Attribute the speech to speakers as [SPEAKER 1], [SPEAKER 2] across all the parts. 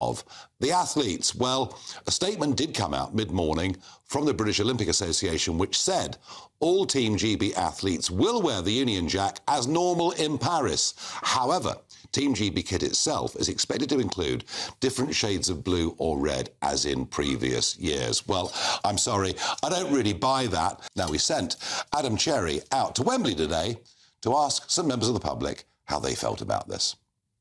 [SPEAKER 1] of. The athletes, well, a statement did come out mid morning from the British Olympic Association which said all Team GB athletes will wear the Union Jack as normal in Paris. However, Team GB kit itself is expected to include different shades of blue or red as in previous years. Well, I'm sorry, I don't really buy that. Now, we sent Adam Cherry out to Wembley today to ask some members of the public how they felt about this.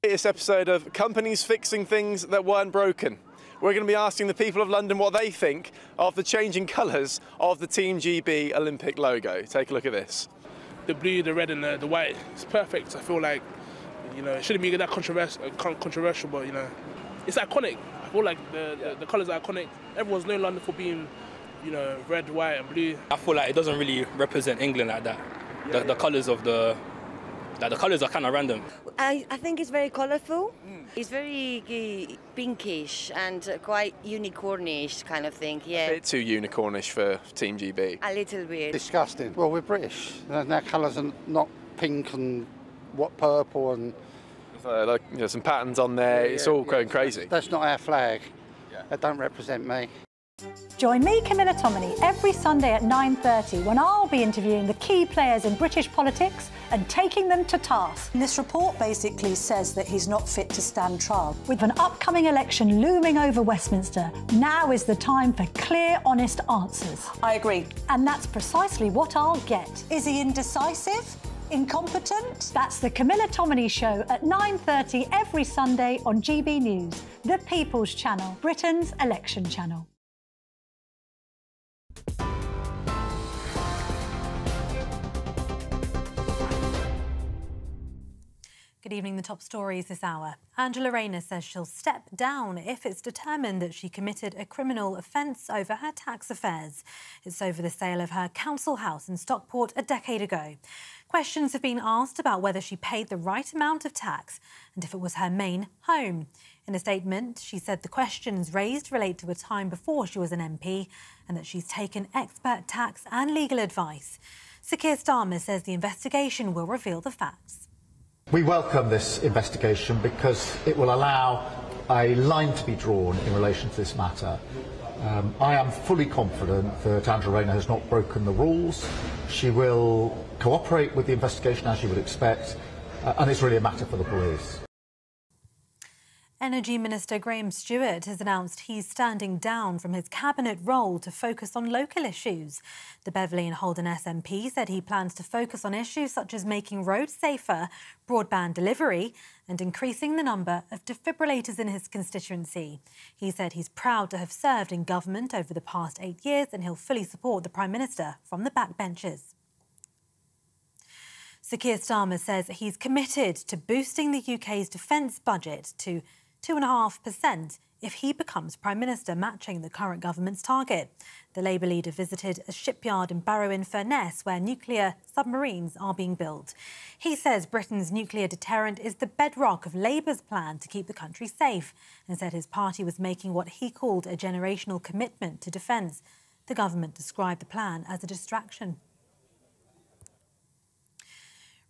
[SPEAKER 2] This episode of Companies Fixing Things That Weren't Broken. We're going to be asking the people of London what they think of the changing colours of the Team GB Olympic logo. Take a look at this.
[SPEAKER 3] The blue, the red, and the, the white. It's perfect. I feel like you know, it shouldn't be that controversial, uh, controversial, but you know, it's iconic. I feel like the, the, the colours are iconic. Everyone's known London for being, you know, red, white, and blue.
[SPEAKER 4] I feel like it doesn't really represent England like that. The, the colours of the like the colours are kind of random.
[SPEAKER 5] I, I think it's very colourful. Mm. It's very uh, pinkish and uh, quite unicornish kind of thing. Yeah.
[SPEAKER 2] A bit too unicornish for Team GB.
[SPEAKER 5] A little bit.
[SPEAKER 6] Disgusting. Well, we're British. Our colours are not pink and what purple and
[SPEAKER 2] uh, like you know, some patterns on there. Yeah, it's all yeah, going crazy.
[SPEAKER 6] That's not our flag. Yeah. That don't represent me.
[SPEAKER 7] Join me, Camilla Tominey, every Sunday at 9.30 when I'll be interviewing the key players in British politics and taking them to task.
[SPEAKER 8] This report basically says that he's not fit to stand trial.
[SPEAKER 7] With an upcoming election looming over Westminster, now is the time for clear, honest answers.
[SPEAKER 8] I agree.
[SPEAKER 7] And that's precisely what I'll get.
[SPEAKER 8] Is he indecisive? incompetent?
[SPEAKER 7] That's the Camilla Tominey Show at 9.30 every Sunday on GB News, the People's Channel, Britain's election channel. Good evening. The top stories this hour. Angela Rayner says she'll step down if it's determined that she committed a criminal offence over her tax affairs. It's over the sale of her council house in Stockport a decade ago. Questions have been asked about whether she paid the right amount of tax and if it was her main home. In a statement, she said the questions raised relate to a time before she was an MP and that she's taken expert tax and legal advice. Sir Keir Starmer says the investigation will reveal the facts.
[SPEAKER 9] We welcome this investigation because it will allow a line to be drawn in relation to this matter. Um, I am fully confident that Angela Rayner has not broken the rules. She will cooperate with the investigation as you would expect, uh, and it's really a matter for the police.
[SPEAKER 7] Energy Minister Graham Stuart has announced he's standing down from his cabinet role to focus on local issues. The Beverley and Holderness MP said he plans to focus on issues such as making roads safer, broadband delivery, and increasing the number of defibrillators in his constituency. He said he's proud to have served in government over the past eight years and he'll fully support the Prime Minister from the backbenches. Sir Keir Starmer says he's committed to boosting the UK's defence budget to 2.5% if he becomes Prime Minister, matching the current government's target. The Labour leader visited a shipyard in Barrow-in-Furness where nuclear submarines are being built. He says Britain's nuclear deterrent is the bedrock of Labour's plan to keep the country safe and said his party was making what he called a generational commitment to defence. The government described the plan as a distraction.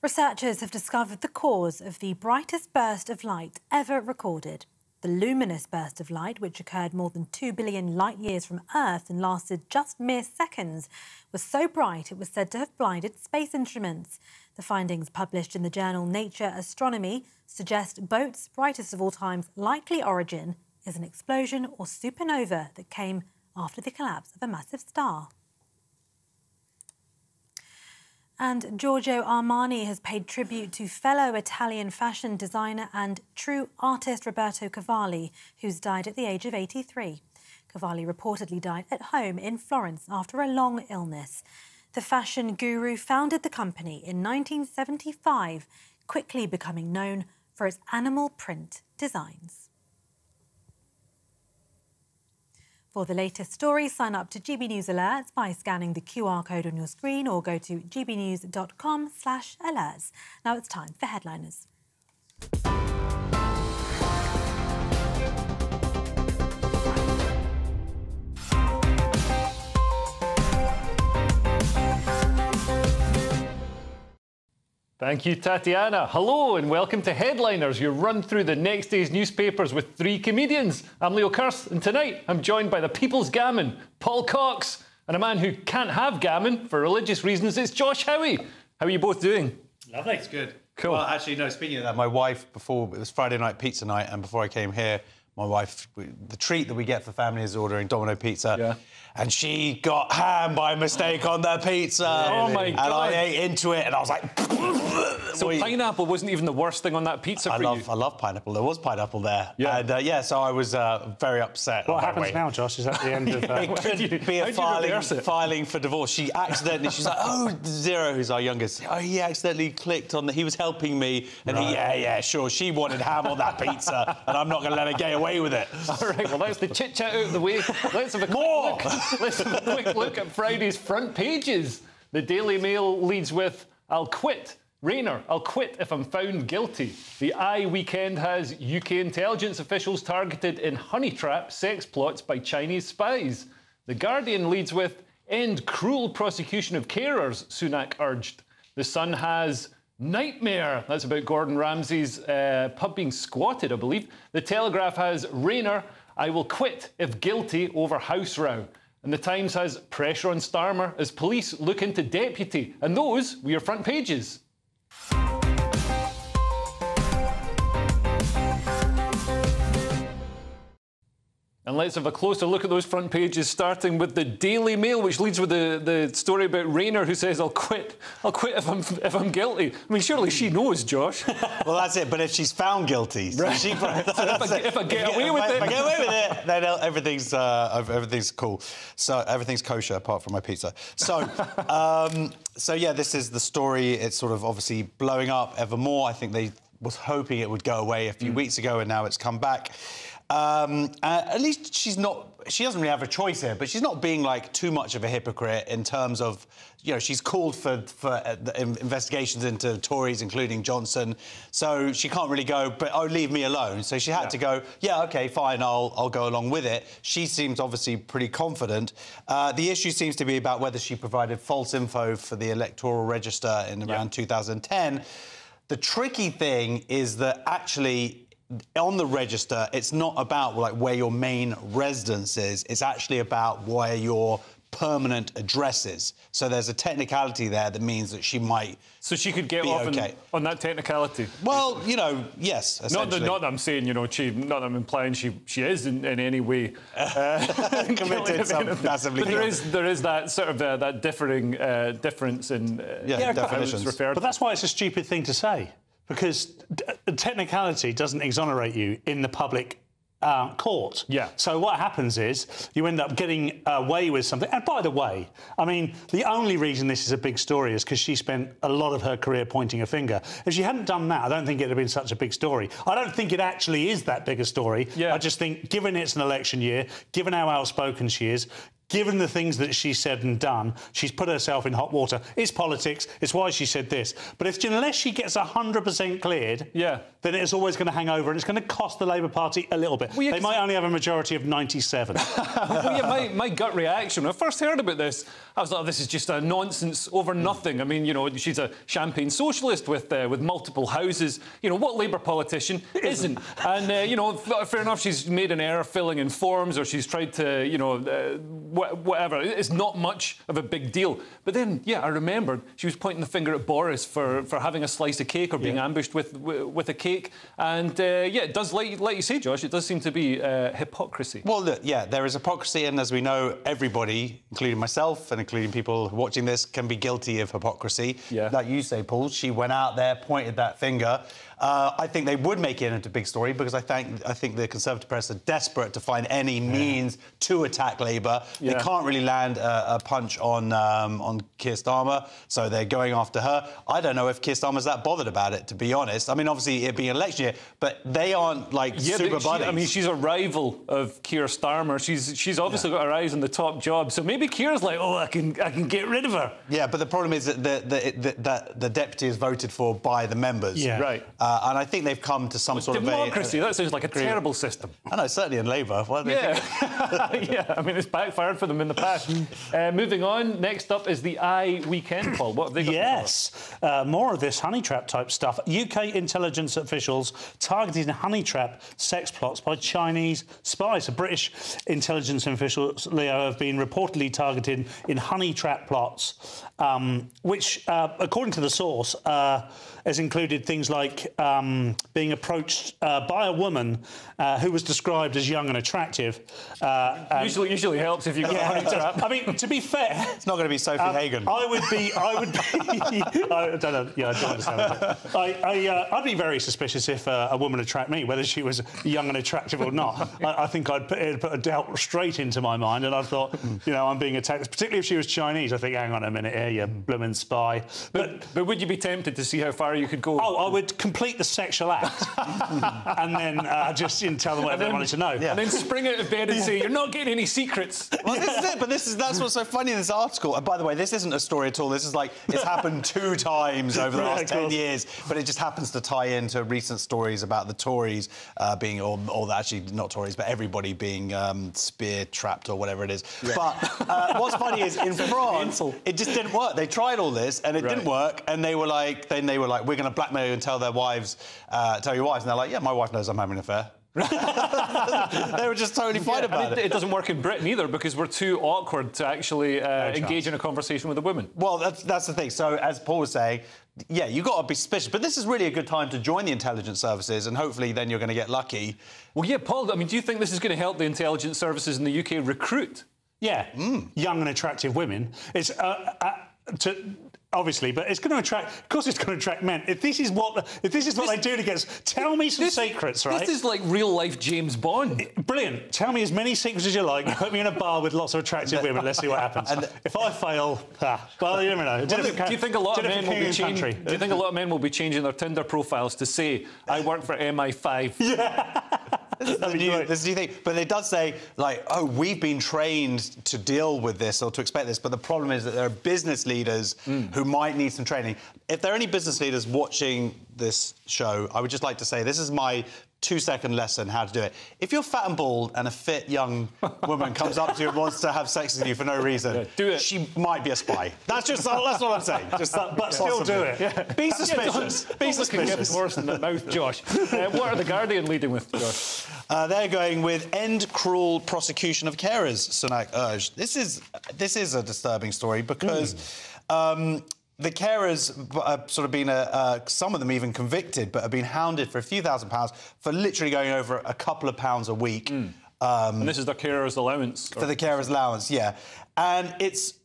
[SPEAKER 7] Researchers have discovered the cause of the brightest burst of light ever recorded. The luminous burst of light, which occurred more than 2 billion light years from Earth and lasted just mere seconds, was so bright it was said to have blinded space instruments. The findings published in the journal Nature Astronomy suggest BOAT's brightest of all time's likely origin is an explosion or supernova that came after the collapse of a massive star. And Giorgio Armani has paid tribute to fellow Italian fashion designer and true artist Roberto Cavalli, who's died at the age of 83. Cavalli reportedly died at home in Florence after a long illness. The fashion guru founded the company in 1975, quickly becoming known for its animal print designs. For the latest stories, sign up to GB News Alerts by scanning the QR code on your screen or go to gbnews.com slash alerts. Now it's time for Headliners.
[SPEAKER 10] Thank you, Tatiana. Hello and welcome to Headliners, your run through the next day's newspapers with three comedians. I'm Leo Kearse, and tonight I'm joined by the People's Gammon, Paul Cox, and a man who can't have gammon for religious reasons. It's Josh Howie. How are you both doing?
[SPEAKER 11] Lovely. It's good.
[SPEAKER 10] Cool.
[SPEAKER 11] Well, actually, no, speaking of that, my wife, before it was Friday night pizza night, and before I came here, my wife, the treat that we get for family is ordering Domino pizza.
[SPEAKER 10] Yeah.
[SPEAKER 11] And she got ham by mistake on the pizza.
[SPEAKER 10] Oh, my
[SPEAKER 11] And
[SPEAKER 10] God.
[SPEAKER 11] I ate into it, and I was like,
[SPEAKER 10] So
[SPEAKER 11] Wait.
[SPEAKER 10] pineapple wasn't even the worst thing on that pizza
[SPEAKER 11] I love,
[SPEAKER 10] you.
[SPEAKER 11] I love pineapple. There was pineapple there.
[SPEAKER 10] Yeah.
[SPEAKER 11] And uh, yeah, so I was uh, very upset.
[SPEAKER 12] What happens
[SPEAKER 11] way.
[SPEAKER 12] now, Josh? Is that the end of? Uh,
[SPEAKER 11] It could
[SPEAKER 10] you-
[SPEAKER 11] be a filing, filing for divorce. She accidentally, she's like, oh, Zero, who's our youngest. Oh, he accidentally clicked on the, he was helping me. And he, yeah, yeah, sure. She wanted ham on that pizza, and I'm not going to let her get away with it.
[SPEAKER 10] All right, well, that's the chit chat out of the way. Let's have a quick
[SPEAKER 11] More.
[SPEAKER 10] look. Let's have a quick look at Friday's front pages. The Daily Mail leads with I'll quit. Rayner, I'll quit if I'm found guilty. The i Weekend has UK intelligence officials targeted in honey trap sex plots by Chinese spies. The Guardian leads with End cruel prosecution of carers, Sunak urged. The Sun has Nightmare. That's about Gordon Ramsay's uh, pub being squatted, I believe. The Telegraph has Rayner, I will quit if guilty over house row. And the Times has pressure on Starmer as police look into deputy. And those were your front pages. And let's have a closer look at those front pages, starting with the Daily Mail, which leads with the, the story about Rayner, who says, "I'll quit. I'll quit if I'm if I'm guilty." I mean, surely she knows, Josh.
[SPEAKER 11] Well, that's it. But if she's found guilty, so she,
[SPEAKER 10] if I- if I get away
[SPEAKER 11] if
[SPEAKER 10] with
[SPEAKER 11] I,
[SPEAKER 10] it-
[SPEAKER 11] if I get away with it, then everything's uh, everything's cool. So everything's kosher apart from my pizza. So, um, so yeah, this is the story. It's sort of obviously blowing up ever more. I think they was hoping it would go away a few weeks ago, and now it's come back. Um, uh, at least she's not. She doesn't really have a choice here, but she's not being like too much of a hypocrite in terms of, you know, she's called for for uh, the investigations into Tories, including Johnson. So she can't really go, but oh, leave me alone. So she had to go. Yeah, okay, fine, I'll I'll go along with it. She seems obviously pretty confident. Uh, the issue seems to be about whether she provided false info for the electoral register in around 2010. The tricky thing is that actually on the register, it's not about like where your main residence is. It's actually about where your permanent address is. So there's a technicality there that means that she might.
[SPEAKER 10] So she could get off on-
[SPEAKER 11] okay.
[SPEAKER 10] on, that technicality.
[SPEAKER 11] Well, you know, yes.
[SPEAKER 10] Not that, not that I'm saying, you know, she, not that I'm implying she, she is in, in any way uh,
[SPEAKER 11] Committed some massively
[SPEAKER 10] But there
[SPEAKER 11] guilty.
[SPEAKER 10] is there is that sort of uh, that differing uh, difference in uh,
[SPEAKER 11] Yeah,
[SPEAKER 10] how it's
[SPEAKER 11] definitions.
[SPEAKER 10] referred.
[SPEAKER 12] But that's why it's a stupid thing to say, because technicality doesn't exonerate you in the public uh, court.
[SPEAKER 10] Yeah.
[SPEAKER 12] So what happens is you end up getting away with something. And by the way, I mean the only reason this is a big story is because she spent a lot of her career pointing a finger. If she hadn't done that, I don't think it'd have been such a big story. I don't think it actually is that big a story.
[SPEAKER 10] Yeah.
[SPEAKER 12] I just think, given it's an election year, given how outspoken she is. Given the things that she said and done, she's put herself in hot water. It's politics. It's why she said this. But if, unless she gets 100% cleared,
[SPEAKER 10] Yeah.
[SPEAKER 12] then it's always going to hang over and it's going to cost the Labour Party a little bit.
[SPEAKER 10] Well, yeah,
[SPEAKER 12] they might only have a majority of 97.
[SPEAKER 10] well, yeah, my, my gut reaction when I first heard about this, I was like, this is just a nonsense over nothing. I mean, you know, she's a champagne socialist with uh, with multiple houses. You know, what Labour politician isn't? And, uh, you know, f- fair enough, she's made an error filling in forms or she's tried to, you know, uh, wh- whatever. It's not much of a big deal. But then, yeah, I remembered she was pointing the finger at Boris for, for having a slice of cake or being ambushed with, with with a cake. And, uh, yeah, it does, like, like you say, Josh, it does seem to be uh, hypocrisy.
[SPEAKER 11] Well, look, yeah, there is hypocrisy, and as we know, everybody, including myself and including people watching this, can be guilty of hypocrisy.
[SPEAKER 10] Yeah.
[SPEAKER 11] Like you say, Paul, she went out there, pointed that finger. Uh, I think they would make it into a big story because I think I think the Conservative press are desperate to find any means to attack Labour.
[SPEAKER 10] Yeah.
[SPEAKER 11] They can't really land a, a punch on um, on Keir Starmer, so they're going after her. I don't know if Keir Starmer's that bothered about it, to be honest. I mean, obviously it being election year, but they aren't like
[SPEAKER 10] Yeah,
[SPEAKER 11] super
[SPEAKER 10] but she,
[SPEAKER 11] buddies.
[SPEAKER 10] I mean, she's a rival of Keir Starmer. She's she's obviously got her eyes on the top job. So maybe Keir's like, oh, I can I can get rid of her.
[SPEAKER 11] Yeah, but the problem is that the, the, the, that the deputy is voted for by the members.
[SPEAKER 12] Yeah.
[SPEAKER 10] Right.
[SPEAKER 11] Uh, and I think they've come to some sort
[SPEAKER 10] Democracy,
[SPEAKER 11] of a,
[SPEAKER 10] that sounds like a terrible system.
[SPEAKER 11] I know, certainly in Labour.
[SPEAKER 10] Yeah, yeah. I mean, it's backfired for them in the past. Uh, moving on, next up is the I Weekend, Paul. What have they got?
[SPEAKER 12] Yes, uh, more of this honey trap type stuff. UK intelligence officials targeted honey trap sex plots by Chinese spies. So British intelligence officials, Leo, have been reportedly targeted in honey trap plots, um, which, uh, according to the source, uh, has included things like um, being approached uh, by a woman uh, who was described as young and attractive. Uh, and-
[SPEAKER 10] Usually, usually helps if you've got a honey trap.
[SPEAKER 12] I mean, to be fair,
[SPEAKER 11] It's not going to be Sofie
[SPEAKER 12] um,
[SPEAKER 11] Hagen.
[SPEAKER 12] I would be. I would be. I don't know. Yeah, I don't understand. That. I, I, uh, I'd be very suspicious if uh, a woman attracted me, whether she was young and attractive or not. I, I think I'd put, it'd put a doubt straight into my mind, and I thought, you know, I'm being attacked. Particularly if she was Chinese, I think, hang on a minute here, you blooming spy. But,
[SPEAKER 10] But would you be tempted to see how far you could go?
[SPEAKER 12] oh, I would complete the sexual act, and then uh, just you know, tell them whatever they wanted to know.
[SPEAKER 10] And then spring out of bed and say, You're not getting any secrets.
[SPEAKER 11] Well, this is it, but this is that's what's so funny in this article. And by the way, this isn't a story at all. This is like it's happened two times over the last
[SPEAKER 12] of
[SPEAKER 11] ten
[SPEAKER 12] course.
[SPEAKER 11] years, but it just happens to tie into recent stories about the Tories uh, being, or, or actually not Tories, but everybody being um, spear trapped or whatever it is. But uh, what's funny is in France, it just didn't work. They tried all this and it didn't work, and they were like, then they were like, we're going to blackmail you and tell their wives, uh, tell your wives, and they're like, yeah, my wife knows I'm having an affair. they were just totally fine
[SPEAKER 10] Yeah,
[SPEAKER 11] about
[SPEAKER 10] it,
[SPEAKER 11] it.
[SPEAKER 10] it doesn't work in Britain either because we're too awkward to actually uh, engage in a conversation with a woman.
[SPEAKER 11] Well, that's, that's the thing. So, as Paul was saying, yeah, you've got to be suspicious. But this is really a good time to join the intelligence services, and hopefully then you're going to get lucky.
[SPEAKER 10] Well, yeah, Paul, I mean, do you think this is going to help the intelligence services in the UK recruit?
[SPEAKER 12] Yeah, young and attractive women. It's uh, uh, to, obviously, but it's going to attract. Of course, it's going to attract men. If this is what if this is what they do to get, us- tell me some secrets, right?
[SPEAKER 10] This is like real life James Bond.
[SPEAKER 12] Brilliant. Tell me as many secrets as you like. Put me in a bar with lots of attractive women. Let's see what happens. And if I fail, ah, well, you never know.
[SPEAKER 10] Well, do you think a lot of men will be changing?
[SPEAKER 12] country.
[SPEAKER 10] Do you think a lot of men will be changing their Tinder profiles to say, "I work for MI5"?
[SPEAKER 11] This is, the new, this new thing. But it does say, like, oh, we've been trained to deal with this or to expect this. But the problem is that there are business leaders mm. who might need some training. If there are any business leaders watching this show, I would just like to say this is my two second lesson how to do it. If you're fat and bald and a fit young woman comes up to you and wants to have sex with you for no reason, do it. She might be a spy. That's just that's all I'm saying. Just
[SPEAKER 12] But- but still do it.
[SPEAKER 11] Yeah. Be suspicious.
[SPEAKER 10] Yeah, don't-
[SPEAKER 11] be
[SPEAKER 10] don't look a gift
[SPEAKER 11] suspicious.
[SPEAKER 10] horse in the mouth, Josh. Uh, what are the Guardian leading with, Josh?
[SPEAKER 11] Uh, they're going with end cruel prosecution of carers. Sunak urged. This is this is a disturbing story because. Um, the carers have sort of been, uh, uh, some of them even convicted, but have been hounded for a few thousand pounds for literally going over a couple of pounds a week. Um,
[SPEAKER 10] and this is their carer's allowance.
[SPEAKER 11] For the carer's allowance, yeah. And it's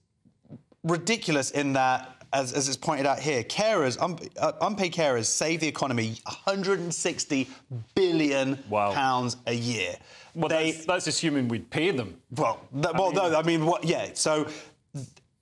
[SPEAKER 11] ridiculous in that, as, as it's pointed out here, carers, un, uh, unpaid carers save the economy 160 billion pounds a year.
[SPEAKER 10] Well, that's, that's assuming we'd pay them.
[SPEAKER 11] Well, well, no, I mean, what? Yeah. So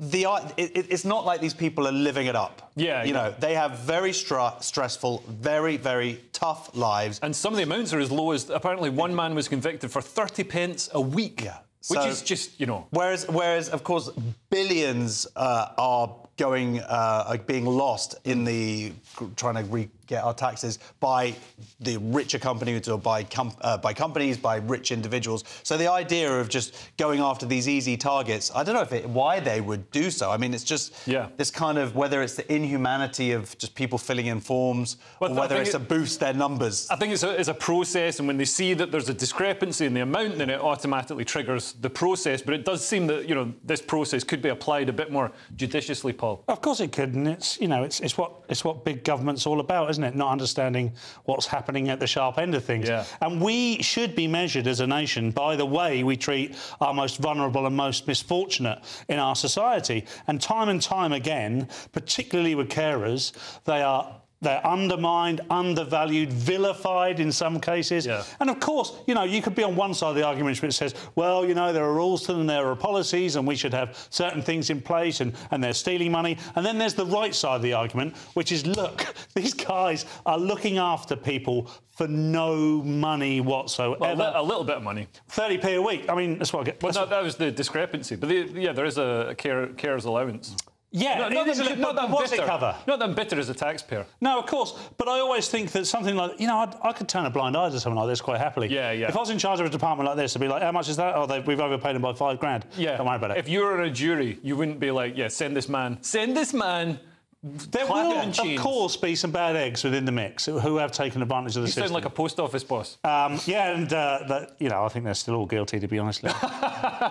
[SPEAKER 11] the it, it- it's not like these people are living it up.
[SPEAKER 10] Yeah,
[SPEAKER 11] You
[SPEAKER 10] yeah.
[SPEAKER 11] know, they have very stressful, very, very tough lives.
[SPEAKER 10] And some of the amounts are as low as apparently one man was convicted for 30 pence a week. Yeah. Which is just, you know.
[SPEAKER 11] Whereas, whereas of course, billions uh, are going, uh, are being lost in the trying to re- get our taxes by the richer companies or by com- uh, by companies, by rich individuals. So the idea of just going after these easy targets, I don't know if it, why they would do so. I mean, it's just
[SPEAKER 10] Yeah.
[SPEAKER 11] this kind of whether it's the inhumanity of just people filling in forms,
[SPEAKER 10] Well,
[SPEAKER 11] or whether it's
[SPEAKER 10] it-
[SPEAKER 11] to boost their numbers.
[SPEAKER 10] I think it's a, it's a process, and when they see that there's a discrepancy in the amount, then it automatically triggers the process. But it does seem that you know this process could be applied a bit more judiciously, Paul.
[SPEAKER 12] Of course it could, and it's you know it's it's what it's what big government's all about, isn't it? Not understanding what's happening at the sharp end of things.
[SPEAKER 10] Yeah.
[SPEAKER 12] And we should be measured as a nation by the way we treat our most vulnerable and most misfortunate in our society. And time and time again, particularly with carers, they are. They're undermined, undervalued, vilified in some cases. And of course, you know, you could be on one side of the argument which says, well, you know, there are rules to them, there are policies, and we should have certain things in place, and, and they're stealing money. And then there's the right side of the argument, which is, look, these guys are looking after people for no money whatsoever.
[SPEAKER 10] Well, a a little bit of money.
[SPEAKER 12] 30p a week. I mean, that's what I get.
[SPEAKER 10] Well, no, that was the discrepancy. But the, yeah, there is a, a care, carer's allowance.
[SPEAKER 12] Yeah,
[SPEAKER 10] No,
[SPEAKER 12] it
[SPEAKER 10] not,
[SPEAKER 12] is a
[SPEAKER 10] that,
[SPEAKER 12] little-
[SPEAKER 10] not that
[SPEAKER 12] what's it
[SPEAKER 10] bitter.
[SPEAKER 12] cover?
[SPEAKER 10] Not that I'm bitter as a taxpayer.
[SPEAKER 12] No, of course. But I always think that something like, you know, I'd, I could turn a blind eye to something like this quite happily.
[SPEAKER 10] Yeah, yeah.
[SPEAKER 12] If I was in charge of a department like this, I'd be like, how much is that? Oh, they, we've overpaid him by five grand.
[SPEAKER 10] Yeah.
[SPEAKER 12] Don't worry about it.
[SPEAKER 10] If you were a jury, you wouldn't be like, yeah, send this man, send this man.
[SPEAKER 12] There will, of
[SPEAKER 10] chains.
[SPEAKER 12] course, be some bad eggs within the mix who have taken advantage of the
[SPEAKER 10] You
[SPEAKER 12] system.
[SPEAKER 10] sound like a post office boss.
[SPEAKER 12] Um, yeah, and uh, that, you know, I think they're still all guilty, to be honest.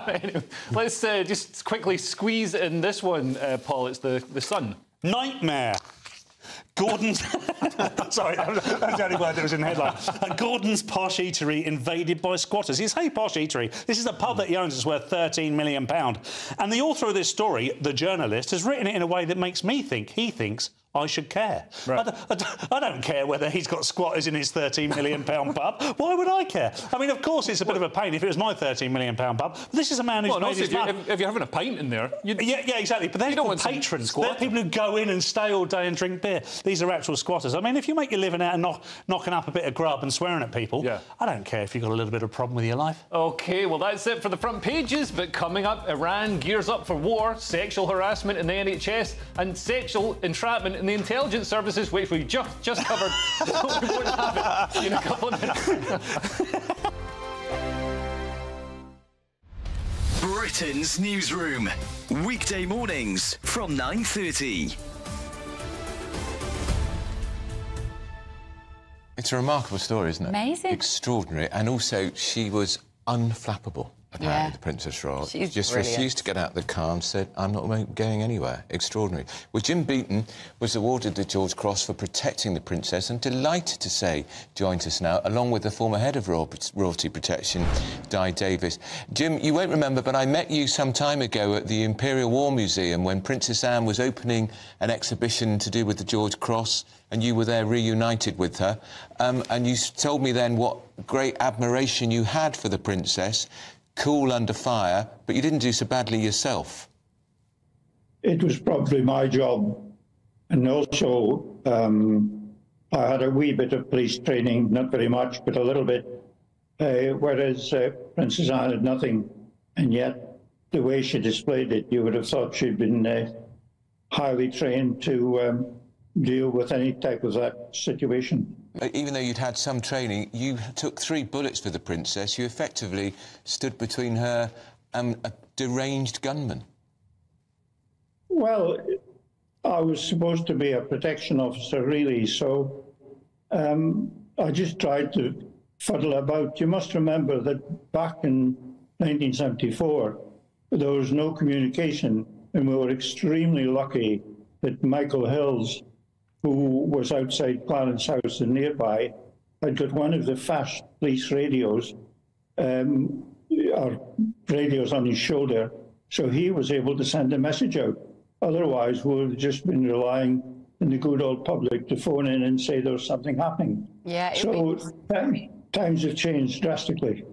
[SPEAKER 10] Anyway, let's uh, just quickly squeeze in this one, uh, Paul. It's the, the sun.
[SPEAKER 12] Nightmare. Gordon's. Sorry, that was, that was the only word that was in the headline. Gordon's posh eatery invaded by squatters. He's hey posh eatery. This is a pub that he owns It's worth 13 million pound. And the author of this story, the journalist, has written it in a way that makes me think he thinks I should care. I don't care whether he's got squatters in his 13 million pound pub. Why would I care? I mean, of course, it's a bit of a pain if it was my 13 million pound pub. But this is a man who's
[SPEAKER 10] Well,
[SPEAKER 12] made his
[SPEAKER 10] if you're,
[SPEAKER 12] money.
[SPEAKER 10] if, if you're having a pint in there,
[SPEAKER 12] Yeah, yeah, exactly. But they're
[SPEAKER 10] don't some
[SPEAKER 12] patrons. They're people who go in and stay all day and drink beer. These are actual squatters. I mean, if you make your living out of knock, knocking up a bit of grub and swearing at people,
[SPEAKER 10] Yeah.
[SPEAKER 12] I don't care if you've got a little bit of problem with your life.
[SPEAKER 10] Okay, well, that's it for the front pages. But coming up, Iran gears up for war, sexual harassment in the NHS, and sexual entrapment in the intelligence services, which we just, just covered. we won't have it in a couple of minutes.
[SPEAKER 13] Britain's newsroom. Weekday mornings from 9:30.
[SPEAKER 14] It's a remarkable story, isn't it?
[SPEAKER 15] Amazing.
[SPEAKER 14] Extraordinary. And also, she was unflappable, apparently,
[SPEAKER 15] Yeah.
[SPEAKER 14] the Princess Royal.
[SPEAKER 15] She's
[SPEAKER 14] Just
[SPEAKER 15] brilliant.
[SPEAKER 14] refused to get out of the car and said, I'm not going anywhere. Extraordinary. Well, Jim Beaton was awarded the George Cross for protecting the Princess and delighted to say joins us now, along with the former head of Royal, Royalty Protection, Dai Davies. Jim, you won't remember, but I met you some time ago at the Imperial War Museum when Princess Anne was opening an exhibition to do with the George Cross and you were there reunited with her. Um, and you told me then what great admiration you had for the princess, cool under fire, but you didn't do so badly yourself.
[SPEAKER 16] it was probably my job. And also, um, I had a wee bit of police training, not very much, but a little bit, uh, whereas uh, Princess Anne had nothing. And yet, the way she displayed it, you would have thought she'd been uh, highly trained to um, deal with any type of that situation.
[SPEAKER 14] Uh, Even though you'd had some training, you took three bullets for the princess. You effectively stood between her and a deranged gunman.
[SPEAKER 16] Well, I was supposed to be a protection officer, really, so um, I just tried to fuddle about. You must remember that back in 1974, there was no communication, and we were extremely lucky that Michael Hills, who was outside Clarence House and nearby, had got one of the fast police radios, um, or radios on his shoulder, so he was able to send a message out. Otherwise, we would have just been relying on the good old public to phone in and say there was something happening.
[SPEAKER 15] Yeah,
[SPEAKER 16] So times have changed drastically.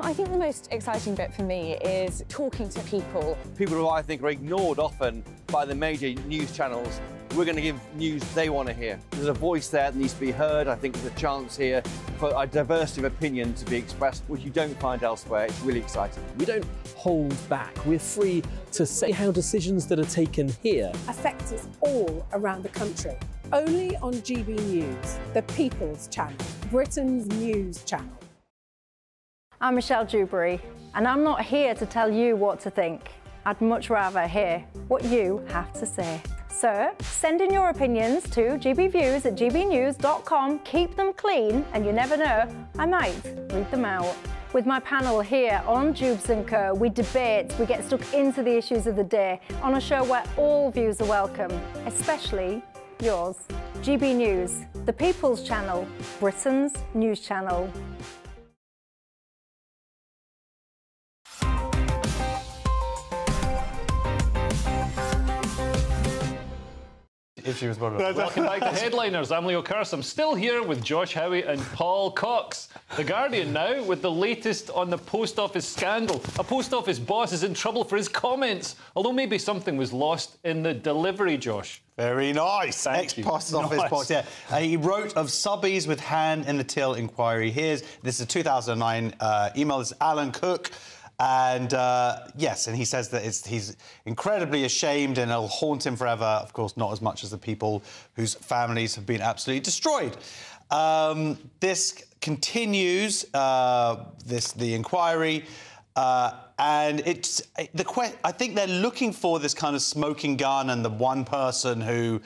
[SPEAKER 17] I think the most exciting bit for me is talking to people.
[SPEAKER 18] people who I think are ignored often by the major news channels. We're going to give news they want to hear. There's a voice there that needs to be heard. I think there's a chance here for a diversity of opinion to be expressed, which you don't find elsewhere. It's really exciting.
[SPEAKER 19] We don't hold back. We're free to say how decisions that are taken here
[SPEAKER 20] affect us all around the country. Only on GB News, the People's Channel, Britain's news channel.
[SPEAKER 21] I'm Michelle Dewberry, and I'm not here to tell you what to think. I'd much rather hear what you have to say. So send in your opinions to gbviews at gbnews.com. Keep them clean, and you never know, I might read them out. With my panel here on Dewbs Co, we debate, we get stuck into the issues of the day on a show where all views are welcome, especially yours. GB News, the People's Channel, Britain's news channel.
[SPEAKER 11] If she was born
[SPEAKER 10] Welcome back to Headliners. I'm Leo Kearse. I'm still here with Josh Howie and Paul Cox. The Guardian now with the latest on the post office scandal. A post office boss is in trouble for his comments, although maybe something was lost in the delivery, Josh.
[SPEAKER 11] Very nice.
[SPEAKER 10] Thank you.
[SPEAKER 11] Ex-post office
[SPEAKER 10] Nice.
[SPEAKER 11] boss, yeah. Uh, he wrote of subbies with hand in the till inquiry. Here's, this is a 2009 uh, email. This is Alan Cook. And uh, yes, and he says that he's incredibly ashamed and it'll haunt him forever. Of course, not as much as the people whose families have been absolutely destroyed. Um, this continues, uh, this the inquiry. Uh, and it's the que- I think they're looking for this kind of smoking gun and the one person who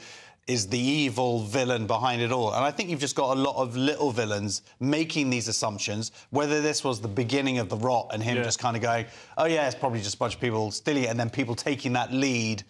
[SPEAKER 11] is the evil villain behind it all. And I think you've just got a lot of little villains making these assumptions, whether this was the beginning of the rot and him
[SPEAKER 10] Yeah.
[SPEAKER 11] just kind of going, oh, yeah, it's probably just a bunch of people stealing it, and then people taking that lead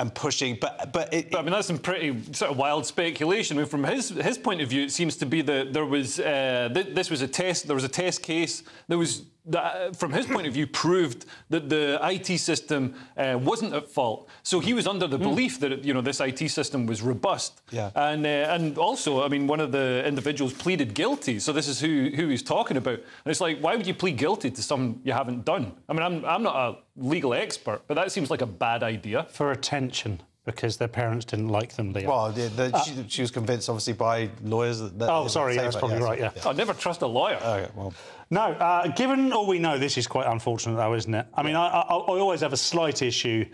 [SPEAKER 11] and pushing. But, but it,
[SPEAKER 10] But I mean, that's some pretty sort of wild speculation. I mean, from his his point of view, it seems to be that there was uh, th- this was a test. There was a test case. There was that, from his point of view, proved that the IT system uh, wasn't at fault. So he was under the belief that you know this IT system was robust.
[SPEAKER 11] Yeah.
[SPEAKER 10] And uh, and also, I mean, one of the individuals pleaded guilty. So this is who who he's talking about. And it's like, why would you plead guilty to something you haven't done? I mean, I'm I'm not a legal expert, but that seems like a bad idea.
[SPEAKER 12] For attention, because their parents didn't like them. Leo.
[SPEAKER 11] well, the, the,
[SPEAKER 12] Uh,
[SPEAKER 11] she, she was convinced, obviously, by lawyers that. that
[SPEAKER 12] Oh,
[SPEAKER 11] it was
[SPEAKER 12] sorry, yeah,
[SPEAKER 11] safer.
[SPEAKER 12] that's probably right, yeah.
[SPEAKER 10] I'd never trust a lawyer.
[SPEAKER 11] Okay, well.
[SPEAKER 12] No, uh, given all we know, this is quite unfortunate, though, isn't it? I mean, I, I, I always have a slight issue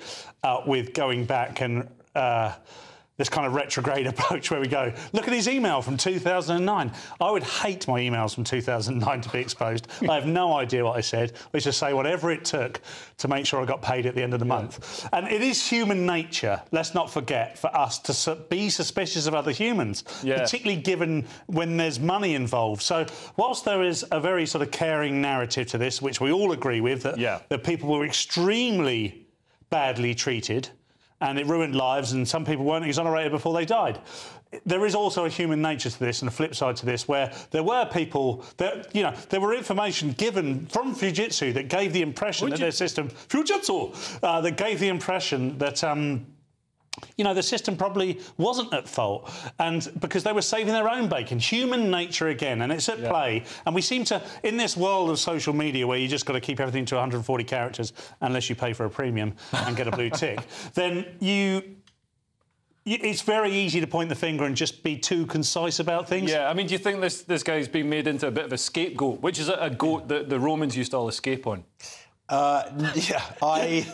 [SPEAKER 12] uh, with going back and uh, this kind of retrograde approach where we go, look at his email from 2009. I would hate my emails from 2009 to be exposed. I have no idea what I said. I used to say whatever it took to make sure I got paid at the end of the month. And it is human nature, let's not forget, for us to su- be suspicious of other humans,
[SPEAKER 10] Yeah.
[SPEAKER 12] particularly given when there's money involved. So, whilst there is a very sort of caring narrative to this, which we all agree with, that, yeah. that people were extremely badly treated and it ruined lives, and some people weren't exonerated before they died. There is also a human nature to this and a flip side to this where there were people that, you know, there were information given from Fujitsu that gave the impression that their system, Fujitsu, uh, that gave the impression that. Um, you know, the system probably wasn't at fault, and because they were saving their own bacon. Human nature again, and it's at play. And we seem to, in this world of social media where you just got to keep everything to 140 characters, unless you pay for a premium and get a blue tick, then you. you- It's very easy to point the finger and just be too concise about things.
[SPEAKER 10] Yeah, I mean, do you think this this guy's been made into a bit of a scapegoat, which is a, a goat that the Romans used to all escape on?
[SPEAKER 11] Uh, yeah, I,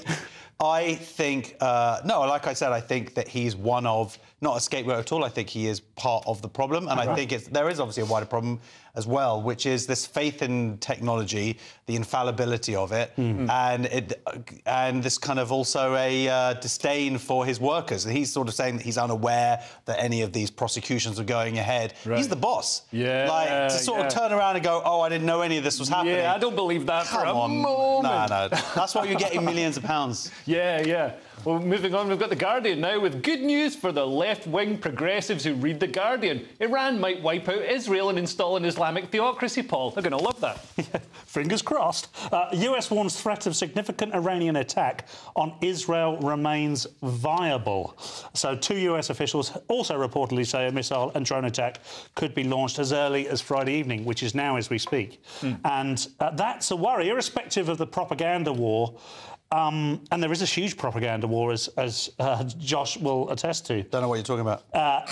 [SPEAKER 11] I think uh, no. Like I said, I think that he's one of not a scapegoat at all. I think he is part of the problem, and I think it's, there is obviously a wider problem as well, which is this faith in technology, the infallibility of it, and it, and this kind of also a uh, disdain for his workers. And he's sort of saying that he's unaware that any of these prosecutions are going ahead. He's the boss.
[SPEAKER 10] Yeah,
[SPEAKER 11] like to sort
[SPEAKER 10] yeah.
[SPEAKER 11] of turn around and go, "Oh, I didn't know any of this was happening."
[SPEAKER 10] Yeah, I don't believe that for
[SPEAKER 11] Come
[SPEAKER 10] a
[SPEAKER 11] on.
[SPEAKER 10] moment.
[SPEAKER 11] No, no. That's why you're getting millions of pounds.
[SPEAKER 10] Yeah, yeah. Well, moving on, we've got The Guardian now with good news for the left wing progressives who read The Guardian. Iran might wipe out Israel and install an Islamic theocracy, Paul. They're going to love that.
[SPEAKER 12] Fingers crossed. Uh, US warns threat of significant Iranian attack on Israel remains viable. So, two US officials also reportedly say a missile and drone attack could be launched as early as Friday evening, which is now as we speak. And uh, that's a worry, irrespective of the propaganda war. Um, and there is a huge propaganda war, as, as uh, Josh will attest to.
[SPEAKER 11] Don't know what you're talking about.
[SPEAKER 12] Uh,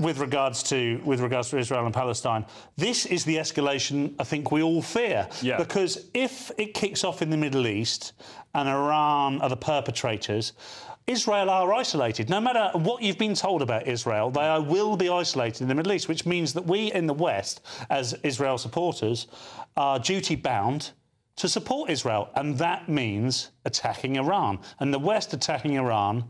[SPEAKER 12] with regards to with regards to Israel and Palestine, this is the escalation I think we all fear.
[SPEAKER 10] Yeah.
[SPEAKER 12] Because if it kicks off in the Middle East and Iran are the perpetrators. Israel are isolated. No matter what you've been told about Israel, they are, will be isolated in the Middle East, which means that we in the West, as Israel supporters, are duty bound to support Israel. And that means attacking Iran. And the West attacking Iran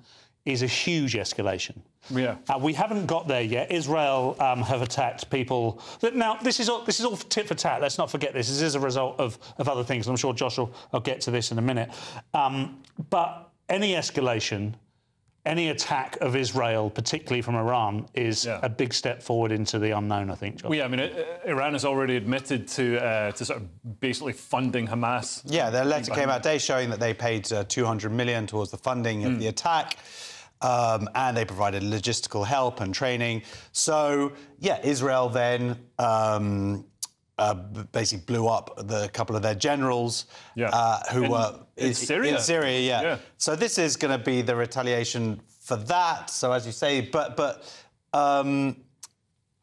[SPEAKER 12] is a huge escalation.
[SPEAKER 10] Yeah.
[SPEAKER 12] Uh, we haven't got there yet. Israel um, have attacked people. Now, this is all this is all tit for tat. Let's not forget this. This is a result of, of other things. I'm sure Josh will I'll get to this in a minute. Um, but any escalation, any attack of Israel, particularly from Iran, is a big step forward into the unknown. I think. Josh.
[SPEAKER 10] Well, yeah, I mean, uh, Iran has already admitted to uh, to sort of basically funding Hamas.
[SPEAKER 11] Yeah, their letter came out today showing that they paid uh, 200 million towards the funding of the attack. Um, and they provided logistical help and training. So, yeah, Israel then um, uh, basically blew up the couple of their generals uh, who
[SPEAKER 10] In-
[SPEAKER 11] were
[SPEAKER 10] in Syria.
[SPEAKER 11] In Syria, yeah.
[SPEAKER 10] Yeah.
[SPEAKER 11] So this is going to be the retaliation for that. So as you say, but but um,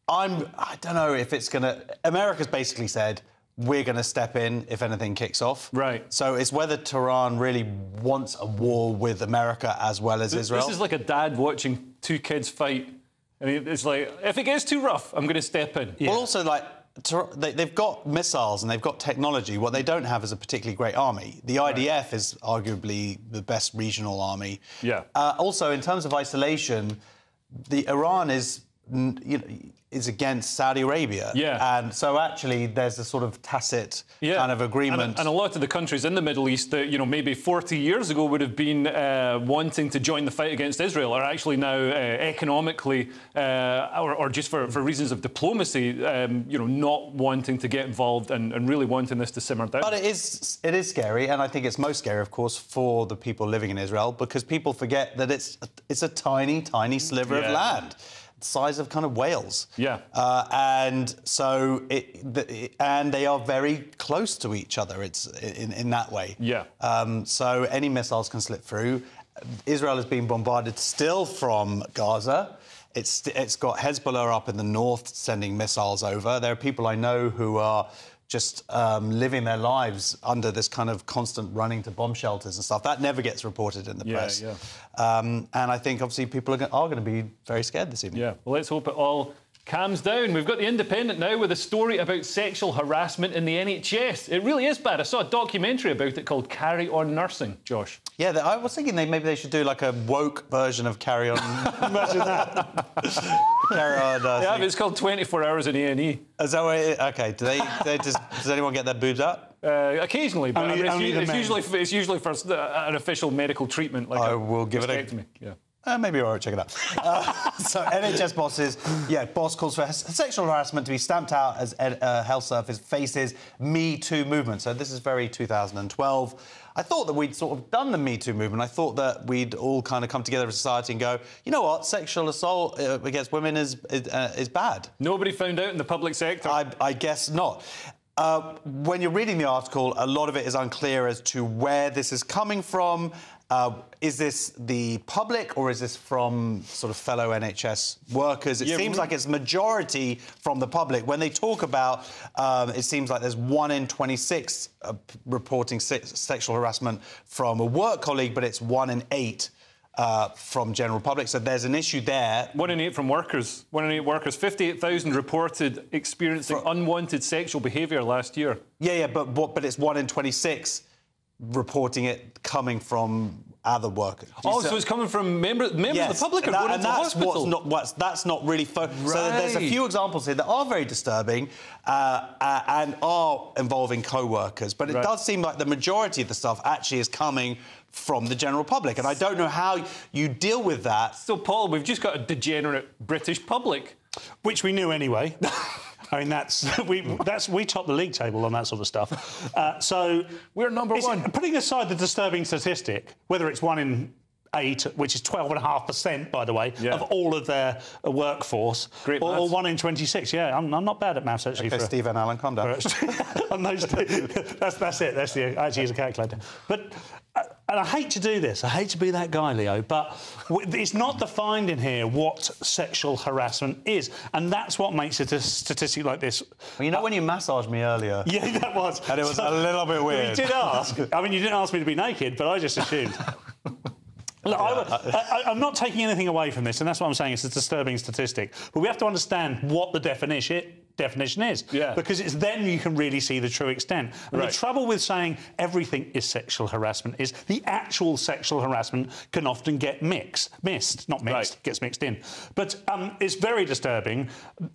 [SPEAKER 11] I'm I don't know if it's going to. America's basically said we're going to step in if anything kicks off.
[SPEAKER 10] Right.
[SPEAKER 11] So it's whether Tehran really wants a war with America as well as
[SPEAKER 10] This-
[SPEAKER 11] Israel.
[SPEAKER 10] This is like a dad watching two kids fight. And he- it's like, if it gets too rough, I'm going to step in.
[SPEAKER 11] Well, also, like, they, they've got missiles and they've got technology. What they don't have is a particularly great army. The IDF is arguably the best regional army.
[SPEAKER 10] Yeah.
[SPEAKER 11] Uh, also, in terms of isolation, the Iran is, you know, is against Saudi Arabia.
[SPEAKER 10] Yeah.
[SPEAKER 11] And so actually, there's a sort of tacit kind of agreement.
[SPEAKER 10] And, and a lot of the countries in the Middle East that, you know, maybe 40 years ago would have been uh, wanting to join the fight against Israel are actually now uh, economically uh, or, or just for, for reasons of diplomacy, um, you know, not wanting to get involved and, and really wanting this to simmer down.
[SPEAKER 11] But it is it is scary, and I think it's most scary, of course, for the people living in Israel because people forget that it's it's a tiny, tiny sliver
[SPEAKER 10] Yeah.
[SPEAKER 11] of land, size of kind of Wales.
[SPEAKER 10] Yeah.
[SPEAKER 11] Uh, and so it, the, and they are very close to each other. It's in, in that way.
[SPEAKER 10] Yeah.
[SPEAKER 11] Um, so any missiles can slip through. Israel is being bombarded still from Gaza. It's, it's got Hezbollah up in the north sending missiles over. There are people I know who are just um, living their lives under this kind of constant running to bomb shelters and stuff. That never gets reported in the
[SPEAKER 10] Yeah,
[SPEAKER 11] press.
[SPEAKER 10] yeah.
[SPEAKER 11] Um, and I think obviously people are, are going to be very scared this evening.
[SPEAKER 10] Yeah, well, let's hope it all calms down. We've got The Independent now with a story about sexual harassment in the NHS. It really is bad. I saw a documentary about it called Carry On Nursing, Josh.
[SPEAKER 11] Yeah, I was thinking they maybe they should do like a woke version of Carry On.
[SPEAKER 10] Imagine that.
[SPEAKER 11] Carry On. Uh,
[SPEAKER 10] Yeah, it's called 24 Hours in A&E.
[SPEAKER 11] Is that what it, okay? Do they? They does, does anyone get their boobs up?
[SPEAKER 10] Uh, occasionally, but I mean, it's, u- it's usually it's usually for uh, an official medical treatment. Like
[SPEAKER 11] I
[SPEAKER 10] a
[SPEAKER 11] will give it a-
[SPEAKER 10] mastectomy. Yeah.
[SPEAKER 11] Uh, maybe I won't check it out. Uh, so NHS bosses, yeah, boss calls for sexual harassment to be stamped out as ed- uh, health service faces Me Too movement. So this is very 2012. I thought that we'd sort of done the Me Too movement. I thought that we'd all kind of come together as a society and go, you know what, sexual assault uh, against women is is, uh, is bad.
[SPEAKER 10] Nobody found out in the public sector.
[SPEAKER 11] I, I guess not. Uh, when you're reading the article, a lot of it is unclear as to where this is coming from. Uh, is this the public or is this from sort of fellow NHS workers? It
[SPEAKER 10] Yeah,
[SPEAKER 11] seems like it's majority from the public. When they talk about, um, it seems like there's one in 26 uh, reporting se- sexual harassment from a work colleague, but it's one in eight uh, from general public. So there's an issue there.
[SPEAKER 10] One in eight from workers. One in eight workers. 58,000 reported experiencing unwanted sexual behaviour last year.
[SPEAKER 11] Yeah, yeah, but but, but it's one in 26 reporting it coming from other workers.
[SPEAKER 10] Oh,
[SPEAKER 11] see-
[SPEAKER 10] so it's coming from member, members
[SPEAKER 11] Yes,
[SPEAKER 10] of the public
[SPEAKER 11] and that-
[SPEAKER 10] going
[SPEAKER 11] and that's
[SPEAKER 10] hospital.
[SPEAKER 11] what's not what's, that's not really fo- so there's a few examples here that are very disturbing uh, uh, and are involving co-workers but it
[SPEAKER 10] Right.
[SPEAKER 11] does seem like the majority of the stuff actually is coming from the general public and I don't know how you deal with that
[SPEAKER 10] So, Paul, we've just got a degenerate British public.
[SPEAKER 12] which we knew anyway. I mean, that's we that's we top the league table on that sort of stuff. Uh, so
[SPEAKER 10] we're number
[SPEAKER 12] it's-
[SPEAKER 10] one.
[SPEAKER 12] Putting aside the disturbing statistic, whether it's one in eight, which is twelve and a half percent, by the way,
[SPEAKER 10] Yeah.
[SPEAKER 12] of all of their uh, workforce,
[SPEAKER 10] Great
[SPEAKER 12] or, or one in twenty-six. Yeah, I'm, I'm not bad at maths actually.
[SPEAKER 11] okay
[SPEAKER 12] for a-
[SPEAKER 11] Steve and Alan calm down
[SPEAKER 12] on those two. That's that's it. That's the I actually use a calculator. But and I hate to do this. I hate to be that guy, Leo. But it's not defined in here what sexual harassment is, and that's what makes it a statistic like this.
[SPEAKER 11] well, you know when you massaged me earlier
[SPEAKER 12] Yeah, that was.
[SPEAKER 11] And it was a little bit weird.
[SPEAKER 12] You did ask. I mean, you didn't ask me to be naked, but I just assumed. Look, I, am not taking anything away from this, and that's what I'm saying. It's a disturbing statistic. But we have to understand what the definition definition is.
[SPEAKER 10] Yeah.
[SPEAKER 12] Because it's then you can really see the true extent. And
[SPEAKER 10] Right.
[SPEAKER 12] the trouble with saying everything is sexual harassment is the actual sexual harassment can often get mixed, missed, not mixed,
[SPEAKER 10] Right.
[SPEAKER 12] gets mixed in. But um, it's very disturbing,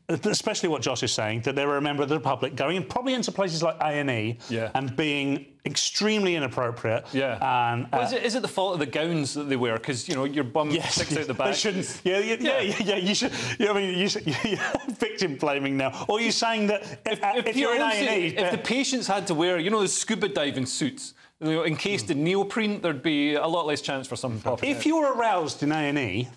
[SPEAKER 12] especially what Josh is saying, that there are a member of the public going in, probably into places like A&E
[SPEAKER 10] Yeah.
[SPEAKER 12] and being extremely inappropriate.
[SPEAKER 10] Yeah.
[SPEAKER 12] And,
[SPEAKER 10] Well,
[SPEAKER 12] uh,
[SPEAKER 10] is, it, is it the fault of the gowns that they wear? Because, you know, your bum sticks out the back.
[SPEAKER 12] They shouldn't. Yeah, yeah, yeah, yeah. yeah, you should. Yeah, I mean, you should, you're victim blaming now. Or are you saying that if, if, you're in
[SPEAKER 10] POC
[SPEAKER 12] A and E,
[SPEAKER 10] if the patients had to wear, you know, the scuba diving suits, you know, encased in neoprene, there'd be a lot less chance for some popping
[SPEAKER 12] if
[SPEAKER 10] out.
[SPEAKER 12] you were aroused in A and E.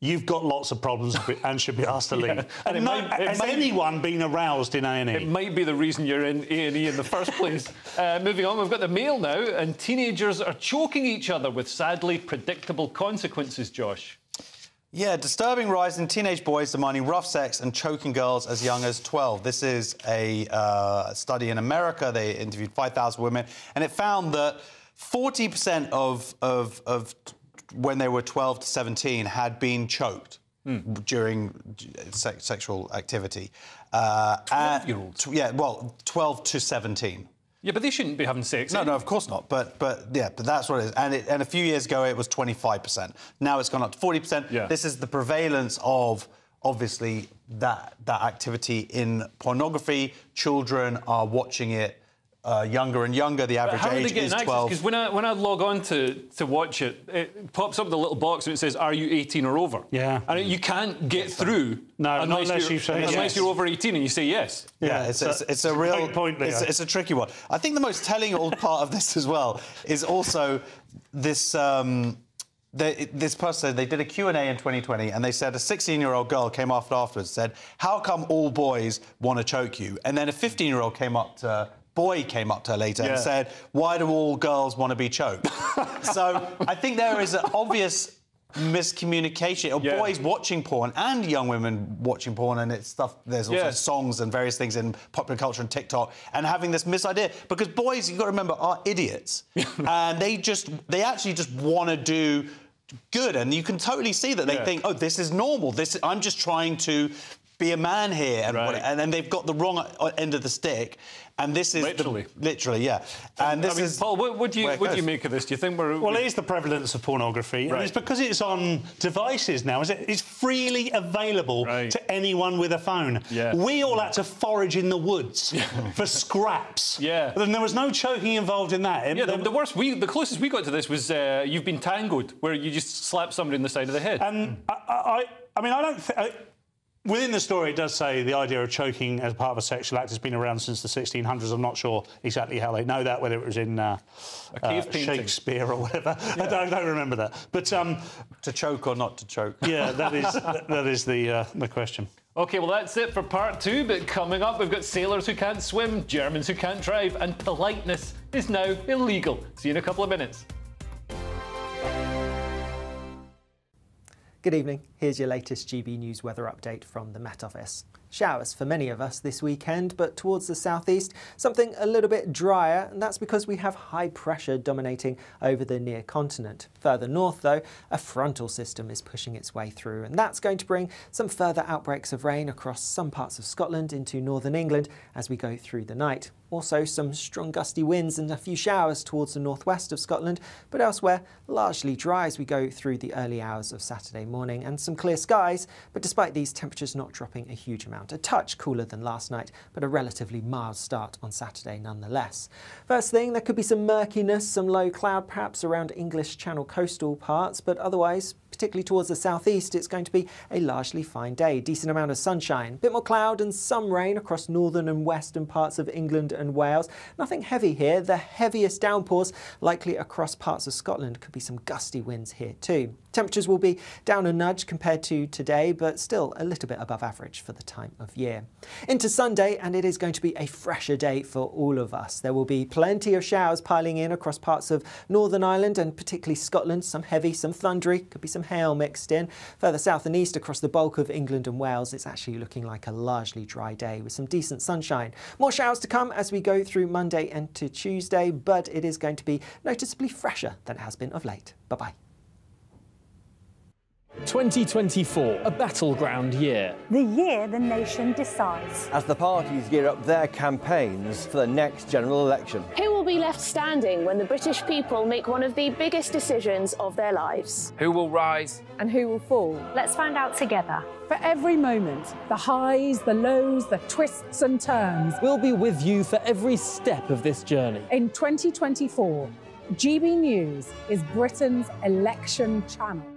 [SPEAKER 12] You've got lots of problems and should be asked to leave.
[SPEAKER 10] Yeah, and
[SPEAKER 12] And
[SPEAKER 10] it
[SPEAKER 12] no,
[SPEAKER 10] might- it
[SPEAKER 12] has
[SPEAKER 10] might-
[SPEAKER 12] anyone been aroused in A&E?
[SPEAKER 10] It
[SPEAKER 12] E?
[SPEAKER 10] might be the reason you're in A&E in the first place. uh, moving on, we've got the mail now, and teenagers are choking each other with sadly predictable consequences, Josh.
[SPEAKER 11] Yeah, disturbing rise in teenage boys demanding rough sex and choking girls as young as 12. This is a uh, study in America. They interviewed 5,000 women, and it found that 40% of, of, of when they were 12 to 17 had been choked during se- sexual activity. Uh, 12 year olds? Yeah, well, 12 to 17.
[SPEAKER 10] Yeah, but they shouldn't be having sex.
[SPEAKER 11] No, no, of course not. But but yeah, but that's what it is. And it, and a few years ago it was 25%. Now it's gone up to 40%.
[SPEAKER 10] Yeah.
[SPEAKER 11] This is the prevalence of obviously that that activity in pornography. Children are watching it uh, younger and younger. The average
[SPEAKER 10] How are they
[SPEAKER 11] age
[SPEAKER 10] getting
[SPEAKER 11] is
[SPEAKER 10] access?
[SPEAKER 11] 12.
[SPEAKER 10] Because when I when I log on to, to watch it, it pops up the little box and it says, "Are you 18 or over?"
[SPEAKER 12] Yeah.
[SPEAKER 10] And you can't get through
[SPEAKER 12] No,
[SPEAKER 10] unless,
[SPEAKER 12] unless
[SPEAKER 10] you're,
[SPEAKER 12] you
[SPEAKER 10] unless
[SPEAKER 12] yes.
[SPEAKER 10] you're over 18 and you say yes.
[SPEAKER 11] Yeah, it's, it's, it's a real
[SPEAKER 12] point, Leo.
[SPEAKER 11] it's, it's a tricky one. I think the most telling old part of this as well is also this. Um, they, this person, they did a Q&A in 2020 and they said a 16-year-old girl came after afterwards said, how come all boys want to choke you? And then a 15-year-old came up to boy came up to her later
[SPEAKER 10] Yeah.
[SPEAKER 11] and said, why do all girls want to be choked? so I think there is an obvious miscommunication of
[SPEAKER 10] Yeah.
[SPEAKER 11] boys watching porn and young women watching porn and it's stuff there's also
[SPEAKER 10] Yeah.
[SPEAKER 11] songs and various things in popular culture and TikTok and having this misidea because boys you've got to remember are idiots and they just they actually just want to do good and you can totally see that they
[SPEAKER 10] Yeah.
[SPEAKER 11] think oh this is normal this I'm just trying to be a man here and, what-
[SPEAKER 10] Right.
[SPEAKER 11] and then they've got the wrong uh, end of the stick and this is the-
[SPEAKER 10] Literally.
[SPEAKER 11] literally yeah and this
[SPEAKER 10] I mean,
[SPEAKER 11] is
[SPEAKER 10] Paul, what, what do you
[SPEAKER 11] where it
[SPEAKER 10] what do you make of this? Do you think we're
[SPEAKER 12] Well, it is the prevalence of pornography, and it's because it's on devices now. Is it? It's freely available
[SPEAKER 10] Right.
[SPEAKER 12] to anyone with a phone.
[SPEAKER 10] Yeah.
[SPEAKER 12] We all had to forage in the woods for scraps.
[SPEAKER 10] Yeah.
[SPEAKER 12] And there was no choking involved in that.
[SPEAKER 10] Yeah, the, the worst we, the closest we got to this was uh, you've been Tangoed, where you just slap somebody in the side of the head.
[SPEAKER 12] And I, I, I mean, I don't. Th- I, within the story, it does say the idea of choking as part of a sexual act has been around since the 1600s. I'm not sure exactly how they know that, whether it was in uh, uh. Shakespeare or whatever. I, don't, I don't remember that. But um,
[SPEAKER 11] to choke or not to choke
[SPEAKER 12] yeah, that is that, that is the uh, the question.
[SPEAKER 10] Okay, well, that's it for part two. But coming up, we've got sailors who can't swim, Germans who can't drive, and politeness is now illegal. See you in a couple of minutes.
[SPEAKER 22] Good evening. Here's your latest GB News weather update from the Met Office. Showers for many of us this weekend, but towards the southeast, something a little bit drier, and that's because we have high pressure dominating over the near continent. Further north, though, a frontal system is pushing its way through, and that's going to bring some further outbreaks of rain across some parts of Scotland into northern England as we go through the night. Also, some strong gusty winds and a few showers towards the northwest of Scotland, but elsewhere, largely dry as we go through the early hours of Saturday morning, and some clear skies. But despite these, temperatures not dropping a huge amount. A touch cooler than last night, but a relatively mild start on Saturday nonetheless. First thing, there could be some murkiness, some low cloud perhaps around English Channel coastal parts, but otherwise, particularly towards the southeast, it's going to be a largely fine day. Decent amount of sunshine, a bit more cloud and some rain across northern and western parts of England and Wales. Nothing heavy here. The heaviest downpours likely across parts of Scotland. Could be some gusty winds here too. Temperatures will be down a nudge compared to today, but still a little bit above average for the time of year. Into Sunday, and it is going to be a fresher day for all of us. There will be plenty of showers piling in across parts of Northern Ireland and particularly Scotland. Some heavy, some thundery, could be some hail mixed in. Further south and east across the bulk of England and Wales, it's actually looking like a largely dry day with some decent sunshine. More showers to come as we go through Monday and to Tuesday, but it is going to be noticeably fresher than it has been of late. Bye bye.
[SPEAKER 19] 2024, a battleground year.
[SPEAKER 8] The year the nation decides.
[SPEAKER 18] As the parties gear up their campaigns for the next general election.
[SPEAKER 23] Who will be left standing when the British people make one of the biggest decisions of their lives?
[SPEAKER 24] Who will rise?
[SPEAKER 8] And who will fall?
[SPEAKER 25] Let's find out together.
[SPEAKER 20] For every moment, the highs, the lows, the twists and turns.
[SPEAKER 19] We'll be with you for every step of this journey.
[SPEAKER 20] In 2024, GB News is Britain's election channel.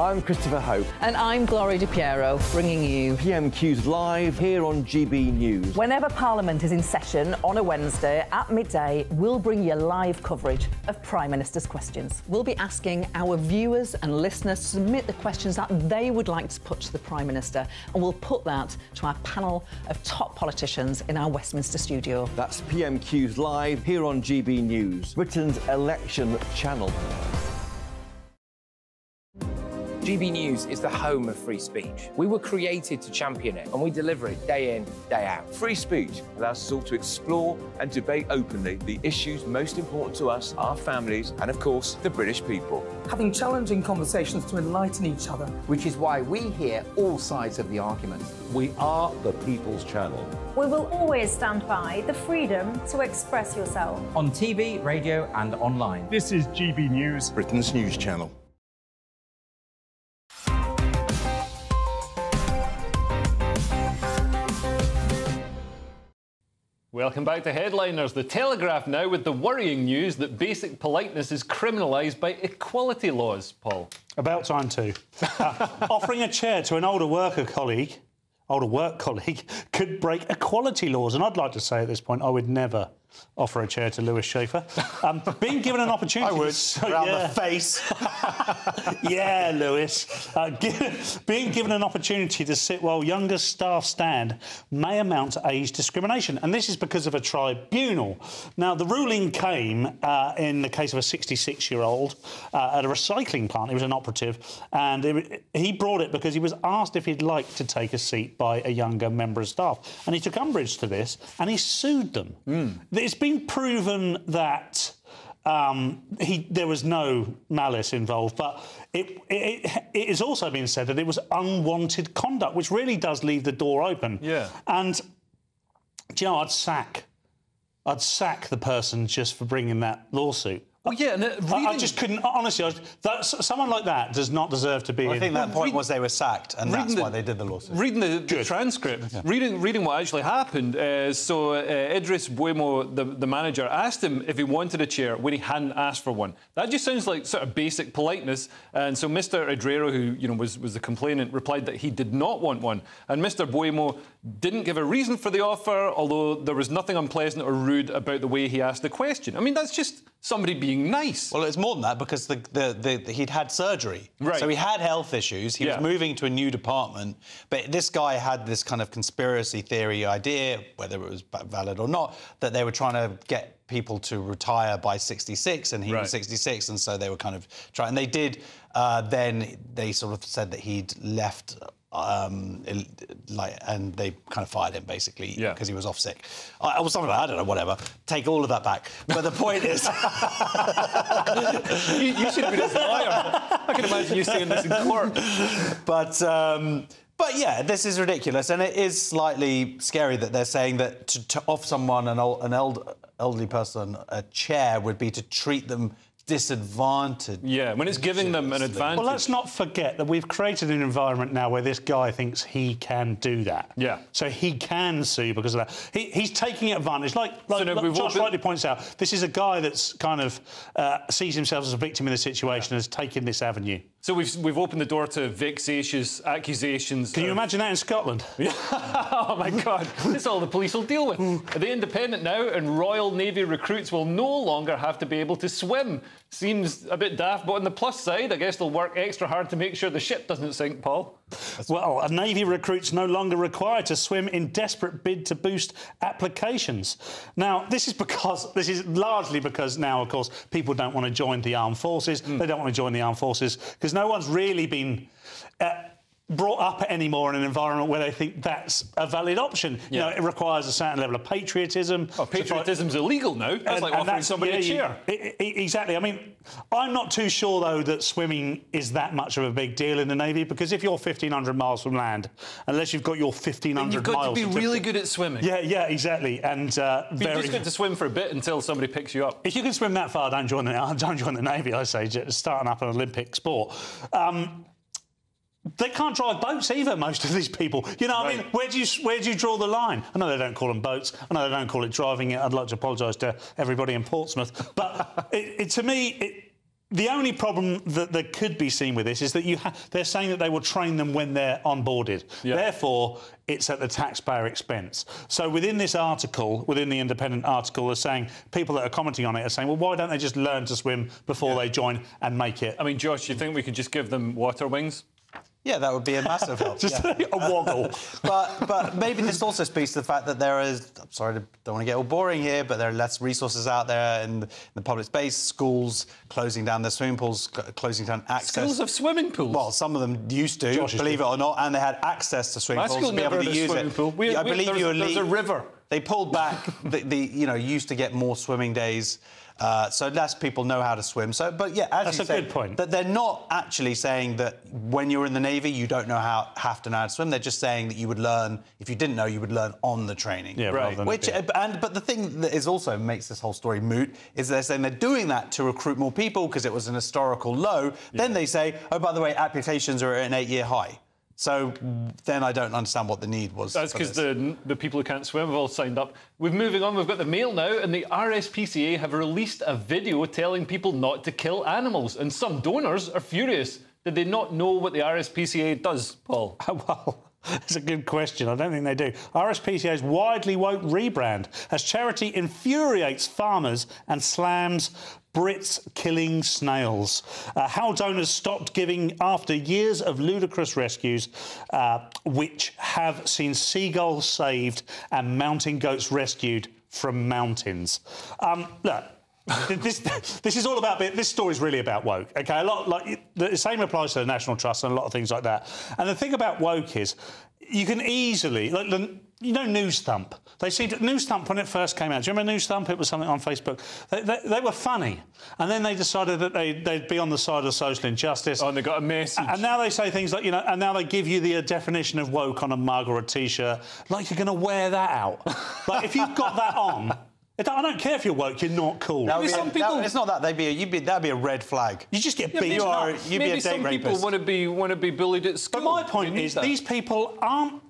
[SPEAKER 18] I'm Christopher Hope.
[SPEAKER 26] And I'm Gloria De Piero, bringing you
[SPEAKER 18] PMQ's live here on GB News.
[SPEAKER 26] Whenever Parliament is in session on a Wednesday at midday, we'll bring you live coverage of Prime Minister's questions. We'll be asking our viewers and listeners to submit the questions that they would like to put to the Prime Minister, and we'll put that to our panel of top politicians in our Westminster studio.
[SPEAKER 18] That's PMQ's live here on GB News, Britain's election channel.
[SPEAKER 24] GB News is the home of free speech. We were created to champion it, and we deliver it day in, day out.
[SPEAKER 27] Free speech allows us all to explore and debate openly the issues most important to us, our families, and of course, the British people.
[SPEAKER 28] Having challenging conversations to enlighten each other.
[SPEAKER 29] Which is why we hear all sides of the argument.
[SPEAKER 30] We are the People's Channel.
[SPEAKER 21] We will always stand by the freedom to express yourself.
[SPEAKER 29] On TV, radio, and online.
[SPEAKER 31] This is GB News,
[SPEAKER 30] Britain's news channel.
[SPEAKER 10] Welcome back to Headliners. The Telegraph now with the worrying news that basic politeness is criminalised by equality laws, Paul.
[SPEAKER 12] About time too. Offering a chair to an older worker colleague, older work colleague, could break equality laws. And I'd like to say at this point, I would never offer a chair to Lewis Schaffer. Um, being given an opportunity...
[SPEAKER 11] I would,
[SPEAKER 12] to-
[SPEAKER 11] around
[SPEAKER 12] yeah.
[SPEAKER 11] the face.
[SPEAKER 12] yeah, Lewis. Uh, gi- being given an opportunity to sit while younger staff stand may amount to age discrimination, and this is because of a tribunal. Now, the ruling came uh, in the case of a 66-year-old uh, at a recycling plant. He was an operative, and it- he brought it because he was asked if he'd like to take a seat by a younger member of staff, and he took umbrage to this, and he sued them. It's been proven that um, he, there was no malice involved, but it, it, it has also been said that it was unwanted conduct, which really does leave the door open.
[SPEAKER 10] Yeah.
[SPEAKER 12] And do you know, I'd sack, I'd sack the person just for bringing that lawsuit.
[SPEAKER 10] Well, yeah, and uh,
[SPEAKER 12] I, I
[SPEAKER 10] reading-
[SPEAKER 12] just couldn't. Honestly, I, that, someone like that does not deserve to be.
[SPEAKER 11] Well, I
[SPEAKER 12] in-
[SPEAKER 11] think that point was they were sacked, and
[SPEAKER 10] Reading
[SPEAKER 11] that's
[SPEAKER 10] the-
[SPEAKER 11] why they did the lawsuit.
[SPEAKER 10] Reading the, the transcript, reading reading what actually happened. Uh, so uh, Idris Buemo, the, the manager, asked him if he wanted a chair when he hadn't asked for one. That just sounds like sort of basic politeness. And so Mr. Idrero, who you know was was the complainant, replied that he did not want one. And Mr. Buemo didn't give a reason for the offer, although there was nothing unpleasant or rude about the way he asked the question. I mean, that's just somebody being nice.
[SPEAKER 11] Well, it's more than that because the, the, the, the- he'd had surgery.
[SPEAKER 10] Right.
[SPEAKER 11] So he had health issues. He
[SPEAKER 10] Yeah.
[SPEAKER 11] was moving to a new department. But this guy had this kind of conspiracy theory idea, whether it was valid or not, that they were trying to get people to retire by 66, and he
[SPEAKER 10] Right.
[SPEAKER 11] was 66, and so they were kind of trying. And they did. Uh, then they sort of said that he'd left. Um, like, and they kind of fired him basically because he was off sick. I, I was something like I don't know, whatever. Take all of that back. But the point is,
[SPEAKER 10] you, you should have been his lawyer. I can imagine you saying this in court.
[SPEAKER 11] but um, but yeah, this is ridiculous, and it is slightly scary that they're saying that to, to offer someone an, old, an elderly person a chair would be to treat them disadvantaged.
[SPEAKER 10] Yeah, when it's giving them an advantage.
[SPEAKER 12] Well, let's not forget that we've created an environment now where this guy thinks he can do that.
[SPEAKER 10] Yeah.
[SPEAKER 12] So he can sue because of that. He, he's taking advantage. Like, like,
[SPEAKER 10] no,
[SPEAKER 12] like
[SPEAKER 10] we've
[SPEAKER 12] Josh
[SPEAKER 10] been-
[SPEAKER 12] rightly points out, this is a guy that's kind of uh, sees himself as a victim in the situation and has taken this avenue.
[SPEAKER 10] So we've we've opened the door to vexatious accusations.
[SPEAKER 12] Can you imagine that in Scotland?
[SPEAKER 10] oh my God! It's all the police will deal with. the Independent now and Royal Navy recruits will no longer have to be able to swim. Seems a bit daft, but on the plus side, I guess they'll work extra hard to make sure the ship doesn't sink. Paul.
[SPEAKER 12] Well, a Navy recruit's no longer required to swim in desperate bid to boost applications. Now, this is because this is largely because now, of course, people don't want to join the armed forces.
[SPEAKER 10] Hmm.
[SPEAKER 12] They don't want to join the armed forces because no one's really been. Uh, Brought up anymore in an environment where they think that's a valid option. You know, it requires a certain level of patriotism.
[SPEAKER 10] Oh, patriotism's illegal now. That's like offering somebody a
[SPEAKER 12] you-
[SPEAKER 10] chair.
[SPEAKER 12] I- I- exactly. I mean, I'm not too sure though that swimming is that much of a big deal in the navy because if you're 1,500 miles from land, unless you've got your 1,500 miles...
[SPEAKER 10] You've got to be really good at swimming.
[SPEAKER 12] Yeah, yeah, exactly, and uh, very.
[SPEAKER 10] just good to swim for a bit until somebody picks you up.
[SPEAKER 12] If you can swim that far, don't join the don't join the navy. I say, starting up an Olympic sport. Um, they can't drive boats either. Most of these people, you know, what I mean, where do you where do you draw the line? I know they don't call them boats. I know they don't call it driving it. I'd like to apologise to everybody in Portsmouth, but it, it, to me, it, the only problem that, that could be seen with this is that you ha- they're saying that they will train them when they're onboarded. Therefore, it's at the taxpayer expense. So within this article, within the independent article, they're saying people that are commenting on it are saying, well, why don't they just learn to swim before they join and make it?
[SPEAKER 10] I mean, Josh, you think we could just give them water wings?
[SPEAKER 11] Yeah, that would be a massive help.
[SPEAKER 12] Just
[SPEAKER 11] yeah.
[SPEAKER 12] a woggle.
[SPEAKER 11] but but maybe this also speaks to the fact that there is. I'm sorry, to, don't want to get all boring here, but there are less resources out there in the, in the public space. Schools closing down their swimming pools, cl- closing down access.
[SPEAKER 10] Schools have swimming pools.
[SPEAKER 11] Well, some of them used to,
[SPEAKER 10] Josh
[SPEAKER 11] believe it or not, and they had access to swimming
[SPEAKER 10] My
[SPEAKER 11] pools to be able to use it.
[SPEAKER 10] pool. We-
[SPEAKER 11] I
[SPEAKER 10] we-
[SPEAKER 11] believe you were
[SPEAKER 10] there's a river.
[SPEAKER 11] They pulled back the, the you know used to get more swimming days. Uh, so less people know how to swim. So, but yeah, as
[SPEAKER 12] That's
[SPEAKER 11] you
[SPEAKER 12] a
[SPEAKER 11] say,
[SPEAKER 12] good point.
[SPEAKER 11] That they're not actually saying that when you're in the navy you don't know how have to know how to swim. They're just saying that you would learn if you didn't know you would learn on the training.
[SPEAKER 12] Yeah, rather than
[SPEAKER 11] Which
[SPEAKER 12] it
[SPEAKER 11] and but the thing that is also makes this whole story moot is they're saying they're doing that to recruit more people because it was an historical low. Then they say, oh by the way, applications are at an eight-year high. So then I don't understand what the need was.
[SPEAKER 10] That's because the the people who can't swim have all signed up. We're moving on. We've got the mail now, and the RSPCA have released a video telling people not to kill animals, and some donors are furious. Did they not know what the RSPCA does, Paul?
[SPEAKER 12] well. That's a good question. I don't think they do. RSPCA's widely woke rebrand as charity infuriates farmers and slams Brits killing snails. Uh, how donors stopped giving after years of ludicrous rescues, uh, which have seen seagulls saved and mountain goats rescued from mountains. Um, look, this, this is all about this story is really about woke okay a lot like the same applies to the national trust and a lot of things like that and the thing about woke is you can easily like the, you know NewsThump they see NewsThump when it first came out do you remember NewsThump it was something on facebook they, they, they were funny and then they decided that they, they'd be on the side of social injustice
[SPEAKER 10] oh and they got a message
[SPEAKER 12] and now they say things like you know and now they give you the uh, definition of woke on a mug or a t-shirt like you're going to wear that out like if you've got that on I don't care if you're woke. You're not cool.
[SPEAKER 11] That would be a- that- it's not that. They'd be. A, you'd be. That'd be a red flag.
[SPEAKER 12] You just get
[SPEAKER 10] Yeah,
[SPEAKER 12] beat
[SPEAKER 10] maybe
[SPEAKER 11] are- you'd be
[SPEAKER 10] Maybe
[SPEAKER 11] a date
[SPEAKER 10] some people want to be want to be bullied at school.
[SPEAKER 12] But my point is,
[SPEAKER 10] that.
[SPEAKER 12] these people aren't a-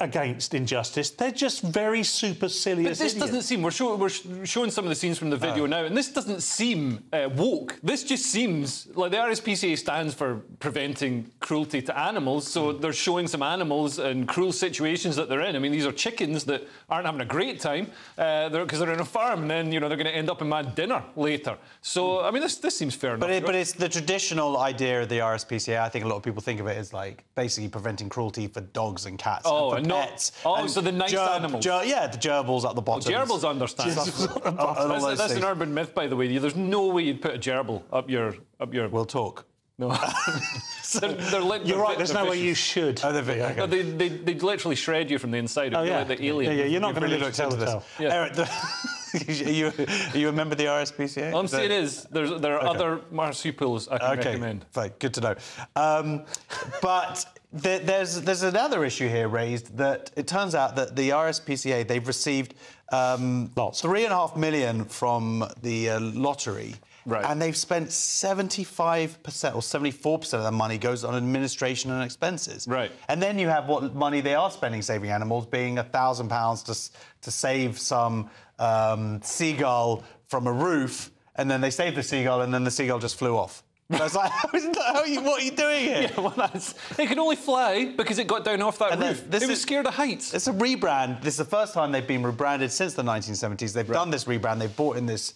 [SPEAKER 12] against injustice. They're just very supercilious.
[SPEAKER 10] But this
[SPEAKER 12] idiots.
[SPEAKER 10] doesn't seem. We're, show, we're sh- showing some of the scenes from the video now, and this doesn't seem uh, woke. This just seems like the RSPCA stands for preventing cruelty to animals. So mm. they're showing some animals and cruel situations that they're in. I mean, these are chickens that aren't having a great time because they're, 'cause they're in a farm, and then you know they're going to end up in my dinner later. So mm. I mean, this this seems fair
[SPEAKER 11] But,
[SPEAKER 10] enough.
[SPEAKER 11] it, but it's the traditional idea of the RSPCA. I think a lot of people think of it as like basically preventing cruelty for dogs and cats.
[SPEAKER 10] Oh,
[SPEAKER 11] and for pets.
[SPEAKER 10] oh,
[SPEAKER 11] and
[SPEAKER 10] so the nice animals.
[SPEAKER 11] yeah, the gerbils at the bottom.
[SPEAKER 10] Gerbils understand. that's that's an urban myth, by the way. There's no way you'd put a gerbil up your up your.
[SPEAKER 11] We'll talk.
[SPEAKER 10] No, they're, they're lit-
[SPEAKER 12] You're right. There's
[SPEAKER 10] they're
[SPEAKER 12] no way you should.
[SPEAKER 11] Oh, they're vi- okay.
[SPEAKER 10] No, they, they, they'd literally shred you from the inside.
[SPEAKER 12] Oh, yeah.
[SPEAKER 10] like the alien.
[SPEAKER 12] Yeah, yeah, you're not
[SPEAKER 11] You've
[SPEAKER 12] gonna
[SPEAKER 11] really
[SPEAKER 12] live to
[SPEAKER 11] into
[SPEAKER 12] tell
[SPEAKER 11] this.
[SPEAKER 12] the tale.
[SPEAKER 11] Eric, the, are you, are you a member of the RSPCA?
[SPEAKER 10] All I'm
[SPEAKER 11] Is
[SPEAKER 10] saying is, there's, there are
[SPEAKER 11] Okay.
[SPEAKER 10] other marsupials I can
[SPEAKER 11] okay,
[SPEAKER 10] recommend.
[SPEAKER 11] fine, good to know. Um, but there, there's there's another issue here raised that it turns out that the RSPCA they've received um, three and a half million from the uh, lottery.
[SPEAKER 10] Right.
[SPEAKER 11] And they've spent 75% or 74% of their money goes on administration and expenses.
[SPEAKER 10] Right.
[SPEAKER 11] And then you have what money they are spending saving animals, being a thousand pounds to to save some um, seagull from a roof, and then they saved the seagull, and then the seagull just flew off. I was like, how is that, how are you, what are you doing here?
[SPEAKER 10] Yeah, well, that's, it can only fly because it got down off that
[SPEAKER 11] And
[SPEAKER 10] roof.
[SPEAKER 11] this
[SPEAKER 10] it was scared of heights.
[SPEAKER 11] It's a rebrand. This is the first time they've been rebranded since the 1970s. They've done this rebrand. They've bought in this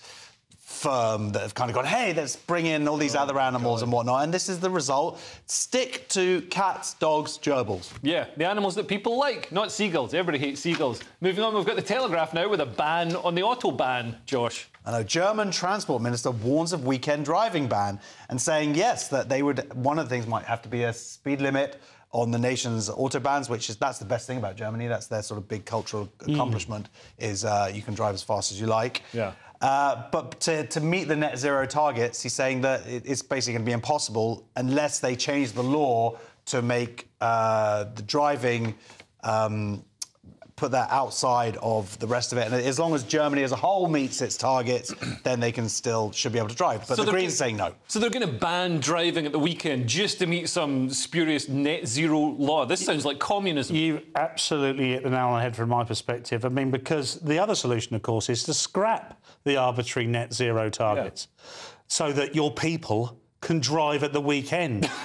[SPEAKER 11] firm that have kind of gone, hey, let's bring in all these
[SPEAKER 10] Oh,
[SPEAKER 11] other animals and whatnot. And this is the result. Stick to cats, dogs, gerbils.
[SPEAKER 10] Yeah, the animals that people like, not seagulls. Everybody hates seagulls. Moving on, we've got the Telegraph now with a ban on the autobahn, Josh.
[SPEAKER 11] I know German transport minister warns of weekend driving ban and saying yes that they would one of the things might have to be a speed limit on the nation's autobahns, which is that's the best thing about Germany. That's their sort of big cultural accomplishment is uh, you can drive as fast as you like.
[SPEAKER 10] Yeah.
[SPEAKER 11] Uh, but to, to meet the net zero targets, he's saying that it's basically going to be impossible unless they change the law to make uh, the driving. Um, put that outside of the rest of it. And as long as Germany as a whole meets its targets, then they can still should be able to drive. But
[SPEAKER 10] So
[SPEAKER 11] the
[SPEAKER 10] they're
[SPEAKER 11] Greens
[SPEAKER 10] g-
[SPEAKER 11] saying no.
[SPEAKER 10] So they're going to ban driving at the weekend just to meet some spurious net zero law. This sounds like communism.
[SPEAKER 12] You absolutely hit the nail on the head from my perspective. I mean, because the other solution, of course, is to scrap the arbitrary net zero targets so that your people can drive at the weekend.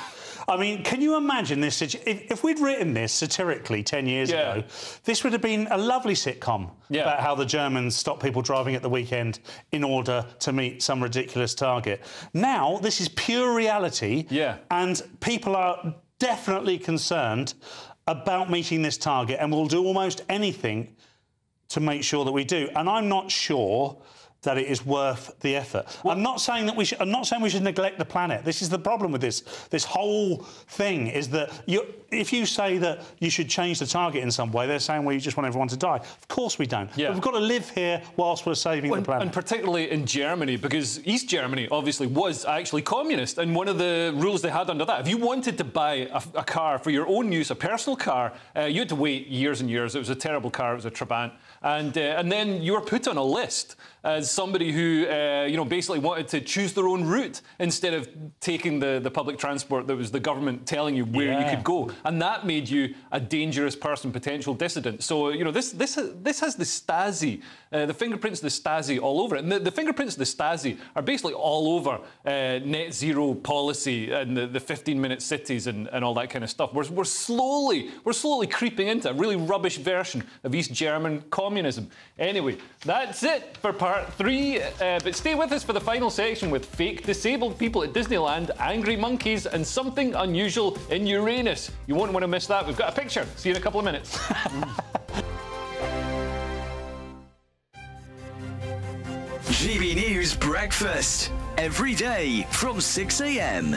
[SPEAKER 12] I mean, can you imagine this? If, if we'd written this satirically 10 years
[SPEAKER 10] Yeah.
[SPEAKER 12] ago, this would have been a lovely sitcom
[SPEAKER 10] Yeah.
[SPEAKER 12] about how the Germans stop people driving at the weekend in order to meet some ridiculous target. Now, this is pure reality.
[SPEAKER 10] Yeah.
[SPEAKER 12] And people are definitely concerned about meeting this target and will do almost anything to make sure that we do. And I'm not sure that it is worth the effort. I'm not saying that we should. I'm not saying we should neglect the planet. This is the problem with this. This whole thing is that you, if you say that you should change the target in some way, they're saying, well, you just want everyone to die. Of course we don't.
[SPEAKER 10] Yeah.
[SPEAKER 12] But we've got to live here whilst we're saving the planet.
[SPEAKER 10] and particularly in Germany, because East Germany obviously was actually communist, and one of the rules they had under that, if you wanted to buy a, a car for your own use, a personal car, uh, you had to wait years and years. It was a terrible car. It was a Trabant, and uh, and then you were put on a list as somebody who uh, you know basically wanted to choose their own route instead of taking the, the public transport that was the government telling you where you could go, and that made you a dangerous person, potential dissident. So you know this this this has the Stasi, uh, the fingerprints of the Stasi all over it, and the, the fingerprints of the Stasi are basically all over uh, net zero policy and the, the 15-minute cities and, and all that kind of stuff. We're, we're slowly we're slowly creeping into a really rubbish version of East German communism. Anyway, that's it for part three. Uh, but stay with us for the final section with fake disabled people at Disneyland, angry monkeys, and something unusual in Uranus. You won't want to miss that. We've got a picture. See you in a couple of minutes.
[SPEAKER 32] GB News Breakfast. Every day from 6 a.m.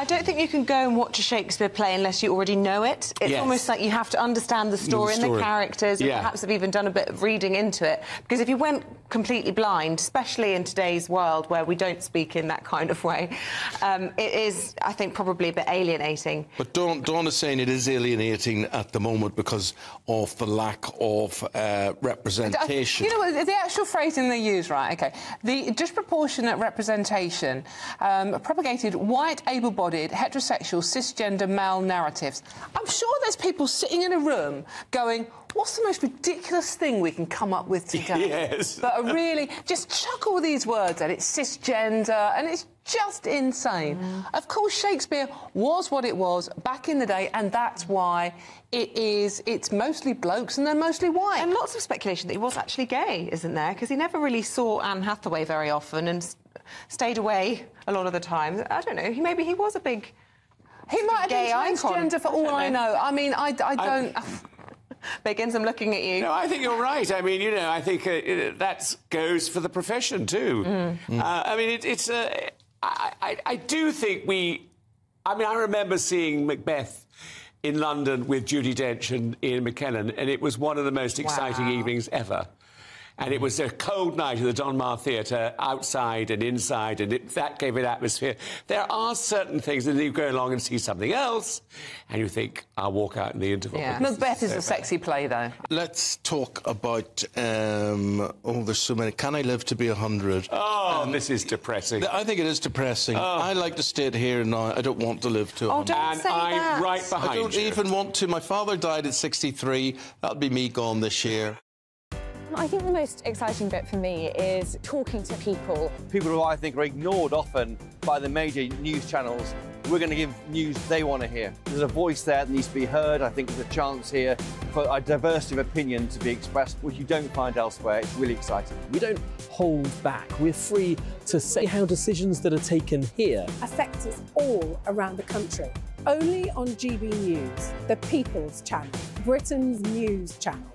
[SPEAKER 33] I don't think you can go and watch a Shakespeare play unless you already know it. It's
[SPEAKER 34] Yes.
[SPEAKER 33] almost like you have to understand the story, and the
[SPEAKER 34] story.
[SPEAKER 33] characters, and perhaps have even done a bit of reading into it. Because if you went completely blind, especially in today's world where we don't speak in that kind of way, um, it is, I think, probably a bit alienating.
[SPEAKER 30] But Dawn, Dawn is saying it is alienating at the moment because of the lack of uh, representation.
[SPEAKER 34] You know what, the actual phrasing they use, right? Okay. The disproportionate representation um, propagated white, able bodied, heterosexual, cisgender male narratives. I'm sure there's people sitting in a room going, What's the most ridiculous thing we can come up with today?
[SPEAKER 30] Yes.
[SPEAKER 34] But are really just chuck all these words at it, cisgender, and it's just insane. Mm. Of course, Shakespeare was what it was back in the day, and that's why it is. It's mostly blokes, and they're mostly white.
[SPEAKER 33] And lots of speculation that he was actually gay, isn't there? Because he never really saw Anne Hathaway very often and stayed away a lot of the time. I don't know. He, maybe he was a big.
[SPEAKER 34] He might have
[SPEAKER 33] gay
[SPEAKER 34] been
[SPEAKER 33] icon.
[SPEAKER 34] transgender for all I know. I mean, I, I don't.
[SPEAKER 33] Biggins, I'm looking at you.
[SPEAKER 35] No, I think you're right. I mean, you know, I think uh, that goes for the profession too.
[SPEAKER 33] Mm.
[SPEAKER 35] Uh, I mean, it, it's. Uh, I, I, I do think we. I mean, I remember seeing Macbeth in London with Judi Dench and Ian McKellen, and it was one of the most exciting
[SPEAKER 34] Wow.
[SPEAKER 35] evenings ever. And it was a cold night at the Donmar Theatre, outside and inside, and it, that gave it atmosphere. There are certain things that you go along and see something else, and you think, I'll walk out in the interval. because
[SPEAKER 34] Macbeth is
[SPEAKER 35] so
[SPEAKER 34] a sexy play, though.
[SPEAKER 30] Let's talk about. Um, oh, there's so many. Can I live to be a hundred?
[SPEAKER 35] Oh, this is depressing.
[SPEAKER 30] I think it is depressing. I like to stay here now. I don't want to live to.
[SPEAKER 33] Oh, don't
[SPEAKER 35] And
[SPEAKER 33] say
[SPEAKER 35] I'm
[SPEAKER 33] that.
[SPEAKER 35] right behind I
[SPEAKER 30] don't
[SPEAKER 35] you.
[SPEAKER 30] even want to. My father died at 63. That'll be me gone this year.
[SPEAKER 17] I think the most exciting bit for me is talking to people.
[SPEAKER 18] People who I think are ignored often by the major news channels. We're going to give news they want to hear. There's a voice there that needs to be heard. I think there's a chance here for a diversity of opinion to be expressed, which you don't find elsewhere. It's really exciting.
[SPEAKER 19] We don't hold back. We're free to say how decisions that are taken here
[SPEAKER 20] affect us all around the country. Only on GB News, the People's Channel, Britain's news channel.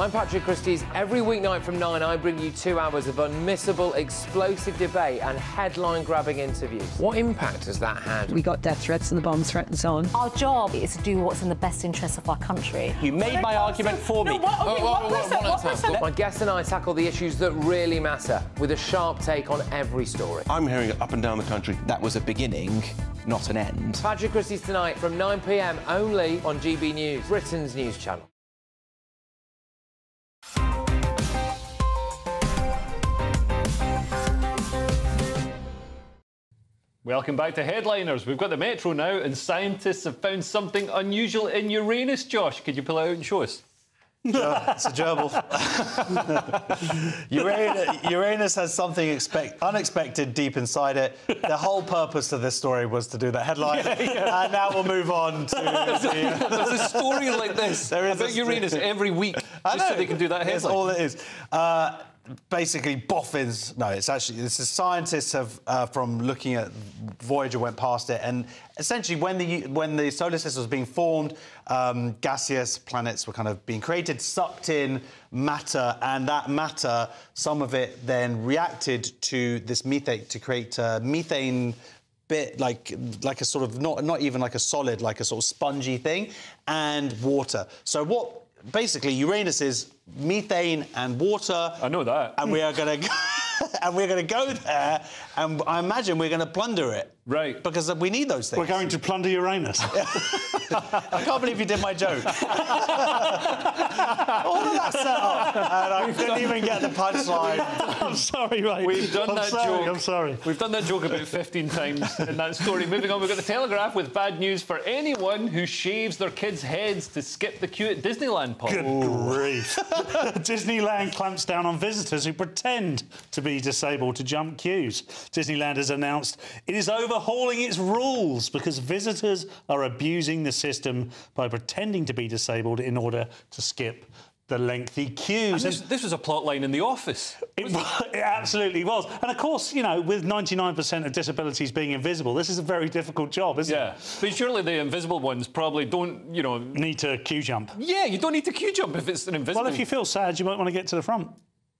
[SPEAKER 24] I'm Patrick Christys. Every weeknight from 9, I bring you two hours of unmissable, explosive debate and headline grabbing interviews. What impact has that had?
[SPEAKER 36] We got death threats and the bomb threat and so on.
[SPEAKER 37] Our job is to do what's in the best interest of our country.
[SPEAKER 24] You made my argument for me. My guests and I tackle the issues that really matter with a sharp take on every story.
[SPEAKER 30] I'm hearing it up and down the country.
[SPEAKER 31] That was a beginning, not an end.
[SPEAKER 24] Patrick Christys tonight from 9 pm only on GB News, Britain's news channel.
[SPEAKER 10] Welcome back to Headliners. We've got the Metro now, and scientists have found something unusual in Uranus. Josh, could you pull it out and show us?
[SPEAKER 11] it's a gerbil. Uranus, Uranus has something expect, unexpected deep inside it. The whole purpose of this story was to do that headline. And now we'll move on to.
[SPEAKER 10] A, there's a story like this
[SPEAKER 11] There is
[SPEAKER 10] about Uranus every week,
[SPEAKER 11] I
[SPEAKER 10] just so they can do that headline.
[SPEAKER 11] That's all it is. Uh, basically boffins. No, it's actually this is scientists have uh, from looking at Voyager went past it, and essentially when the when the solar system was being formed, um, gaseous planets were kind of being created, sucked in matter, and that matter, some of it then reacted to this methane to create uh, methane bit like like a sort of not not even like a solid like a sort of spongy thing and water. So what basically uranus is methane and water
[SPEAKER 10] I know that
[SPEAKER 11] and we are going to and we're going to go there and i imagine we're going to plunder it
[SPEAKER 10] right
[SPEAKER 11] because we need those things
[SPEAKER 12] We're going to plunder Uranus.
[SPEAKER 11] i can't believe you did my joke all of that set up and i didn't even get the punchline
[SPEAKER 12] I'm sorry, mate.
[SPEAKER 10] We've done
[SPEAKER 12] I'm
[SPEAKER 10] that
[SPEAKER 12] sorry,
[SPEAKER 10] joke.
[SPEAKER 12] I'm sorry.
[SPEAKER 10] We've done that joke about 15 times in that story. Moving on, we've got the Telegraph with bad news for anyone who shaves their kids' heads to skip the queue at Disneyland, Paul.
[SPEAKER 12] Good grief. Disneyland clamps down on visitors who pretend to be disabled to jump queues. Disneyland has announced it is overhauling its rules because visitors are abusing the system by pretending to be disabled in order to skip the lengthy queues.
[SPEAKER 10] And this, this was a plot line in The Office.
[SPEAKER 12] It, it absolutely was. And of course, you know, with 99% of disabilities being invisible, this is a very difficult job, isn't
[SPEAKER 10] Yeah,
[SPEAKER 12] it?
[SPEAKER 10] but surely the invisible ones probably don't, you know...
[SPEAKER 12] Need to queue jump.
[SPEAKER 10] Yeah, you don't need to queue jump if it's an invisible...
[SPEAKER 12] Well, if you feel sad, you might want to get to the front.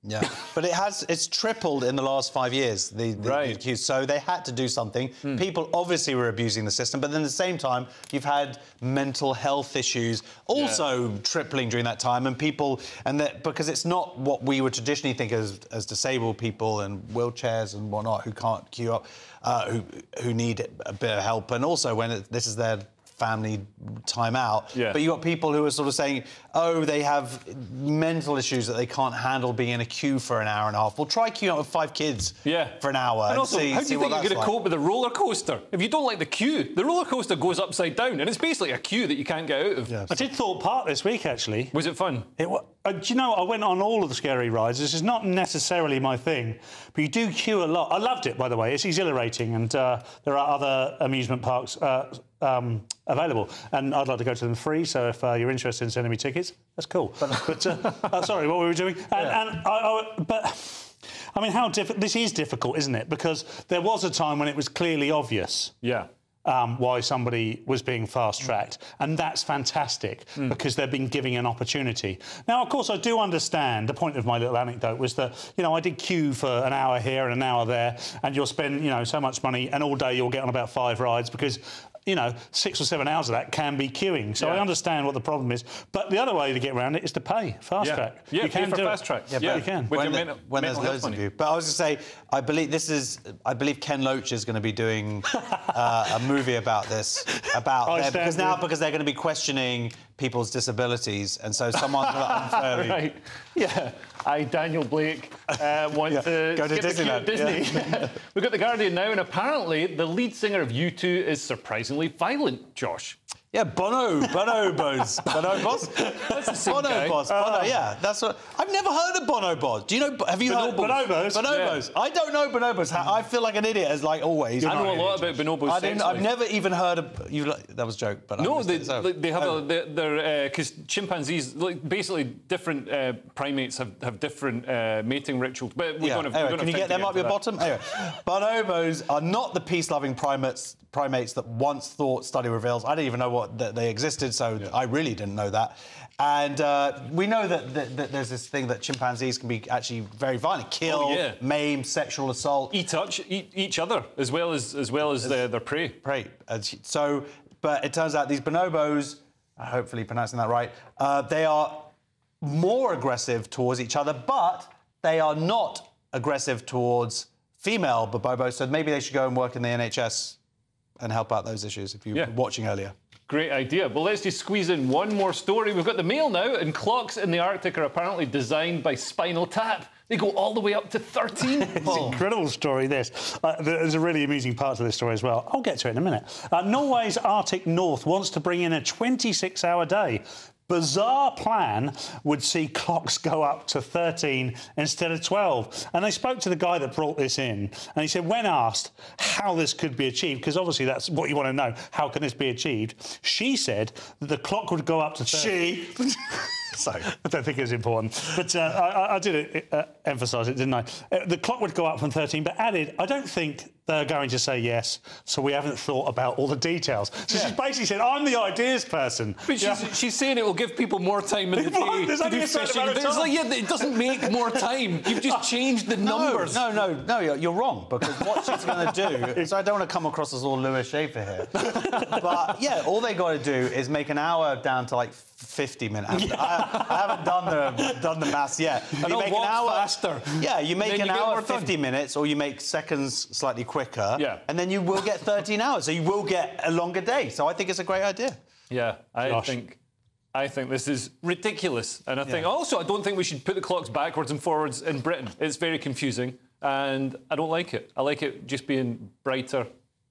[SPEAKER 11] Yeah, but it has it's tripled in the last five years. The, the,
[SPEAKER 10] Right.
[SPEAKER 11] so they had to do something. People obviously were abusing the system, but then at the same time, you've had mental health issues also tripling during that time, and people and that because it's not what we would traditionally think as as disabled people and wheelchairs and whatnot who can't queue up, uh, who who need a bit of help, and also when it, this is their family time out.
[SPEAKER 10] Yeah.
[SPEAKER 11] But you got people who are sort of saying, oh, they have mental issues that they can't handle being in a queue for an hour and a half. Well, try queuing up with five kids
[SPEAKER 10] Yeah.
[SPEAKER 11] for an hour
[SPEAKER 10] And
[SPEAKER 11] and,
[SPEAKER 10] also,
[SPEAKER 11] see,
[SPEAKER 10] how do you think you're
[SPEAKER 11] that's
[SPEAKER 10] going to
[SPEAKER 11] like.
[SPEAKER 10] cope with a roller coaster? If you don't like the queue, the roller coaster goes upside down, and it's basically a queue that you can't get out of.
[SPEAKER 12] I did Thorpe Park this week, actually.
[SPEAKER 10] Was it fun?
[SPEAKER 12] It, wa- uh, do you know, I went on all of the scary rides. This is not necessarily my thing, but you do queue a lot. I loved it, by the way. It's exhilarating, and uh, there are other amusement parks uh, um, available, and I'd like to go to them free. So if uh, you're interested in sending me tickets, that's cool. But, uh, uh, sorry, what were we doing? And, and I, I, but. I mean, how diff- this is difficult, isn't it? Because there was a time when it was clearly obvious
[SPEAKER 10] Yeah.
[SPEAKER 12] Um, why somebody was being fast tracked. And that's fantastic because they've been giving an opportunity. Now, of course, I do understand the point of my little anecdote was that, you know, I did queue for an hour here and an hour there, and you'll spend, you know, so much money, and all day you'll get on about five rides because. You know, six or seven hours of that can be queuing. So I understand what the problem is. But the other way to get around it is to pay fast
[SPEAKER 10] Yeah.
[SPEAKER 12] track.
[SPEAKER 10] Yeah,
[SPEAKER 12] you
[SPEAKER 10] pay
[SPEAKER 12] can
[SPEAKER 10] for
[SPEAKER 12] do
[SPEAKER 10] fast
[SPEAKER 12] it.
[SPEAKER 10] track.
[SPEAKER 12] Yeah,
[SPEAKER 10] Yeah.
[SPEAKER 12] you can.
[SPEAKER 11] When, the-
[SPEAKER 10] mental-
[SPEAKER 11] when there's
[SPEAKER 10] mental health
[SPEAKER 11] loads of you. But I was going to say, I believe this is, I believe Ken Loach is going to be doing uh, a movie about this, about
[SPEAKER 12] I
[SPEAKER 11] their- because now because they're going to be questioning people's disabilities, and so someone's going to unfairly.
[SPEAKER 10] right. Yeah. I, Daniel Blake, uh, want to
[SPEAKER 11] Go to
[SPEAKER 10] skip the queue at
[SPEAKER 11] Disneyland,
[SPEAKER 10] Disney. We've got The Guardian now, and apparently the lead singer of U2 is surprisingly violent, Josh.
[SPEAKER 11] Yeah, Bono, Bonobos, Bonobos.
[SPEAKER 10] That's guy.
[SPEAKER 11] Bonobos, Bono. Yeah, that's what. I've never heard of Bonobos. Do you know? Have you heard
[SPEAKER 12] Bonobos?
[SPEAKER 11] Bonobos. I don't know Bonobos. I feel like an idiot, as like always.
[SPEAKER 10] I know a lot about bonobos
[SPEAKER 11] I didn't, I've never even heard of you. That was a joke, but
[SPEAKER 10] No, they,
[SPEAKER 11] it, so-
[SPEAKER 10] they- have
[SPEAKER 11] Oh.
[SPEAKER 10] a, they're- because chimpanzees, like basically different uh, primates have, have different uh, mating rituals. But we
[SPEAKER 11] yeah.
[SPEAKER 10] don't have. we
[SPEAKER 11] anyway,
[SPEAKER 10] don't
[SPEAKER 11] can you get them up your
[SPEAKER 10] into
[SPEAKER 11] bottom? Anyway, bonobos are not the peace-loving primates primates that once thought study reveals. I didn't even know what that they existed, so I really didn't know that. And uh, we know that, that, that there's this thing that chimpanzees can be actually very violent, kill,
[SPEAKER 10] Oh, yeah.
[SPEAKER 11] maim, sexual assault,
[SPEAKER 10] Eat, touch, eat each other as well as as well as their, their prey.
[SPEAKER 11] prey. So, but it turns out these bonobos, hopefully pronouncing that right, uh, they are more aggressive towards each other, but they are not aggressive towards female bonobos. So maybe they should go and work in the NHS and help out those issues if you
[SPEAKER 10] Yeah.
[SPEAKER 11] were watching earlier.
[SPEAKER 10] Great idea. Well, let's just squeeze in one more story. We've got the mail now, and clocks in the Arctic are apparently designed by Spinal Tap. They go all the way up to 13.
[SPEAKER 12] It's an incredible story, this. Uh, there's a really amusing part to this story as well. I'll get to it in a minute. Uh, Norway's Arctic North wants to bring in a 26 hour day. Bizarre plan would see clocks go up to 13 instead of 12. And they spoke to the guy that brought this in, and he said, when asked how this could be achieved, because obviously that's what you want to know, how can this be achieved? She said that the clock would go up to 13.
[SPEAKER 11] She.
[SPEAKER 12] so I don't think it was important. But uh, I, I, did uh, emphasise it, didn't I? Uh, the clock would go up from 13, but added, I don't think they're going to say yes, so we haven't thought about all the details. So yeah. she's basically said, I'm the ideas person.
[SPEAKER 10] But she's, yeah. she's, saying it will give people more time in the day
[SPEAKER 12] There's
[SPEAKER 10] to do fishing. It's like, yeah, it doesn't make more time. You've just changed the
[SPEAKER 11] no,
[SPEAKER 10] numbers.
[SPEAKER 11] No, no, no, you're wrong, because what she's going to do is I don't want to come across as all Lewis Schaffer here. but, yeah, all they got to do is make an hour down to, like, 50 minutes. Yeah. I, I, haven't done the done the maths yet.
[SPEAKER 10] You make an hour faster.
[SPEAKER 11] Yeah, you make an hour 50 done. minutes, or you make seconds slightly quicker.
[SPEAKER 10] Yeah.
[SPEAKER 11] And then you will get 13 hours, so you will get a longer day. So I think it's a great idea.
[SPEAKER 10] Yeah, I Josh. think. I think this is ridiculous. And I think also I don't think we should put the clocks backwards and forwards in Britain. It's very confusing and I don't like it. I like it just being brighter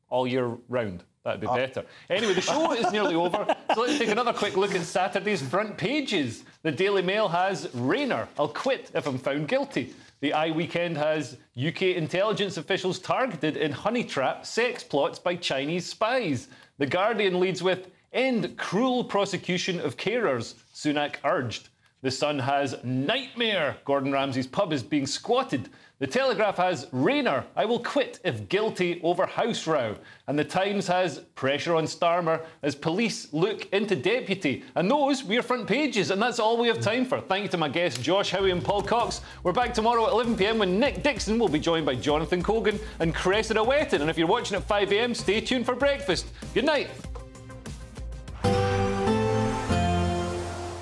[SPEAKER 10] all year round. That'd be uh, better. Anyway, the show is nearly over, so let's take another quick look at Saturday's front pages. The Daily Mail has Rayner, I'll quit if I'm found guilty. The i Weekend has UK intelligence officials targeted in honey trap sex plots by Chinese spies. The Guardian leads with End cruel prosecution of carers, Sunak urged. The Sun has Nightmare, Gordon Ramsay's pub is being squatted. The Telegraph has Rayner, I will quit if guilty over house row. And the Times has pressure on Starmer as police look into deputy. And those were your front pages, and that's all we have time for. Thank you to my guests Josh Howie and Paul Cox. We're back tomorrow at 11pm when Nick Dixon will be joined by Jonathan Cogan and Cressida Wetton. And if you're watching at 5am, stay tuned for breakfast. Good night.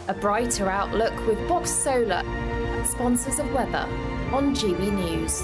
[SPEAKER 38] A brighter outlook with BOXT Solar, sponsors of weather on GB News.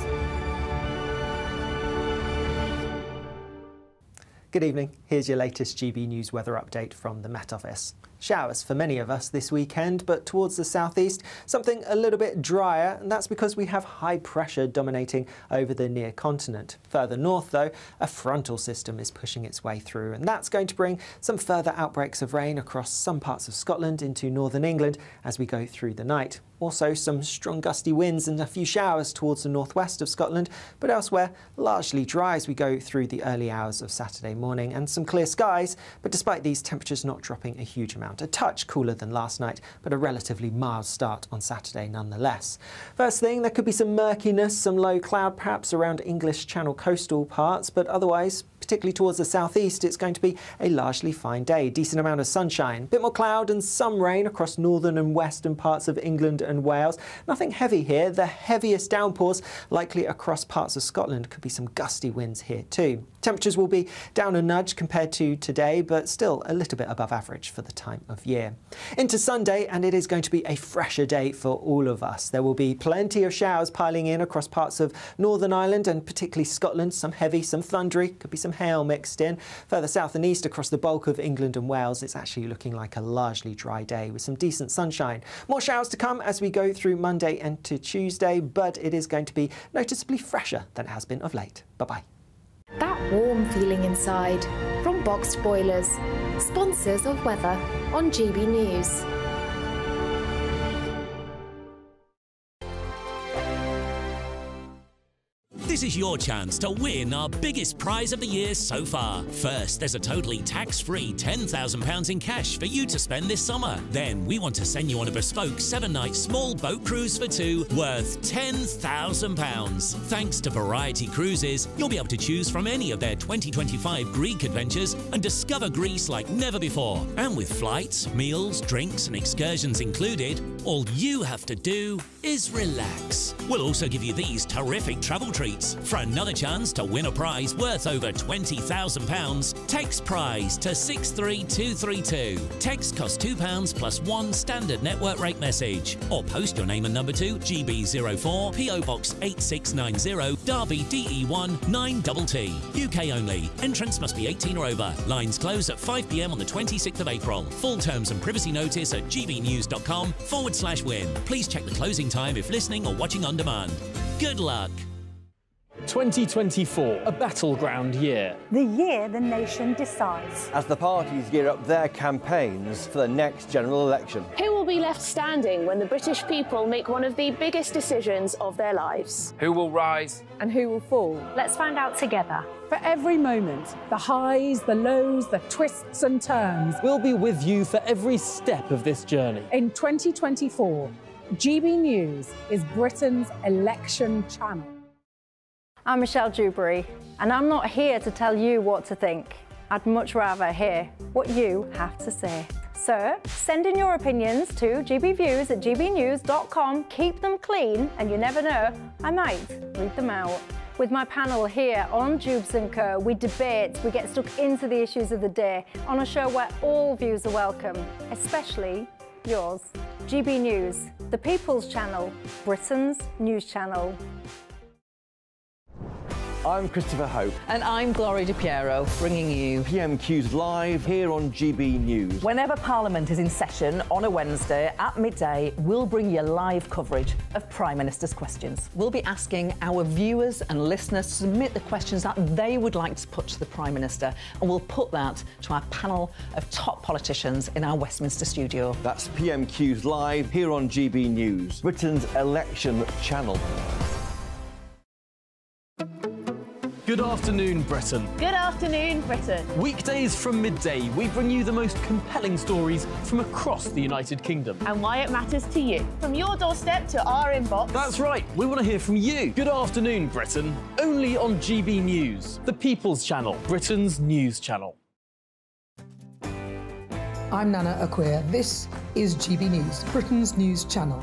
[SPEAKER 22] Good evening. Here's your latest GB News weather update from the Met Office. Showers for many of us this weekend, but towards the southeast, something a little bit drier, and that's because we have high pressure dominating over the near continent. Further north, though, a frontal system is pushing its way through, and that's going to bring some further outbreaks of rain across some parts of Scotland into northern England as we go through the night. Also, some strong gusty winds and a few showers towards the northwest of Scotland, but elsewhere, largely dry as we go through the early hours of Saturday morning, and some clear skies. But despite these temperatures not dropping a huge amount, a touch cooler than last night, but a relatively mild start on Saturday nonetheless. First thing, there could be some murkiness, some low cloud perhaps around English Channel coastal parts, but otherwise particularly towards the southeast, it's going to be a largely fine day. Decent amount of sunshine, a bit more cloud and some rain across northern and western parts of England and Wales. Nothing heavy here. The heaviest downpours likely across parts of Scotland. Could be some gusty winds here too. Temperatures will be down a nudge compared to today, but still a little bit above average for the time of year. Into Sunday, and it is going to be a fresher day for all of us. There will be plenty of showers piling in across parts of Northern Ireland and particularly Scotland. Some heavy, some thundery, could be some hail mixed in. Further south and east across the bulk of England and Wales, it's actually looking like a largely dry day with some decent sunshine. More showers to come as we go through Monday and to Tuesday, but it is going to be noticeably fresher than it has been of late. Bye-bye.
[SPEAKER 38] That warm feeling inside from BOXT Boilers, sponsors of weather on GB News.
[SPEAKER 39] This is your chance to win our biggest prize of the year so far. First, there's a totally tax-free £10,000 in cash for you to spend this summer. Then, we want to send you on a bespoke seven-night small boat cruise for two worth £10,000. Thanks to Variety Cruises, you'll be able to choose from any of their 2025 Greek adventures and discover Greece like never before. And with flights, meals, drinks and excursions included, all you have to do is relax. We'll also give you these terrific travel treats for another chance to win a prize worth over £20,000, text prize to 63232. Text costs £2 plus one standard network rate message. Or post your name and number to GB04 PO Box 8690 Derby DE1 9TT. UK only. Entrance must be 18 or over. Lines close at 5pm on the 26th of April. Full terms and privacy notice at gbnews.com forward slash win. Please check the closing time if listening or watching on demand. Good luck.
[SPEAKER 19] 2024, a battleground year.
[SPEAKER 25] The year the nation decides.
[SPEAKER 18] As the parties gear up their campaigns for the next general election.
[SPEAKER 23] Who will be left standing when the British people make one of the biggest decisions of their lives?
[SPEAKER 24] Who will rise?
[SPEAKER 25] And who will fall?
[SPEAKER 23] Let's find out together.
[SPEAKER 20] For every moment, the highs, the lows, the twists and turns.
[SPEAKER 19] We'll be with you for every step of this journey.
[SPEAKER 20] In 2024, GB News is Britain's election channel.
[SPEAKER 25] I'm Michelle Dewberry, and I'm not here to tell you what to think. I'd much rather hear what you have to say. So send in your opinions to gbviews at gbnews.com. Keep them clean, and you never know, I might read them out. With my panel here on Dewbs & Co, we debate, we get stuck into the issues of the day on a show where all views are welcome, especially yours. GB News, the People's Channel, Britain's news channel.
[SPEAKER 18] I'm Christopher Hope.
[SPEAKER 26] And I'm Gloria De Piero, bringing you
[SPEAKER 18] PMQ's live here on GB News.
[SPEAKER 26] Whenever Parliament is in session on a Wednesday at midday, we'll bring you live coverage of Prime Minister's questions. We'll be asking our viewers and listeners to submit the questions that they would like to put to the Prime Minister, and we'll put that to our panel of top politicians in our Westminster studio.
[SPEAKER 18] That's PMQ's live here on GB News, Britain's election channel.
[SPEAKER 19] Good afternoon, Britain.
[SPEAKER 23] Good afternoon, Britain.
[SPEAKER 19] Weekdays from midday, we bring you the most compelling stories from across the United Kingdom.
[SPEAKER 23] And why it matters to you. From your doorstep to our inbox.
[SPEAKER 19] That's right, we want to hear from you. Good afternoon, Britain. Only on GB News, the People's Channel, Britain's news channel.
[SPEAKER 40] I'm Nana Akua. This is GB News, Britain's news channel.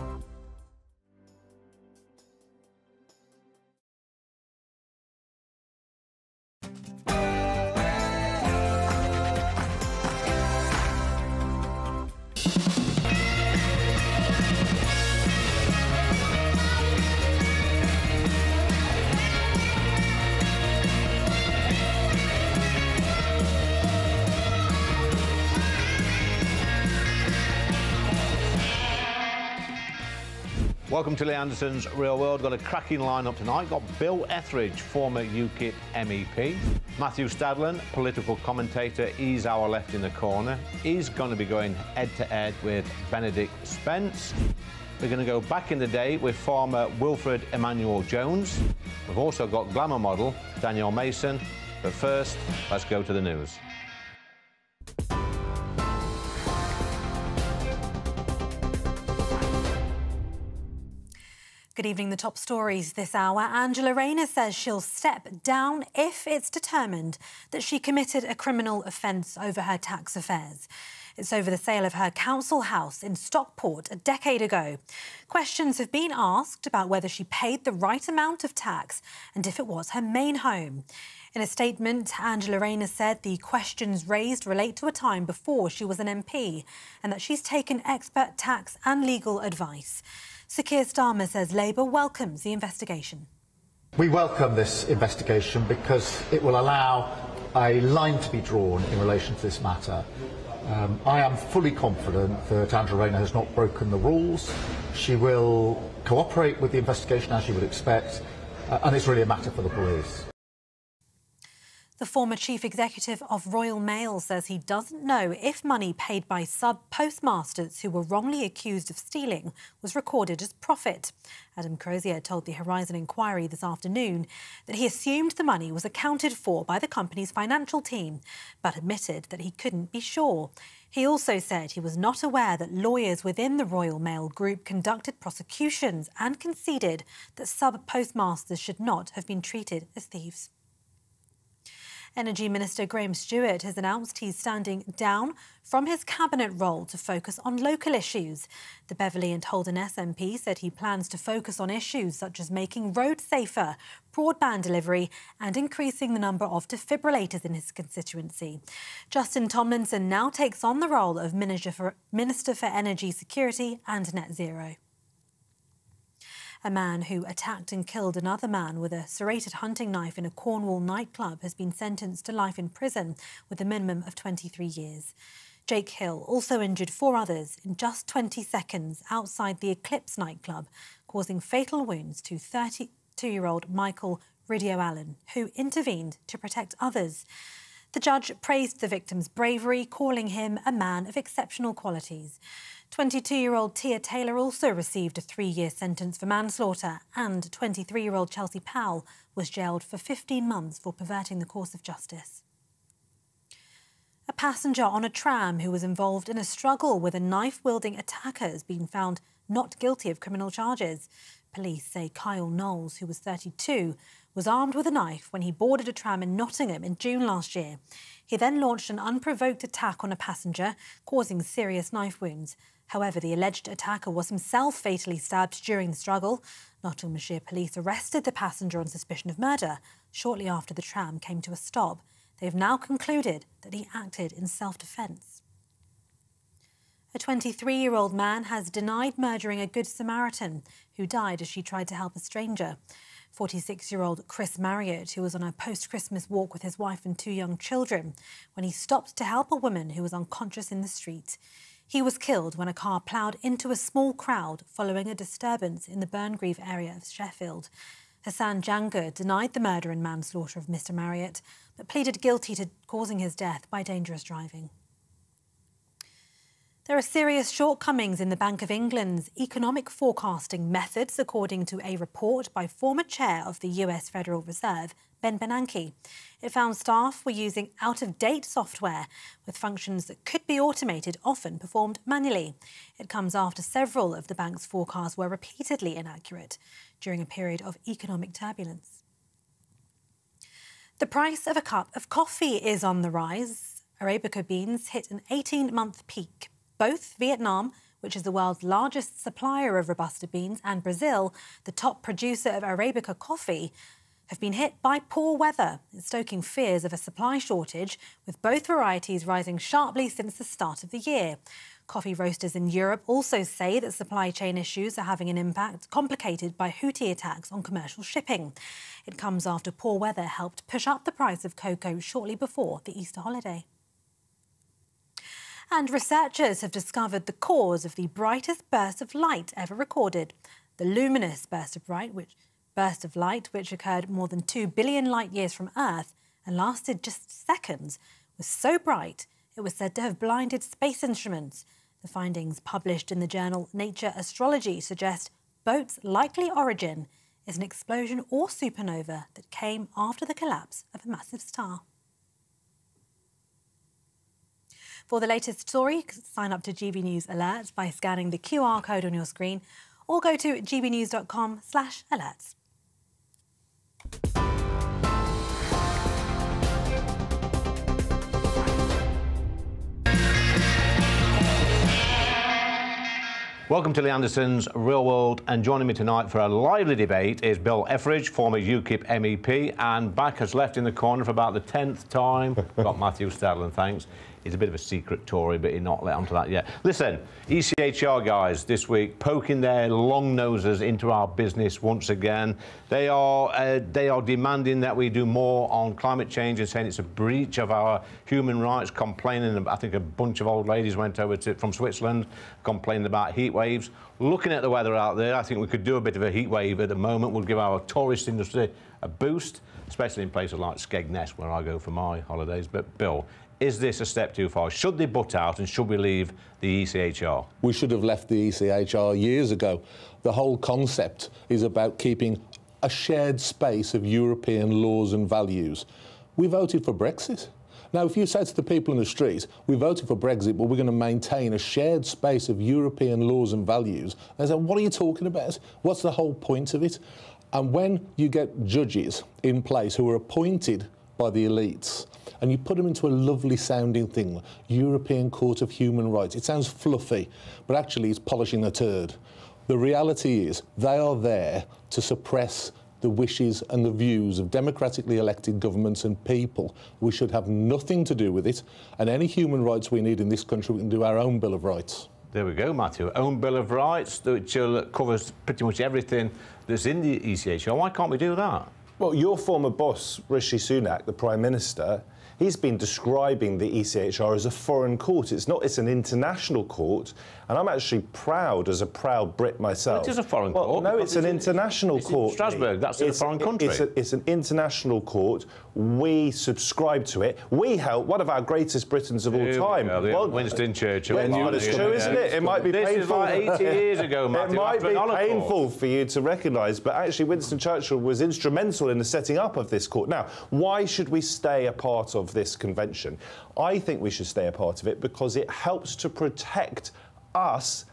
[SPEAKER 41] Welcome to Lee Anderson's Real World. Got a cracking lineup tonight. Got Bill Etheridge, former UKIP MEP. Matthew Stadlen, political commentator. He's our left in the corner. He's going to be going head to head with Benedict Spence. We're going to go back in the day with former Wilfred Emmanuel Jones. We've also got glamour model Danielle Mason. But first, let's go to the news.
[SPEAKER 7] Good evening. The top stories this hour. Angela Rayner says she'll step down if it's determined that she committed a criminal offence over her tax affairs. It's over the sale of her council house in Stockport a decade ago. Questions have been asked about whether she paid the right amount of tax and if it was her main home. In a statement, Angela Rayner said the questions raised relate to a time before she was an MP and that she's taken expert tax and legal advice. Sir Keir Starmer says Labour welcomes the investigation.
[SPEAKER 42] We welcome this investigation because it will allow a line to be drawn in relation to this matter. Um, I am fully confident that Angela Rayner has not broken the rules. She will cooperate with the investigation as you would expect, uh, and it's really a matter for the police.
[SPEAKER 7] The former chief executive of Royal Mail says he doesn't know if money paid by sub postmasters who were wrongly accused of stealing was recorded as profit. Adam Crozier told the Horizon Inquiry this afternoon that he assumed the money was accounted for by the company's financial team, but admitted that he couldn't be sure. He also said he was not aware that lawyers within the Royal Mail Group conducted prosecutions and conceded that sub postmasters should not have been treated as thieves. Energy Minister Graham Stuart has announced he's standing down from his cabinet role to focus on local issues. The Beverley and Holderness MP said he plans to focus on issues such as making roads safer, broadband delivery and increasing the number of defibrillators in his constituency. Justin Tomlinson now takes on the role of Minister for, Minister for Energy Security and Net Zero. A man who attacked and killed another man with a serrated hunting knife in a Cornwall nightclub has been sentenced to life in prison with a minimum of 23 years. Jake Hill also injured four others in just 20 seconds outside the Eclipse nightclub, causing fatal wounds to 32 year old Michael Ridio Allen, who intervened to protect others. The judge praised the victim's bravery, calling him a man of exceptional qualities. 22 year old Tia Taylor also received a three year sentence for manslaughter, and 23 year old Chelsea Powell was jailed for 15 months for perverting the course of justice. A passenger on a tram who was involved in a struggle with a knife wielding attacker has been found not guilty of criminal charges. Police say Kyle Knowles, who was 32, was armed with a knife when he boarded a tram in Nottingham in June last year. He then launched an unprovoked attack on a passenger, causing serious knife wounds. However, the alleged attacker was himself fatally stabbed during the struggle. Nottinghamshire police arrested the passenger on suspicion of murder shortly after the tram came to a stop. They have now concluded that he acted in self defence. A 23 year old man has denied murdering a Good Samaritan who died as she tried to help a stranger. 46 year old Chris Marriott, who was on a post Christmas walk with his wife and two young children, when he stopped to help a woman who was unconscious in the street. He was killed when a car ploughed into a small crowd following a disturbance in the Burngreave area of Sheffield. Hassan Jhangur denied the murder and manslaughter of Mr. Marriott, but pleaded guilty to causing his death by dangerous driving. There are serious shortcomings in the Bank of England's economic forecasting methods, according to a report by former chair of the US Federal Reserve, Ben Bernanke. It found staff were using out of date software with functions that could be automated, often performed manually. It comes after several of the bank's forecasts were repeatedly inaccurate during a period of economic turbulence. The price of a cup of coffee is on the rise. Arabica beans hit an 18 month peak. Both Vietnam, which is the world's largest supplier of Robusta beans, and Brazil, the top producer of Arabica coffee, have been hit by poor weather, stoking fears of a supply shortage, with both varieties rising sharply since the start of the year. Coffee roasters in Europe also say that supply chain issues are having an impact, complicated by Houthi attacks on commercial shipping. It comes after poor weather helped push up the price of cocoa shortly before the Easter holiday. And researchers have discovered the cause of the brightest burst of light ever recorded. The luminous burst of light, which burst of light, which occurred more than 2 billion light years from Earth and lasted just seconds, was so bright it was said to have blinded space instruments. The findings published in the journal Nature Astronomy suggest BOAT's likely origin is an explosion or supernova that came after the collapse of a massive star. For the latest story, sign up to GB News Alerts by scanning the QR code on your screen or go to gbnews.com slash alerts.
[SPEAKER 41] Welcome to Lee Anderson's Real World, and joining me tonight for a lively debate is Bill Etheridge, former UKIP MEP, and back has left in the corner for about the 10th time. Got Matthew Stadlen, thanks. He's a bit of a secret Tory, but he's not let onto that yet. Listen, ECHR guys this week poking their long noses into our business once again. They are uh, they are demanding that we do more on climate change and saying it's a breach of our human rights. Complaining, I think a bunch of old ladies went over to, from Switzerland, complaining about heat waves. Looking at the weather out there, I think we could do a bit of a heat wave at the moment. We'll give our tourist industry a boost, especially in places like Skegness, where I go for my holidays. But Bill, is this a step too far? Should they butt out and should we leave the ECHR?
[SPEAKER 43] We should have left the ECHR years ago. The whole concept is about keeping a shared space of European laws and values. We voted for Brexit. Now, if you say to the people in the street, we voted for Brexit, but we're going to maintain a shared space of European laws and values, they say, what are you talking about? What's the whole point of it? And when you get judges in place who are appointed by the elites, and you put them into a lovely sounding thing, European Court of Human Rights. It sounds fluffy, but actually it's polishing a turd. The reality is they are there to suppress the wishes and the views of democratically elected governments and people. We should have nothing to do with it, and any human rights we need in this country, we can do our own Bill of Rights.
[SPEAKER 41] There we go, Matthew. Own Bill of Rights, which uh, covers pretty much everything that's in the ECHR. Why can't we do that?
[SPEAKER 44] Well, your former boss, Rishi Sunak, the Prime Minister, he's been describing the ECHR as a foreign court. It's not. It's an international court, and I'm actually proud as a proud Brit myself.
[SPEAKER 41] it is a foreign
[SPEAKER 44] Well,
[SPEAKER 41] court
[SPEAKER 44] No, it's an international
[SPEAKER 41] it's
[SPEAKER 44] court.
[SPEAKER 41] Strasbourg, that's in a foreign country.
[SPEAKER 44] It's, a, it's an international court. We subscribe to it. We help one of our greatest Britons of all
[SPEAKER 41] Here we
[SPEAKER 44] time.
[SPEAKER 41] go, the Winston Churchill.
[SPEAKER 44] Well,
[SPEAKER 41] line
[SPEAKER 44] it's true, isn't it? It might be
[SPEAKER 41] This is like 80 years ago, Matthew,
[SPEAKER 44] It might be painful for you to recognise, but actually, Winston Churchill was instrumental in the setting up of this court. Now, why should we stay a part of this convention? I think we should stay a part of it because it helps to protect us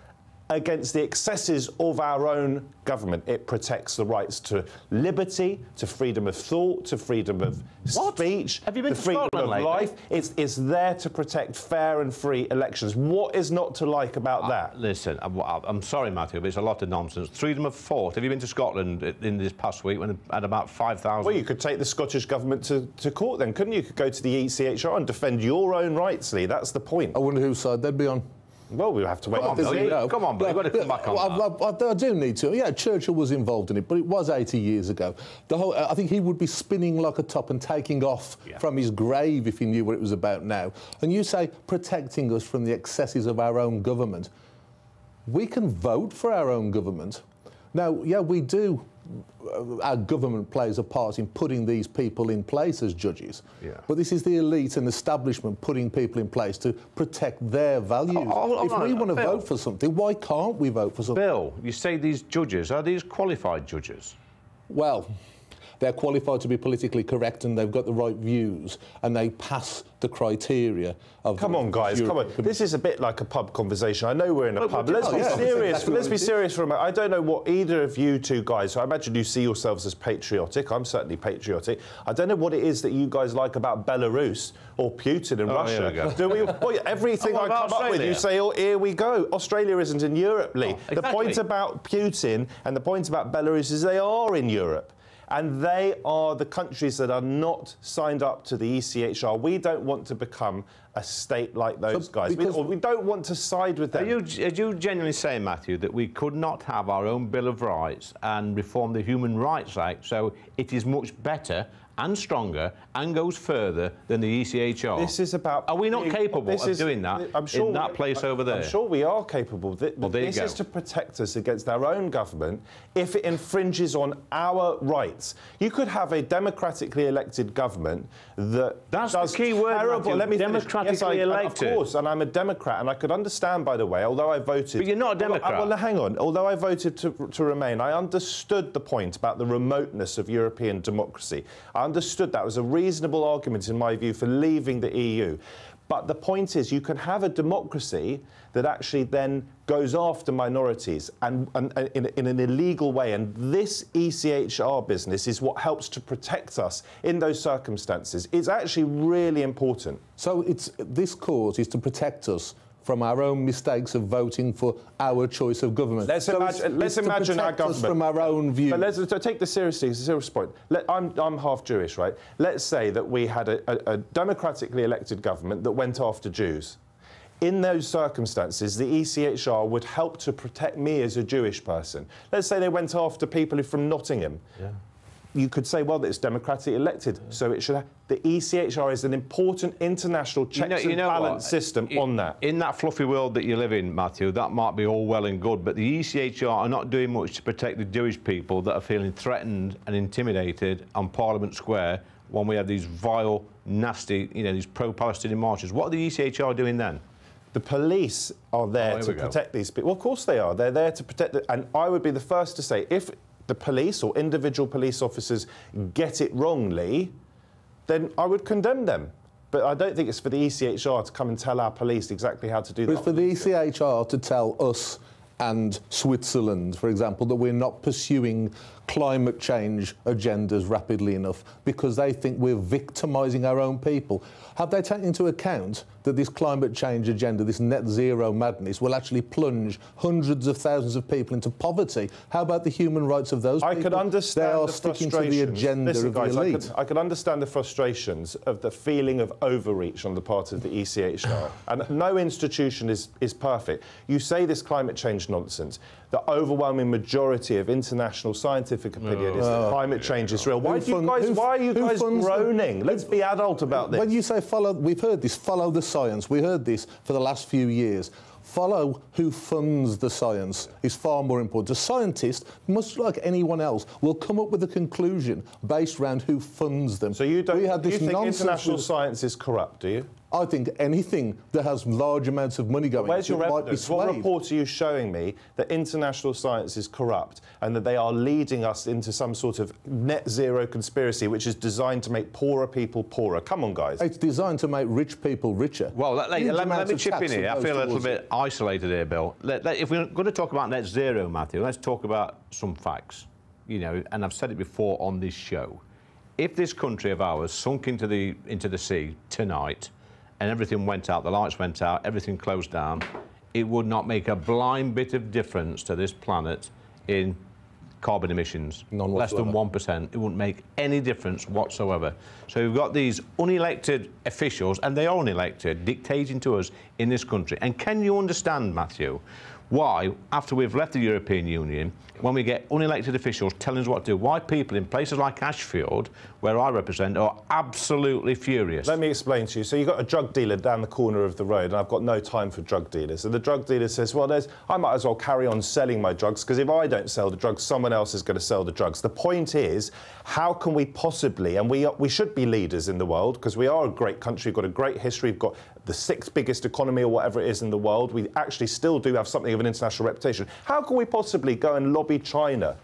[SPEAKER 44] against the excesses of our own government. It protects the rights to liberty, to freedom of thought, to freedom of speech,
[SPEAKER 41] Have you been
[SPEAKER 44] the
[SPEAKER 41] to
[SPEAKER 44] freedom
[SPEAKER 41] Scotland
[SPEAKER 44] of
[SPEAKER 41] lately?
[SPEAKER 44] life. It's, it's there to protect fair and free elections. What is not to like about uh, that?
[SPEAKER 41] Listen, I'm, I'm sorry, Matthew, but it's a lot of nonsense. Freedom of thought. Have you been to Scotland in this past week when it had about 5,000?
[SPEAKER 44] Well, you could take the Scottish government to, to court then, couldn't you? You could go to the ECHR and defend your own rights, Lee. That's the point. I
[SPEAKER 43] wonder whose side they'd be on.
[SPEAKER 44] Well, we'll have to wait
[SPEAKER 41] Come on,
[SPEAKER 44] and
[SPEAKER 41] Bill,
[SPEAKER 44] see.
[SPEAKER 41] you- come on, Bill, you've got to come back on
[SPEAKER 43] Well, I, I- I do need to. Yeah, Churchill was involved in it, but it was 80 years ago. The whole, I think he would be spinning like a top and taking off from his grave if he knew what it was about now. And you say protecting us from the excesses of our own government. We can vote for our own government. Now, yeah, we do. Our government plays a part in putting these people in place as judges.
[SPEAKER 41] Yeah.
[SPEAKER 43] But this is the elite and establishment putting people in place to protect their values.
[SPEAKER 41] Oh, hold
[SPEAKER 43] if we want to
[SPEAKER 41] Bill.
[SPEAKER 43] vote for something, why can't we vote for something?
[SPEAKER 41] Bill, you say these judges, are these qualified judges?
[SPEAKER 43] Well, they're qualified to be politically correct and they've got the right views and they pass the criteria of.
[SPEAKER 44] Come on, guys, come on. This is a bit like a pub conversation. I know we're in a
[SPEAKER 43] Look,
[SPEAKER 44] pub. Let's
[SPEAKER 43] oh,
[SPEAKER 44] be
[SPEAKER 43] yeah,
[SPEAKER 44] serious.
[SPEAKER 43] exactly
[SPEAKER 44] Let's be serious for a moment. I don't know what either of you two guys. So I imagine you see yourselves as patriotic. I'm certainly patriotic. I don't know what it is that you guys like about Belarus or Putin in
[SPEAKER 41] Oh,
[SPEAKER 44] Russia.
[SPEAKER 41] here we go.
[SPEAKER 44] Do we? Well, everything
[SPEAKER 41] Oh,
[SPEAKER 44] I come
[SPEAKER 41] about
[SPEAKER 44] up with, you say, "Oh, here we go." Australia isn't in Europe, Lee.
[SPEAKER 41] Oh,
[SPEAKER 44] The point about Putin and the point about Belarus is they are in Europe. And they are the countries that are not signed up to the ECHR. We don't want to become a state like those guys. We, or we don't want to side with
[SPEAKER 41] Are
[SPEAKER 44] them.
[SPEAKER 41] you, are you genuinely saying, Matthew, that we could not have our own Bill of Rights and reform the Human Rights Act so it is much better and stronger and goes further than the ECHR?
[SPEAKER 44] This is about.
[SPEAKER 41] Are we not capable of
[SPEAKER 44] is-
[SPEAKER 41] doing that
[SPEAKER 44] I'm sure
[SPEAKER 41] in that
[SPEAKER 44] we-
[SPEAKER 41] place over there?
[SPEAKER 44] I'm sure we are capable. Th-
[SPEAKER 41] Well,
[SPEAKER 44] this is to protect us against our own government if it infringes on our rights. You could have a democratically elected government that
[SPEAKER 41] That's the
[SPEAKER 44] does
[SPEAKER 41] key word,
[SPEAKER 44] terrible. Let me
[SPEAKER 41] democratically
[SPEAKER 44] yes, I,
[SPEAKER 41] elected.
[SPEAKER 44] Of course, and I'm a Democrat, and I could understand, by the way, although I voted.
[SPEAKER 41] But you're not a
[SPEAKER 44] Well, uh,
[SPEAKER 41] Democrat.
[SPEAKER 44] Well, hang on. Although I voted to, to remain, I understood the point about the remoteness of European democracy. I understood that was a reasonable argument, in my view, for leaving the EU. But the point is, you can have a democracy that actually then goes after minorities and, and, and in, in an illegal way. And this ECHR business is what helps to protect us in those circumstances. It's actually really important.
[SPEAKER 43] So it's this cause is to protect us from our own mistakes of voting for our choice of government.
[SPEAKER 44] Let's
[SPEAKER 43] So
[SPEAKER 44] imagine,
[SPEAKER 43] it's-
[SPEAKER 44] let's
[SPEAKER 43] it's to
[SPEAKER 44] imagine our
[SPEAKER 43] protect us
[SPEAKER 44] government
[SPEAKER 43] from our own views.
[SPEAKER 44] But let's so take this seriously. It's a serious point. Let, I'm, I'm half Jewish, right? Let's say that we had a, a, a democratically elected government that went after Jews. In those circumstances, the E ECHR would help to protect me as a Jewish person. Let's say they went after people who from Nottingham. You could say, well, that it's democratically elected, mm. so it should. Ha- the ECHR is an important international checks and balance
[SPEAKER 41] what?
[SPEAKER 44] system
[SPEAKER 41] In-
[SPEAKER 44] on that.
[SPEAKER 41] In that fluffy world that you live in, Matthew, that might be all well and good, but the ECHR are not doing much to protect the Jewish people that are feeling threatened and intimidated on Parliament Square when we have these vile, nasty, you know, these pro-Palestinian marches. What are the ECHR doing then?
[SPEAKER 44] The police are there
[SPEAKER 41] Oh,
[SPEAKER 44] to
[SPEAKER 41] we go.
[SPEAKER 44] protect these people. Well, of course they are. They're there to protect. The, and I would be the first to say if the police or individual police officers get it wrongly, then I would condemn them. But I don't think it's for the ECHR to come and tell our police exactly how to do that.
[SPEAKER 43] it's for the ECHR to tell us and Switzerland, for example, that we're not pursuing climate change agendas rapidly enough because they think we're victimising our own people. Have they taken into account that this climate change agenda, this net zero madness, will actually plunge hundreds of thousands of people into poverty? How about the human rights of those
[SPEAKER 44] I
[SPEAKER 43] people?
[SPEAKER 44] could understand
[SPEAKER 43] They are
[SPEAKER 44] the
[SPEAKER 43] sticking to the agenda
[SPEAKER 44] Listen,
[SPEAKER 43] of the
[SPEAKER 44] guys, I
[SPEAKER 43] elite.
[SPEAKER 44] could, I could understand the frustrations of the feeling of overreach on the part of the ECHR. and no institution is, is perfect. You say this climate change nonsense. The overwhelming majority of international scientific scientific opinion is oh. that
[SPEAKER 43] Oh.
[SPEAKER 44] climate change is real. Why
[SPEAKER 43] Who
[SPEAKER 44] do you
[SPEAKER 43] fund-
[SPEAKER 44] guys? Why are you guys
[SPEAKER 43] funds the-
[SPEAKER 44] groaning? Let's be adult about this.
[SPEAKER 43] When you say follow, we've heard this, follow the science. We heard this for the last few years. Follow who funds the science is far more important. A scientist, much like anyone else, will come up with a conclusion based around who funds them. So
[SPEAKER 44] you don't.
[SPEAKER 43] We had this
[SPEAKER 44] you think international
[SPEAKER 43] with-
[SPEAKER 44] science is corrupt? Do you?
[SPEAKER 43] I think anything that has large amounts of money going
[SPEAKER 44] Where's
[SPEAKER 43] into
[SPEAKER 44] your
[SPEAKER 43] it might be
[SPEAKER 44] evidence? What report are you showing me that international science is corrupt and that they are leading us into some sort of net zero conspiracy which is designed to make poorer people poorer? Come on, guys.
[SPEAKER 43] It's designed to make rich people richer.
[SPEAKER 41] Well, let, let, let, me- let me chip in here. I feel a little
[SPEAKER 43] towards
[SPEAKER 41] bit isolated here, Bill. Let- let- if we're going to talk about net zero, Matthew, let's talk about some facts. You know, and I've said it before on this show. If this country of ours sunk into the into the sea tonight, and everything went out, the lights went out, everything closed down, it would not make a blind bit of difference to this planet in carbon emissions. None Less than 1%. It wouldn't make any difference whatsoever. So we've got these unelected officials, and they are unelected, dictating to us in this country. And can you understand, Matthew, why, after we've left the European Union, when we get unelected officials telling us what to do, why people in places like Ashfield, where I represent, are absolutely furious?
[SPEAKER 44] Let me explain to you. So you've got a drug dealer down the corner of the road, and I've got no time for drug dealers. And the drug dealer says, well, there's, I might as well carry on selling my drugs, because if I don't sell the drugs, someone else is going to sell the drugs. The point is, how can we possibly, and we, we should be leaders in the world, because we are a great country, we've got a great history, we've got the sixth biggest economy or whatever it is in the world. We actually still do have something of an international reputation. How can we possibly go and lobby China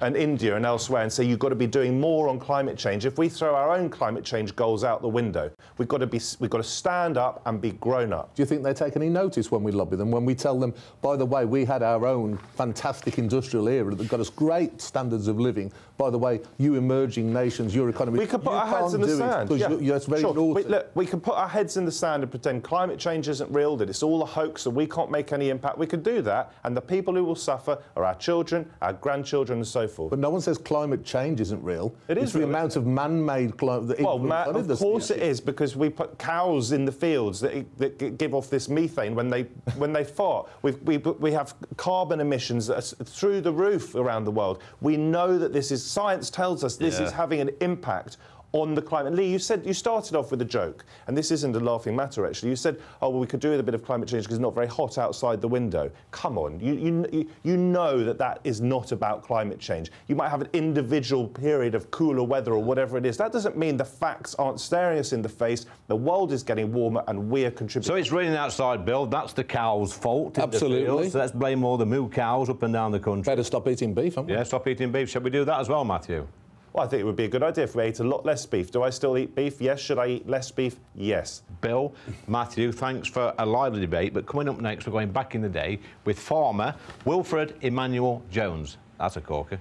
[SPEAKER 44] and India and elsewhere and say you've got to be doing more on climate change if we throw our own climate change goals out the window? We've got to be we've got to stand up and be grown up.
[SPEAKER 43] Do you think they take any notice when we lobby them? When we tell them, by the way, we had our own fantastic industrial era that got us great standards of living. By the way, you emerging nations, your economy,
[SPEAKER 44] We could put our heads in the sand. Yeah.
[SPEAKER 43] you-
[SPEAKER 44] sure. We, look, we can put our heads in the sand and pretend climate change isn't real, that it's all a hoax, and we can't make any impact. We could do that, and the people who will suffer are our children, our grandchildren, and so forth.
[SPEAKER 43] But no one says climate change isn't real.
[SPEAKER 44] It
[SPEAKER 43] it's
[SPEAKER 44] is
[SPEAKER 43] the
[SPEAKER 44] real,
[SPEAKER 43] amount of man-made climate.
[SPEAKER 44] Well, ma- of course it is because we put cows in the fields that, that give off this methane when they when they fart. We've, we we have carbon emissions that are through the roof around the world. We know that this is science tells us this
[SPEAKER 41] Yeah.
[SPEAKER 44] is having an impact on the climate. Lee, you said you started off with a joke, and this isn't a laughing matter actually. You said, "Oh, well, we could do with a bit of climate change because it's not very hot outside the window." Come on, you you you- you know that that is not about climate change. You might have an individual period of cooler weather or whatever it is. That doesn't mean the facts aren't staring us in the face. The world is getting warmer, and we are contributing.
[SPEAKER 41] So it's raining outside, Bill. That's the cow's fault.
[SPEAKER 43] Absolutely.
[SPEAKER 41] So let's blame all the moo cows up and down the country.
[SPEAKER 43] Better stop eating beef, haven't we?
[SPEAKER 41] Yeah, stop eating beef. Shall we do that as well, Matthew?
[SPEAKER 44] Well, I think it would be a good idea if we ate a lot less beef. Do I still eat beef? Yes. Should I eat less beef? Yes.
[SPEAKER 41] Bill, Matthew, thanks for a lively debate. But coming up next, we're going back in the day with farmer Wilfred Emmanuel Jones. That's a corker.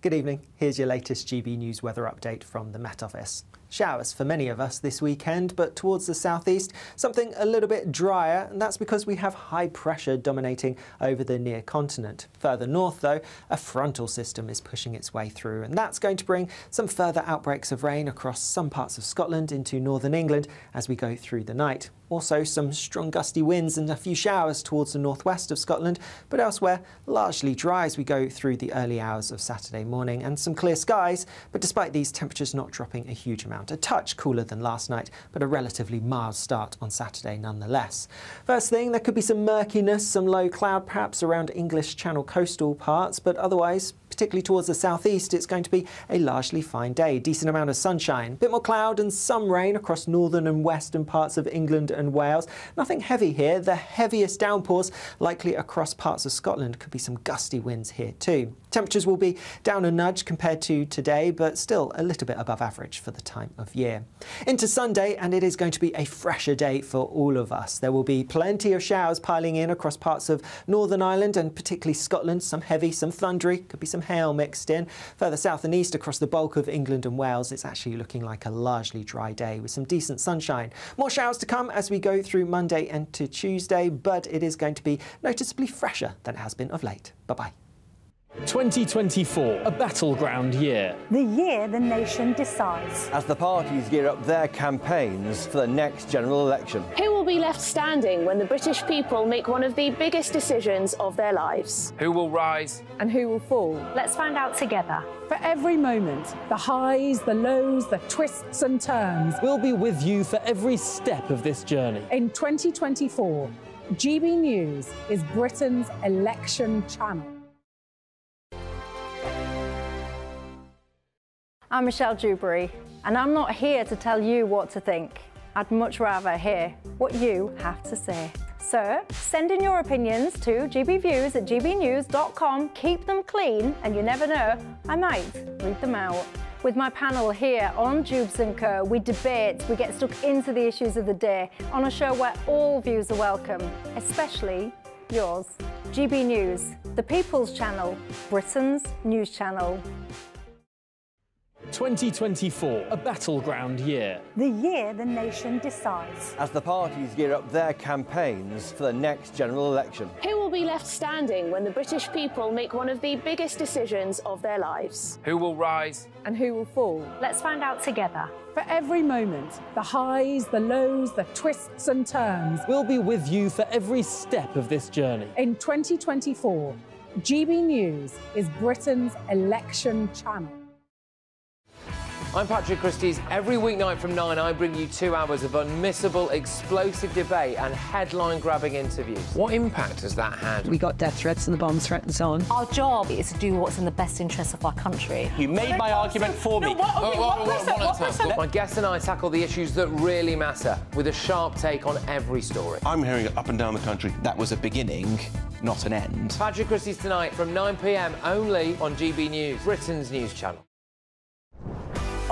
[SPEAKER 22] Good evening. Here's your latest GB News weather update from the Met Office. Showers for many of us this weekend, but towards the southeast, something a little bit drier, and that's because we have high pressure dominating over the near continent. Further north, though, a frontal system is pushing its way through, and that's going to bring some further outbreaks of rain across some parts of Scotland into northern England as we go through the night. Also, some strong gusty winds and a few showers towards the northwest of Scotland, but elsewhere, largely dry as we go through the early hours of Saturday morning and some clear skies. But despite these temperatures not dropping a huge amount, a touch cooler than last night, but a relatively mild start on Saturday nonetheless. First thing, there could be some murkiness, some low cloud perhaps around English Channel coastal parts, but otherwise, particularly towards the southeast, it's going to be a largely fine day. Decent amount of sunshine, A bit more cloud and some rain across northern and western parts of England and Wales. Nothing heavy here. The heaviest downpours likely across parts of Scotland. Could be some gusty winds here too. Temperatures will be down a nudge compared to today, but still a little bit above average for the time of year. Into Sunday, and it is going to be a fresher day for all of us. There will be plenty of showers piling in across parts of Northern Ireland and particularly Scotland. Some heavy, some thundery, could be some hail mixed in. Further south and east across the bulk of England and Wales, it's actually looking like a largely dry day with some decent sunshine. More showers to come as we go through Monday and to Tuesday, but it is going to be noticeably fresher than it has been of late. Bye bye.
[SPEAKER 19] 2024, a battleground year.
[SPEAKER 8] The year the nation decides.
[SPEAKER 18] As the parties gear up their campaigns for the next general election.
[SPEAKER 23] Who will be left standing when the British people make one of the biggest decisions of their lives?
[SPEAKER 24] Who will rise?
[SPEAKER 20] And who will fall?
[SPEAKER 25] Let's find out together.
[SPEAKER 20] For every moment, the highs, the lows, the twists and turns.
[SPEAKER 19] We'll be with you for every step of this journey.
[SPEAKER 20] In 2024, GB News is Britain's election channel.
[SPEAKER 25] I'm Michelle Dewberry, and I'm not here to tell you what to think. I'd much rather hear what you have to say. So send in your opinions to gbviews at gbnews.com. Keep them clean, and you never know, I might read them out. With my panel here on Dewbs & Co, we debate, we get stuck into the issues of the day on a show where all views are welcome, especially yours. GB News, the People's Channel, Britain's news channel.
[SPEAKER 19] 2024, a battleground year.
[SPEAKER 8] The year the nation decides.
[SPEAKER 18] As the parties gear up their campaigns for the next general election.
[SPEAKER 23] Who will be left standing when the British people make one of the biggest decisions of their lives?
[SPEAKER 24] Who will rise?
[SPEAKER 20] And who will fall?
[SPEAKER 25] Let's find out together.
[SPEAKER 20] For every moment, the highs, the lows, the twists and turns.
[SPEAKER 19] We'll be with you for every step of this journey.
[SPEAKER 20] In 2024, GB News is Britain's election channel.
[SPEAKER 24] I'm Patrick Christys. Every weeknight from 9, I bring you two hours of unmissable, explosive debate and headline grabbing interviews. What impact has that had?
[SPEAKER 45] We got death threats and the bomb threats and so on.
[SPEAKER 26] Our job is to do what's in the best interest of our country.
[SPEAKER 31] You made my argument for me.
[SPEAKER 24] My guests and I tackle the issues that really matter with a sharp take on every story.
[SPEAKER 31] I'm hearing it up and down the country. That was a beginning, not an end.
[SPEAKER 24] Patrick Christys tonight from 9 pm only on GB News, Britain's news channel.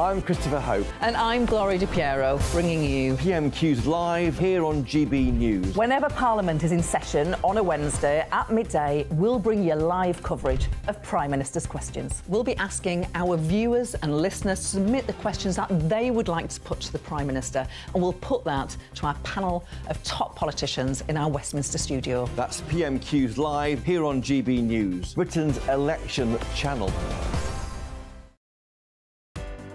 [SPEAKER 18] I'm Christopher Hope.
[SPEAKER 26] And I'm Gloria De Piero, bringing you
[SPEAKER 18] PMQ's live here on GB News.
[SPEAKER 26] Whenever Parliament is in session on a Wednesday at midday, we'll bring you live coverage of Prime Minister's questions. We'll be asking our viewers and listeners to submit the questions that they would like to put to the Prime Minister, and we'll put that to our panel of top politicians in our Westminster studio.
[SPEAKER 18] That's PMQ's live here on GB News, Britain's election channel.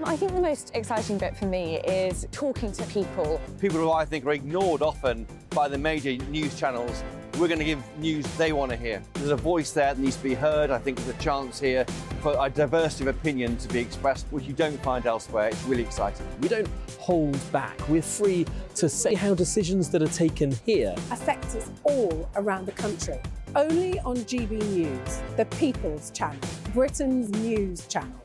[SPEAKER 46] I think the most exciting bit for me is talking to people.
[SPEAKER 18] People who I think are ignored often by the major news channels. We're going to give news they want to hear. There's a voice there that needs to be heard. I think there's a chance here for a diversity of opinion to be expressed, which you don't find elsewhere. It's really exciting.
[SPEAKER 19] We don't hold back. We're free to say how decisions that are taken here
[SPEAKER 20] affect us all around the country. Only on GB News, the People's Channel, Britain's news channel.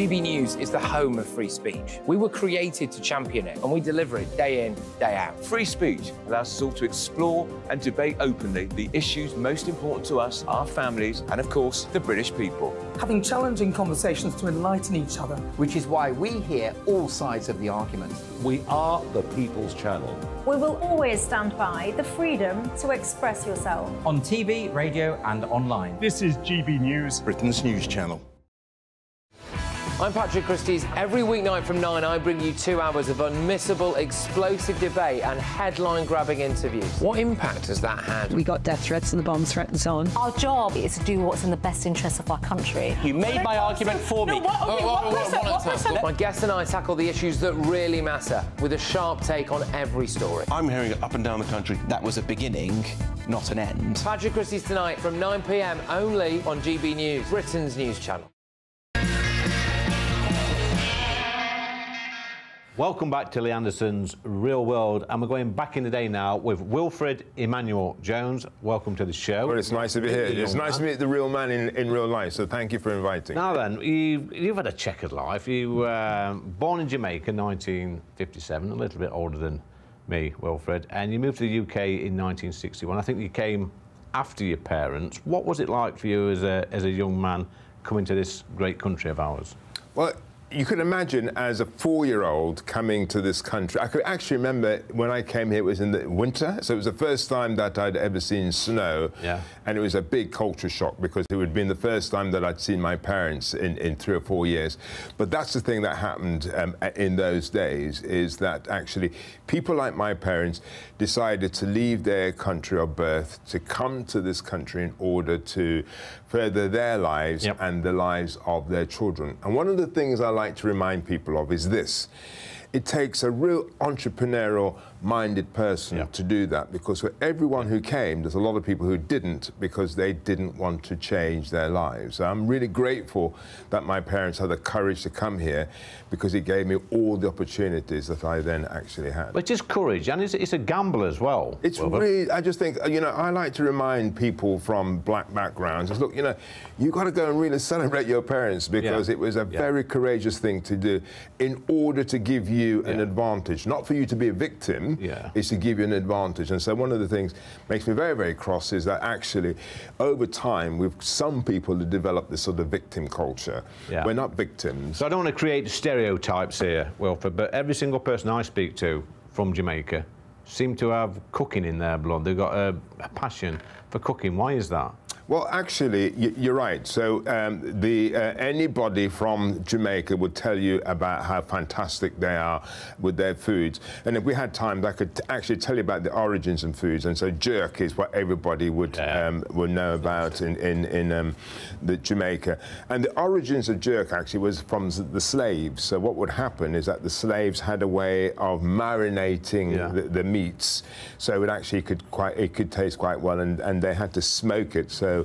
[SPEAKER 24] GB News is the home of free speech. We were created to champion it, and we deliver it day in, day out.
[SPEAKER 47] Free speech allows us all to explore and debate openly the issues most important to us, our families, and of course, the British people.
[SPEAKER 40] Having challenging conversations to enlighten each other.
[SPEAKER 48] Which is why we hear all sides of the argument.
[SPEAKER 41] We are the People's Channel.
[SPEAKER 25] We will always stand by the freedom to express yourself.
[SPEAKER 48] On TV, radio, and online.
[SPEAKER 49] This is GB News,
[SPEAKER 47] Britain's news channel.
[SPEAKER 24] I'm Patrick Christys. Every weeknight from 9, I bring you two hours of unmissable, explosive debate and headline grabbing interviews. What impact has that had?
[SPEAKER 45] We got death threats and the bomb threat and so on.
[SPEAKER 26] Our job is to do what's in the best interest of our country.
[SPEAKER 31] You made my argument for me.
[SPEAKER 24] My guest and I tackle the issues that really matter with a sharp take on every story.
[SPEAKER 31] I'm hearing it up and down the country. That was a beginning, not an end.
[SPEAKER 24] Patrick Christys tonight from 9 pm only on GB News, Britain's news channel.
[SPEAKER 41] Welcome back to Lee Anderson's Real World, and we're going back in the day now with Wilfred Emmanuel Jones. Welcome to the show.
[SPEAKER 50] Well, it's nice to be here. It's nice to meet the real man in, in real life, so thank you for inviting.
[SPEAKER 41] Now then, you, you've had a checkered life. You were um, born in Jamaica in 1957, a little bit older than me, Wilfred, and you moved to the UK in 1961. I think you came after your parents. What was it like for you as a, as a young man coming to this great country of ours?
[SPEAKER 50] Well, you could imagine as a four-year-old coming to this country. I could actually remember when I came here, it was in the winter, so it was the first time that I'd ever seen snow.
[SPEAKER 41] Yeah.
[SPEAKER 50] And it was a big culture shock because it would have been the first time that I'd seen my parents in, in three or four years. But that's the thing that happened um, in those days is that actually people like my parents decided to leave their country of birth to come to this country in order to further their lives and the lives of their children. And one of the things I like to remind people of is this. It takes a real entrepreneurial minded person to do that because for everyone who came, there's a lot of people who didn't because they didn't want to change their lives. I'm really grateful that my parents had the courage to come here because it gave me all the opportunities that I then actually had.
[SPEAKER 41] But it's courage, and it's, it's a gamble as well.
[SPEAKER 50] It's
[SPEAKER 41] Wilbur.
[SPEAKER 50] really, I just think, you know, I like to remind people from black backgrounds, look, you know, you've got to go and really celebrate your parents because
[SPEAKER 41] Yeah.
[SPEAKER 50] it was a
[SPEAKER 41] Yeah.
[SPEAKER 50] very courageous thing to do in order to give you an advantage, not for you to be a victim,
[SPEAKER 41] Yeah.
[SPEAKER 50] is to give you an advantage. And so one of the things makes me very, very cross is that actually, over time, with some people have developed this sort of victim culture.
[SPEAKER 41] Yeah.
[SPEAKER 50] We're not victims.
[SPEAKER 41] So I don't want to create stereotypes here, Wilfred, but every single person I speak to from Jamaica seem to have cooking in their blood. They've got a, a passion for cooking. Why is that?
[SPEAKER 50] Well, actually, you're right. So um, the uh, anybody from Jamaica would tell you about how fantastic they are with their foods. And if we had time, I could actually tell you about the origins of foods. And so jerk is what everybody would um, would know about in in, in um, the Jamaica. And the origins of jerk actually was from the slaves. So what would happen is that the slaves had a way of marinating the, the meats, so it actually could quite it could taste quite well, and, and they had to smoke it so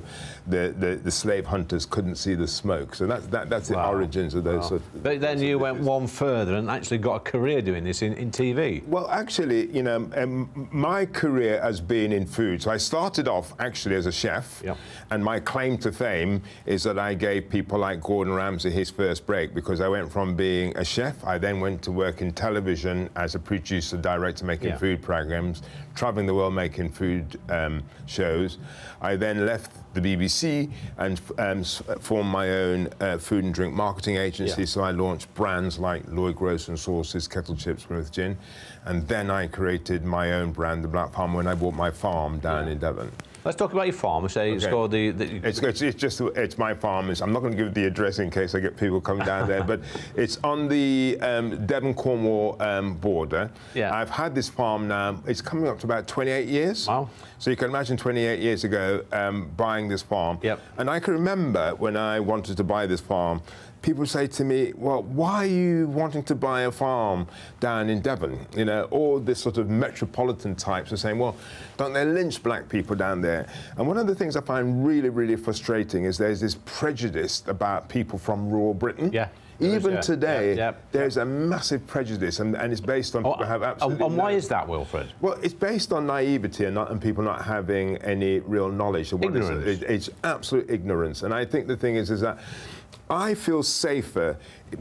[SPEAKER 50] the, the, the slave hunters couldn't see the smoke. So that's that, that's the origins of those.
[SPEAKER 41] Wow.
[SPEAKER 50] Sort of,
[SPEAKER 41] But then you went one further and actually got a career doing this in, in TV.
[SPEAKER 50] Well, actually, you know, um, my career has been in food. So I started off actually as a chef, and my claim to fame is that I gave people like Gordon Ramsay his first break because I went from being a chef, I then went to work in television as a producer, director, making
[SPEAKER 41] Yeah.
[SPEAKER 50] food programs, traveling the world making food um, shows. I then left the BBC and um, formed my own uh, food and drink marketing agency.
[SPEAKER 41] Yeah.
[SPEAKER 50] So I launched brands like Lloyd Grossman Sauces, Kettle Chips, Plymouth Gin, and then I created my own brand, the Black Farm, when I bought my farm down in Devon.
[SPEAKER 41] Let's talk about your farm. Say it's called the. the
[SPEAKER 50] It's, it's, it's just it's my farm. It's, I'm not going to give the address in case I get people coming down there, but it's on the um, Devon Cornwall um, border.
[SPEAKER 41] Yeah.
[SPEAKER 50] I've had this farm now. It's coming up to about 28 years. Wow. So you can imagine 28 years ago um, buying this farm. Yep. And I can remember when I wanted to buy this farm. People say to me, "Well, why are you wanting to buy a farm down in Devon?" You know, all this sort of metropolitan types are saying, "Well, don't they lynch black people down there?" And one of the things I find really, really frustrating is there's this prejudice about people from rural Britain. Yeah.
[SPEAKER 41] There is,
[SPEAKER 50] Even
[SPEAKER 41] yeah.
[SPEAKER 50] today,
[SPEAKER 41] Yeah, yeah.
[SPEAKER 50] there's a massive prejudice, and, and it's based on oh, people have absolutely.
[SPEAKER 41] and why
[SPEAKER 50] no-
[SPEAKER 41] is that, Wilfred?
[SPEAKER 50] well, it's based on naivety and, not, and people not having any real knowledge of what it is.
[SPEAKER 41] Ignorance.
[SPEAKER 50] It- it's absolute ignorance. And I think the thing is, is that I feel safer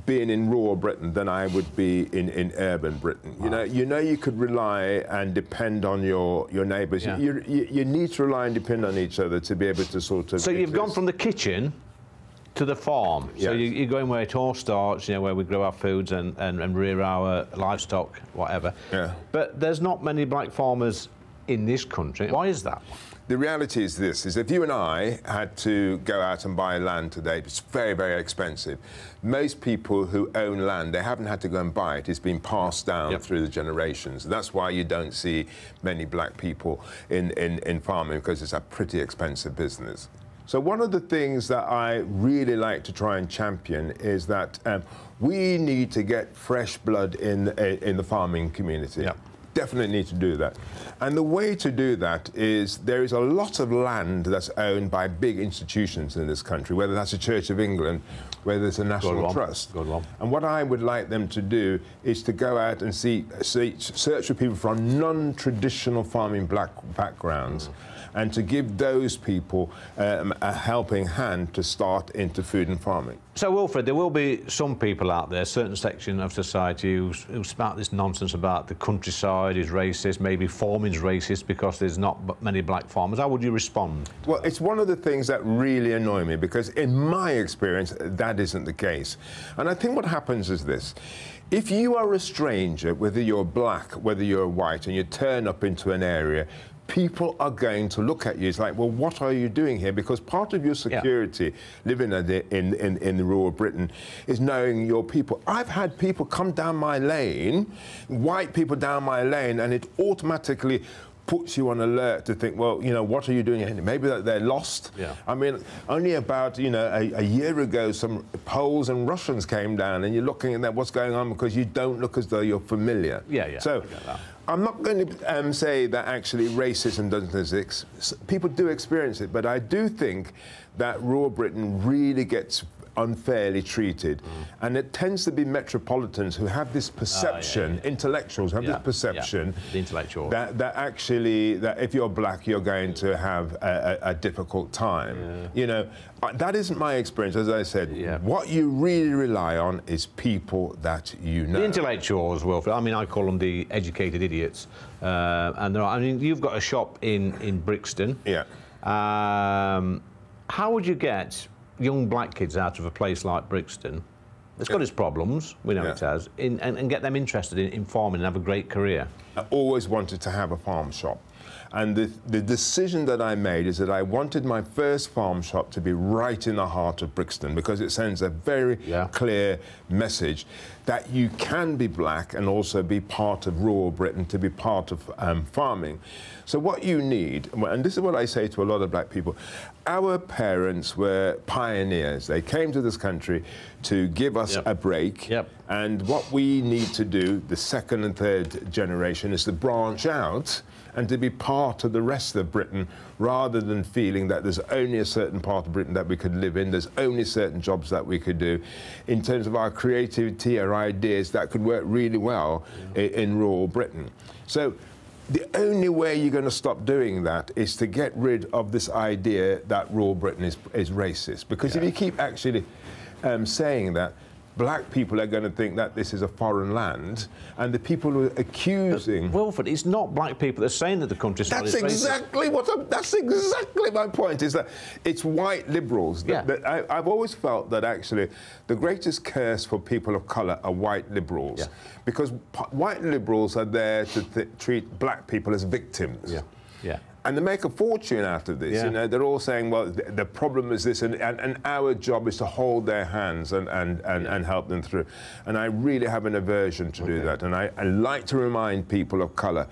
[SPEAKER 50] being in rural Britain than I would be in, in urban Britain. You know, you know, you could rely and depend on your your neighbours.
[SPEAKER 41] Yeah.
[SPEAKER 50] You, you, you need to rely and depend on each other to be able to sort of.
[SPEAKER 41] So you've gone from the kitchen to the farm. So
[SPEAKER 50] Yes.
[SPEAKER 41] you, you're going where it all starts, you know, where we grow our foods and, and, and rear our livestock, whatever.
[SPEAKER 50] Yeah.
[SPEAKER 41] But there's not many black farmers in this country. Why is that?
[SPEAKER 50] The reality is this, is if you and I had to go out and buy land today, it's very, very expensive. Most people who own land, they haven't had to go and buy it. It's been passed down through the generations. That's why you don't see many black people in, in, in farming, because it's a pretty expensive business. So one of the things that I really like to try and champion is that um, we need to get fresh blood in, in the farming community definitely need to do that. And the way to do that is there is a lot of land that's owned by big institutions in this country, whether that's the Church of England, whether it's a National. Trust. And what I would like them to do is to go out and see, see search for people from non-traditional farming black backgrounds. And to give those people um, a helping hand to start into food and farming.
[SPEAKER 41] So, Wilfred, there will be some people out there, certain section of society, who, who spout this nonsense about the countryside is racist, maybe farming's racist because there's not many black farmers. How would you respond?
[SPEAKER 50] Well, it's one of the things that really annoy me because, in my experience, that that isn't the case. And I think what happens is this. If you are a stranger, whether you're black, whether you're white, and you turn up into an area, people are going to look at you. It's like, well, what are you doing here? Because part of your security living in, in, in, rural Britain is knowing your people. I've had people come down my lane, white people down my lane, and it automatically puts you on alert to think, well, you know, what are you doing here? Maybe that they're lost.
[SPEAKER 41] Yeah.
[SPEAKER 50] I mean, only about, you know, a, a year ago, some Poles and Russians came down, and you're looking at that, what's going on, because you don't look as though you're familiar.
[SPEAKER 41] Yeah, yeah,
[SPEAKER 50] So,
[SPEAKER 41] I get that.
[SPEAKER 50] I'm not going to um, say that actually racism doesn't exist. People do experience it, but I do think that rural Britain really gets unfairly treated.
[SPEAKER 41] Mm.
[SPEAKER 50] And it tends to be metropolitans who have this perception, intellectuals have
[SPEAKER 41] Ah, Yeah,
[SPEAKER 50] this perception
[SPEAKER 41] yeah, the intellectual.
[SPEAKER 50] that, that actually, that if you're black, you're going to have a, a, a difficult time. You know, uh, that isn't my experience. As I said, what you really rely on is people that you know.
[SPEAKER 41] The intellectuals, Wilfred. I mean, I call them the educated idiots. Uh, and there are, I mean, you've got a shop in, in Brixton.
[SPEAKER 50] Yeah.
[SPEAKER 41] Um, how would you get young black kids out of a place like Brixton? It's got its problems, we know
[SPEAKER 50] Yeah.
[SPEAKER 41] it has, in, and, and get them interested in, in farming and have a great career.
[SPEAKER 50] I always wanted to have a farm shop. And the, the decision that I made is that I wanted my first farm shop to be right in the heart of Brixton because it sends a very clear message that you can be black and also be part of rural Britain, to be part of um, farming. So what you need, and this is what I say to a lot of black people, our parents were pioneers. They came to this country to give us a break. And what we need to do, the second and third generation, is to branch out and to be part of the rest of Britain rather than feeling that there's only a certain part of Britain that we could live in, there's only certain jobs that we could do. In terms of our creativity, our ideas, that could work really well i- in rural Britain. So the only way you're going to stop doing that is to get rid of this idea that rural Britain is, is racist. Because if you keep actually um, saying that, black people are going to think that this is a foreign land, and the people who are accusing.
[SPEAKER 41] Wilfred, it's not black people that are saying that the countryside
[SPEAKER 50] That's
[SPEAKER 41] is racist.
[SPEAKER 50] exactly what I'm, that's exactly my point. Is that it's white liberals. That, that I, I've always felt that actually the greatest curse for people of colour are white liberals, because p- white liberals are there to th- treat black people as victims.
[SPEAKER 41] Yeah. Yeah.
[SPEAKER 50] And they make a fortune out of this.
[SPEAKER 41] Yeah.
[SPEAKER 50] You know, they're all saying, well, the, the problem is this, and, and, and our job is to hold their hands and, and, and, and help them through. And I really have an aversion to do that. And I, I like to remind people of colour,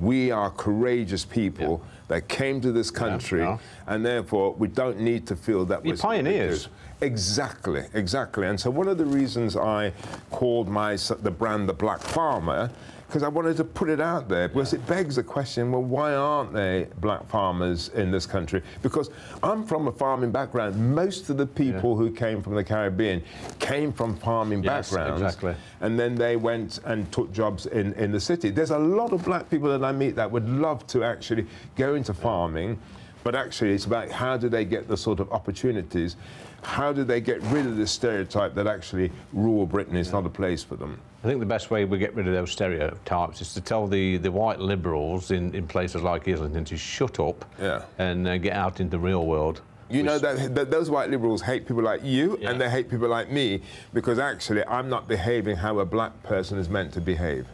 [SPEAKER 50] we are courageous people that came to this country,
[SPEAKER 41] yeah.
[SPEAKER 50] and therefore we don't need to feel that we're
[SPEAKER 41] pioneers.
[SPEAKER 50] Exactly, exactly. And so one of the reasons I called my the brand the Black Farmer, because I wanted to put it out there, because it begs the question: Well, why aren't there black farmers in this country? Because I'm from a farming background. Most of the people who came from the Caribbean came from farming
[SPEAKER 41] Yes,
[SPEAKER 50] backgrounds,
[SPEAKER 41] exactly.
[SPEAKER 50] and then they went and took jobs in, in the city. There's a lot of black people that I meet that would love to actually go into farming, but actually it's about how do they get the sort of opportunities, how do they get rid of the stereotype that actually rural Britain is not a place for them.
[SPEAKER 41] I think the best way we get rid of those stereotypes is to tell the, the white liberals in, in places like Islington to shut up
[SPEAKER 50] Yeah.
[SPEAKER 41] and uh, get out into the real world.
[SPEAKER 50] You know that, that those white liberals hate people like you and they hate people like me because actually I'm not behaving how a black person is meant to behave.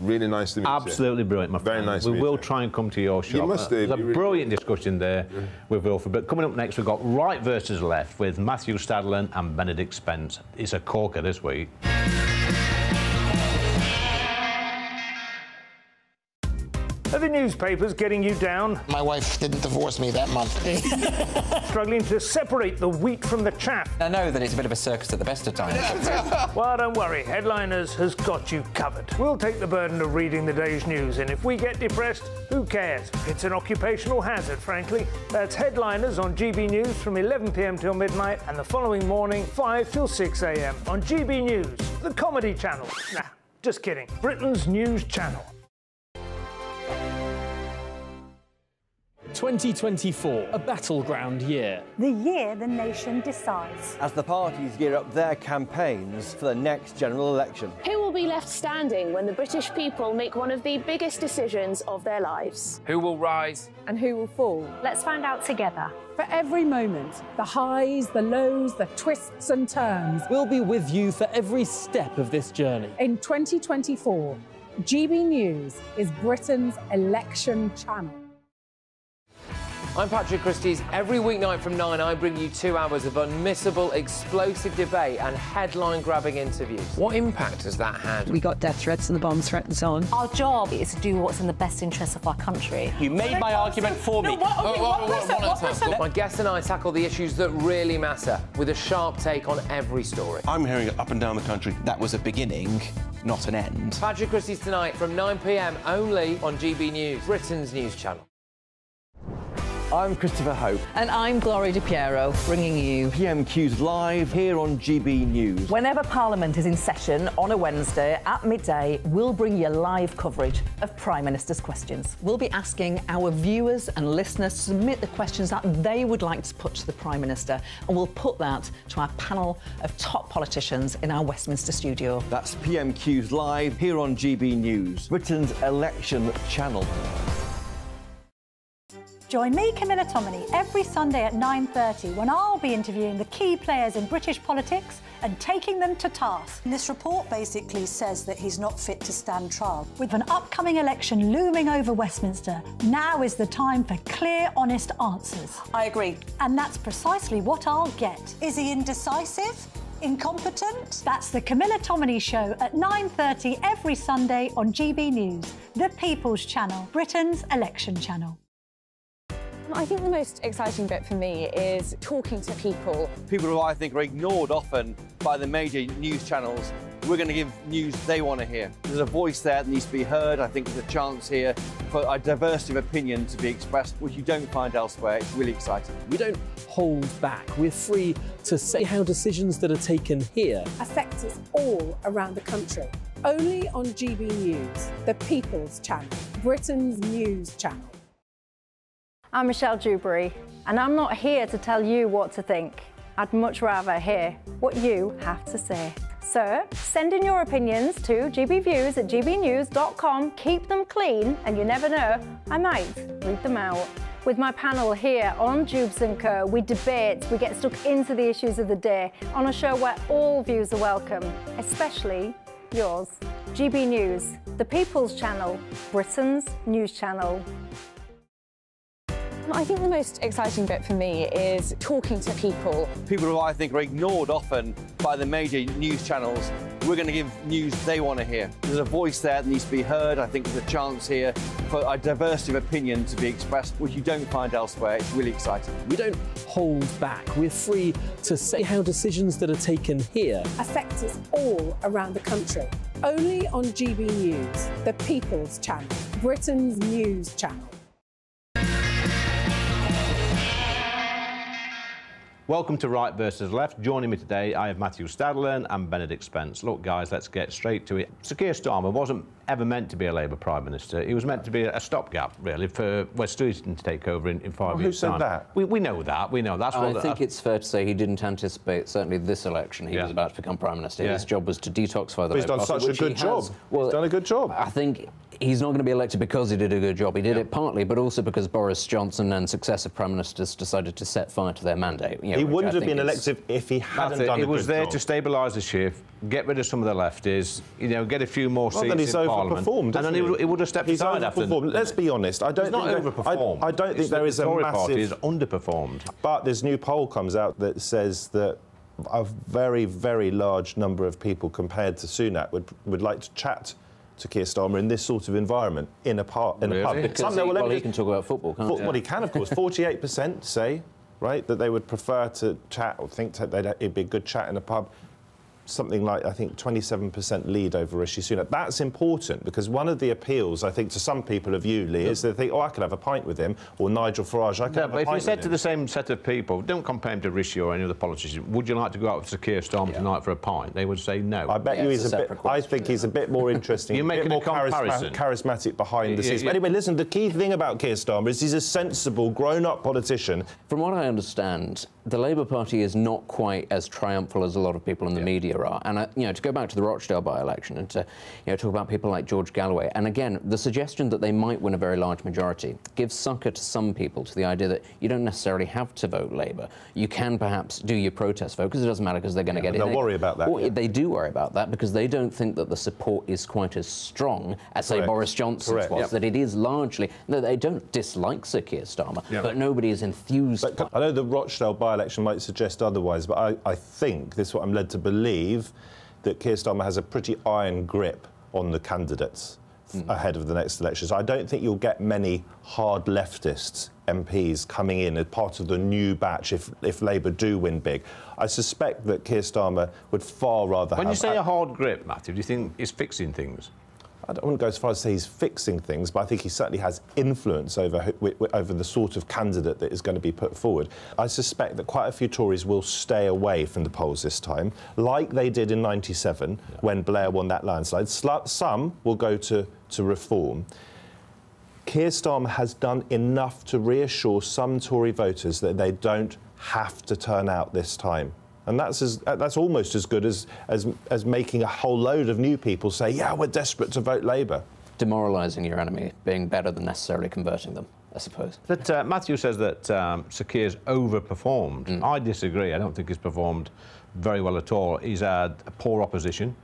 [SPEAKER 50] Really nice to meet you.
[SPEAKER 41] Absolutely brilliant, my
[SPEAKER 50] Very
[SPEAKER 41] friend.
[SPEAKER 50] nice to
[SPEAKER 41] We will
[SPEAKER 50] you.
[SPEAKER 41] try and come to your shop.
[SPEAKER 50] must
[SPEAKER 41] Uh,
[SPEAKER 50] do.
[SPEAKER 41] There's a
[SPEAKER 50] You
[SPEAKER 41] brilliant discussion there with Wilfred. But coming up next, we've got right versus left with Matthew Stadlen and Benedict Spence. It's a corker this week.
[SPEAKER 51] Are the newspapers getting you down?
[SPEAKER 52] My wife didn't divorce me that month.
[SPEAKER 51] Struggling to separate the wheat from the chaff?
[SPEAKER 48] I know that it's a bit of a circus at the best of times.
[SPEAKER 51] well, don't worry, Headliners has got you covered. We'll take the burden of reading the day's news, and if we get depressed, who cares? It's an occupational hazard, frankly. That's Headliners on GB News from 11 pm till midnight, and the following morning, 5 till 6 am on GB News, the comedy channel. Nah, just kidding. Britain's news channel.
[SPEAKER 19] 2024, a battleground year.
[SPEAKER 8] The year the nation decides.
[SPEAKER 18] As the parties gear up their campaigns for the next general election.
[SPEAKER 23] Who will be left standing when the British people make one of the biggest decisions of their lives?
[SPEAKER 24] Who will rise?
[SPEAKER 20] And who will fall?
[SPEAKER 8] Let's find out together.
[SPEAKER 20] For every moment, the highs, the lows, the twists and turns.
[SPEAKER 19] We'll be with you for every step of this journey.
[SPEAKER 20] In 2024, GB News is Britain's election channel.
[SPEAKER 24] I'm Patrick Christys. Every weeknight from 9, I bring you two hours of unmissable, explosive debate and headline-grabbing interviews. What impact has that had?
[SPEAKER 45] We got death threats and the bomb So on.
[SPEAKER 53] Our job is to do what's in the best interest of our country.
[SPEAKER 54] You made my argument for me.
[SPEAKER 24] My guest and I tackle the issues that really matter with a sharp take on every story.
[SPEAKER 31] I'm hearing it up and down the country. That was a beginning, not an end.
[SPEAKER 24] Patrick Christys tonight from 9pm only on GB News, Britain's news channel.
[SPEAKER 18] I'm Christopher Hope.
[SPEAKER 26] And I'm Gloria De Piero, bringing you
[SPEAKER 18] PMQ's live here on GB News.
[SPEAKER 26] Whenever Parliament is in session on a Wednesday at midday, we'll bring you live coverage of Prime Minister's questions. We'll be asking our viewers and listeners to submit the questions that they would like to put to the Prime Minister, and we'll put that to our panel of top politicians in our Westminster studio.
[SPEAKER 18] That's PMQ's live here on GB News, Britain's election channel.
[SPEAKER 8] Join me, Camilla Tominey, every Sunday at 9.30 when I'll be interviewing the key players in British politics and taking them to task.
[SPEAKER 55] This report basically says that he's not fit to stand trial.
[SPEAKER 8] With an upcoming election looming over Westminster, now is the time for clear, honest answers.
[SPEAKER 55] I agree.
[SPEAKER 8] And that's precisely what I'll get.
[SPEAKER 55] Is he indecisive? Incompetent?
[SPEAKER 8] That's the Camilla Tominey Show at 9.30 every Sunday on GB News, the People's Channel, Britain's election channel.
[SPEAKER 46] I think the most exciting bit for me is talking to people.
[SPEAKER 18] People who I think are ignored often by the major news channels. We're going to give news they want to hear. There's a voice there that needs to be heard. I think there's a chance here for a diversity of opinion to be expressed, which you don't find elsewhere. It's really exciting.
[SPEAKER 19] We don't hold back. We're free to say how decisions that are taken here
[SPEAKER 20] affect us all around the country. Only on GB News, the People's Channel, Britain's news channel.
[SPEAKER 25] I'm Michelle Dewberry, and I'm not here to tell you what to think. I'd much rather hear what you have to say. So send in your opinions to gbviews at gbnews.com. Keep them clean, and you never know, I might read them out. With my panel here on Dewbs & Co, we debate, we get stuck into the issues of the day on a show where all views are welcome, especially yours. GB News, the People's Channel, Britain's news channel.
[SPEAKER 46] I think the most exciting bit for me is talking to people.
[SPEAKER 18] People who I think are ignored often by the major news channels. We're going to give news they want to hear. There's a voice there that needs to be heard. I think there's a chance here for a diversity of opinion to be expressed, which you don't find elsewhere. It's really exciting.
[SPEAKER 19] We don't hold back. We're free to say how decisions that are taken here
[SPEAKER 20] affect us all around the country. Only on GB News, the People's Channel, Britain's news channel.
[SPEAKER 41] Welcome to Right versus Left. Joining me today, I have Matthew Stadlen and Benedict Spence. Look, guys, let's get straight to it. Sir Keir Starmer wasn't ever meant to be a Labour Prime Minister. He was meant to be a stopgap, really, for Wes Streeting to take over in, in five
[SPEAKER 56] Well,
[SPEAKER 41] years'
[SPEAKER 56] who said that?
[SPEAKER 41] We, we know that. We know that's
[SPEAKER 57] I
[SPEAKER 41] what.
[SPEAKER 57] think it's fair to say he didn't anticipate, certainly this election, he
[SPEAKER 41] Yeah.
[SPEAKER 57] was about to become Prime Minister.
[SPEAKER 41] Yeah.
[SPEAKER 57] His job was to detoxify the
[SPEAKER 56] But he's
[SPEAKER 57] Labour
[SPEAKER 56] done
[SPEAKER 57] Party,
[SPEAKER 56] such a good job.
[SPEAKER 57] has.
[SPEAKER 56] He's done a good job.
[SPEAKER 57] I think he's not going to be elected because he did a good job. He did it partly, but also because Boris Johnson and successive Prime Ministers decided to set fire to their mandate. you know,
[SPEAKER 56] he wouldn't have been elected if he hadn't
[SPEAKER 41] That's it.
[SPEAKER 56] done
[SPEAKER 41] He
[SPEAKER 56] a
[SPEAKER 41] was
[SPEAKER 56] good
[SPEAKER 41] there
[SPEAKER 56] job.
[SPEAKER 41] to stabilise the ship, get rid of some of the lefties, you know, get a few more
[SPEAKER 56] Well,
[SPEAKER 41] seats
[SPEAKER 56] then he's
[SPEAKER 41] in Parliament,
[SPEAKER 56] overperformed,
[SPEAKER 41] and then
[SPEAKER 56] hasn't
[SPEAKER 41] he,
[SPEAKER 56] he?
[SPEAKER 41] would, he would have stepped
[SPEAKER 56] He's
[SPEAKER 41] aside after.
[SPEAKER 56] overperformed. Let's be honest. I don't
[SPEAKER 41] He's not
[SPEAKER 56] think there-
[SPEAKER 41] overperformed.
[SPEAKER 56] I, I don't
[SPEAKER 41] It's
[SPEAKER 56] think there
[SPEAKER 41] the
[SPEAKER 56] is a
[SPEAKER 41] Tory
[SPEAKER 56] massive.
[SPEAKER 41] party is underperformed.
[SPEAKER 56] But this new poll comes out that says that a very, very large number of people compared to Sunak would would like to chat to Keir Starmer in this sort of environment in a part in a pub.
[SPEAKER 57] Really? Because
[SPEAKER 56] Some-
[SPEAKER 57] he-
[SPEAKER 56] well,
[SPEAKER 57] well, he
[SPEAKER 56] just-
[SPEAKER 57] can talk about football, can't
[SPEAKER 56] Fo-
[SPEAKER 57] he?
[SPEAKER 56] Well, he can, of course. Forty-eight percent say, right, that they would prefer to chat or think that they'd, it'd be a good chat in a pub.
[SPEAKER 44] Something like, I think, 27% lead over Rishi Sunak. That's important because one of the appeals, I think, to some people of you, Lee, is they think, oh, I could have a pint with him, or Nigel Farage, I could
[SPEAKER 41] No,
[SPEAKER 44] have
[SPEAKER 41] but if you said to the same set of people, don't compare him to Rishi or any other politician, would you like to go out with Sir Keir Starmer tonight for a pint? They would say no.
[SPEAKER 44] I bet you he's a, bit. I think he's a bit more interesting.
[SPEAKER 41] You're
[SPEAKER 44] a bit
[SPEAKER 41] making a
[SPEAKER 44] more charisma-
[SPEAKER 41] comparison.
[SPEAKER 44] charismatic behind the
[SPEAKER 41] Yeah,
[SPEAKER 44] scenes.
[SPEAKER 41] yeah.
[SPEAKER 44] But anyway, listen. The key thing about Keir Starmer is he's a sensible, grown-up politician.
[SPEAKER 57] From what I understand, the Labour Party is not quite as triumphal as a lot of people in the media are. And, uh, you know, to go back to the Rochdale by-election and to, you know, talk about people like George Galloway, and again, the suggestion that they might win a very large majority gives succor to some people to the idea that you don't necessarily have to vote Labour. You can perhaps do your protest vote, because it doesn't matter because they're going to
[SPEAKER 44] Yeah,
[SPEAKER 57] get
[SPEAKER 44] they'll
[SPEAKER 57] in.
[SPEAKER 44] worry about that,
[SPEAKER 57] Or
[SPEAKER 44] yeah.
[SPEAKER 57] They do worry about that because they don't think that the support is quite as strong as, say,
[SPEAKER 44] Correct.
[SPEAKER 57] Boris Johnson's
[SPEAKER 44] Correct.
[SPEAKER 57] was,
[SPEAKER 44] Yep.
[SPEAKER 57] that it is largely, that they don't dislike Sir Keir Starmer,
[SPEAKER 44] Yep.
[SPEAKER 57] but nobody is enthused
[SPEAKER 44] But I know the Rochdale by-election might suggest otherwise, but I, I think this is what I'm led to believe that Keir Starmer has a pretty iron grip on the candidates f- ahead of the next elections. I don't think you'll get many hard leftists MPs coming in as part of the new batch if, if Labour do win big. I suspect that Keir Starmer would far rather
[SPEAKER 41] When
[SPEAKER 44] have
[SPEAKER 41] you say a hard grip, Matthew, do you think he's fixing things?
[SPEAKER 44] I don't want to go as far as to say he's fixing things, but I think he certainly has influence over who, wi- wi- over the sort of candidate that is going to be put forward. I suspect that quite a few Tories will stay away from the polls this time, like they did in '97 when Blair won that landslide. Some will go to, to reform. Keir Starmer has done enough to reassure some Tory voters that they don't have to turn out this time. And that's, as, uh, that's almost as good as, as, as making a whole load of new people say, yeah, we're desperate to vote Labour.
[SPEAKER 57] demoralising your enemy being better than necessarily converting them, I suppose.
[SPEAKER 41] But uh, Matthew says that um, Sir Keir's overperformed.
[SPEAKER 57] Mm.
[SPEAKER 41] I disagree. I don't think he's performed very well at all. He's had a poor opposition,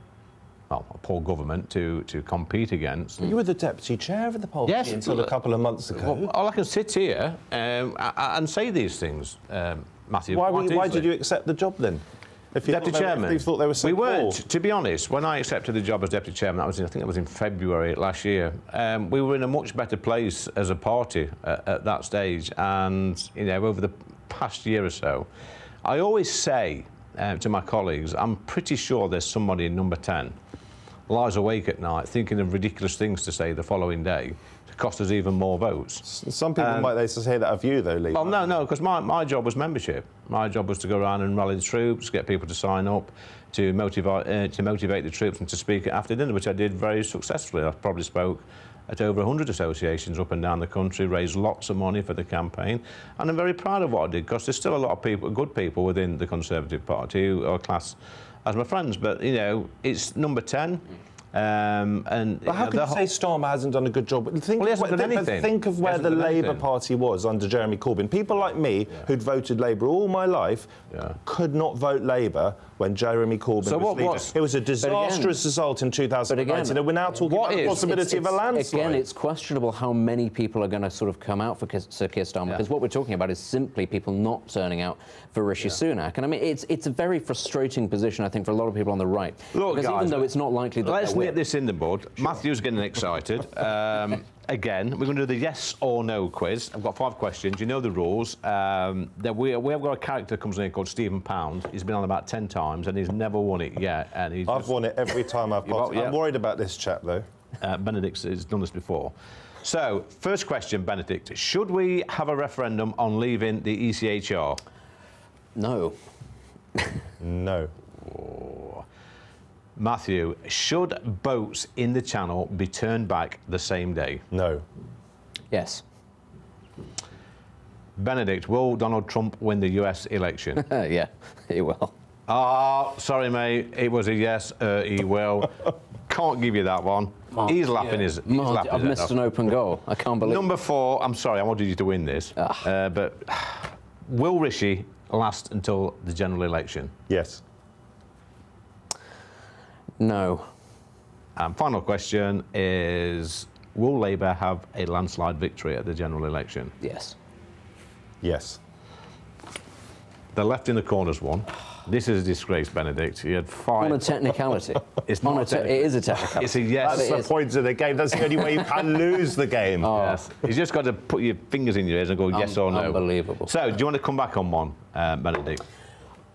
[SPEAKER 41] well, a poor government to, to compete against.
[SPEAKER 44] You were the deputy chair of the poll
[SPEAKER 41] Yes,
[SPEAKER 44] until a couple of months ago.
[SPEAKER 41] Well, all I can sit here um, a- a- and say these things, um, Matthew.
[SPEAKER 44] why, you, why did you accept the job then? If you
[SPEAKER 41] Deputy chairman.
[SPEAKER 44] you thought they were so
[SPEAKER 41] we
[SPEAKER 44] poor?
[SPEAKER 41] weren't. To be honest, when I accepted the job as deputy chairman, that was in, I think that was in February last year. Um, we were in a much better place as a party at, at that stage, and you know, over the past year or so, I always say um, to my colleagues, I'm pretty sure there's somebody in number ten lies awake at night thinking of ridiculous things to say the following day cost us even more votes.
[SPEAKER 44] Some people
[SPEAKER 41] Um,
[SPEAKER 44] might say that of you, though, Lee.
[SPEAKER 41] Well, no, no, because my, my job was membership. My job was to go around and rally the troops, get people to sign up, to motivate, uh, to motivate the troops and to speak after dinner, which I did very successfully. I probably spoke at over 100 associations up and down the country, raised lots of money for the campaign, and I'm very proud of what I did because there's still a lot of people, good people within the Conservative Party who are classed as my friends, but you know, it's number 10. Um, and
[SPEAKER 44] But how
[SPEAKER 41] know,
[SPEAKER 44] can you say Starmer hasn't done a good job? Think,
[SPEAKER 41] Well, he
[SPEAKER 44] of,
[SPEAKER 41] hasn't
[SPEAKER 44] where-
[SPEAKER 41] done
[SPEAKER 44] think, of where the Labour
[SPEAKER 41] anything.
[SPEAKER 44] Party was under Jeremy Corbyn. People like me, who'd voted Labour all my life, could not vote Labour when Jeremy Corbyn
[SPEAKER 41] So
[SPEAKER 44] was leader. It was a
[SPEAKER 57] But again-
[SPEAKER 44] disastrous result in 2019, and we're now talking about the possibility of a landslide.
[SPEAKER 57] Again, it's questionable how many people are going to sort of come out for Sir Keir Starmer, because what we're talking about is simply people not turning out for Rishi Sunak. And I mean, it's it's a very frustrating position, I think, for a lot of people on the right.
[SPEAKER 41] Look,
[SPEAKER 57] because
[SPEAKER 41] guys,
[SPEAKER 57] even though it's not likely that
[SPEAKER 41] Let's nip this in the bud. Matthew's getting excited. Um, again, we're going to do the yes or no quiz. I've got five questions. You know the rules. Um, that we, we have got a character that comes in here called Stephen Pound. He's been on about 10 times and he's never won it yet. And he's
[SPEAKER 44] I've won it every time I've got.
[SPEAKER 41] got- yeah.
[SPEAKER 44] I'm worried about this chap, though.
[SPEAKER 41] Uh, Benedict has done this before. So, first question, Benedict. Should we have a referendum on leaving the E ECHR?
[SPEAKER 57] No.
[SPEAKER 44] no.
[SPEAKER 41] Matthew, should boats in the channel be turned back the same day?
[SPEAKER 44] No.
[SPEAKER 57] Yes.
[SPEAKER 41] Benedict, will Donald Trump win the US election?
[SPEAKER 57] yeah, he will.
[SPEAKER 41] Ah, sorry, mate. It was a yes. Uh, he will. Can't give you that one.
[SPEAKER 57] Mark,
[SPEAKER 41] he's laughing
[SPEAKER 57] yeah.
[SPEAKER 41] his. He's
[SPEAKER 57] Mark,
[SPEAKER 41] laughing
[SPEAKER 57] I've missed
[SPEAKER 41] head
[SPEAKER 57] an open goal. I can't believe.
[SPEAKER 41] Number four. I'm sorry. I wanted you to win this. Uh, but will Rishi last until the general election?
[SPEAKER 44] Yes.
[SPEAKER 57] No.
[SPEAKER 41] And final question is: Will Labour have a landslide victory at the general election?
[SPEAKER 57] Yes.
[SPEAKER 44] Yes.
[SPEAKER 41] The left in the corners won. This is a disgrace, Benedict. You had five.
[SPEAKER 57] On a technicality.
[SPEAKER 41] It's
[SPEAKER 57] On a te- it is a technicality.
[SPEAKER 41] It's a yes.
[SPEAKER 44] That's
[SPEAKER 57] It
[SPEAKER 44] the
[SPEAKER 57] is.
[SPEAKER 44] point of the game. That's the only way you can lose the game.
[SPEAKER 41] Yes. You just got to put your fingers in your ears and go yes or no.
[SPEAKER 57] Unbelievable.
[SPEAKER 41] So, do you want to come back on one, uh, Benedict?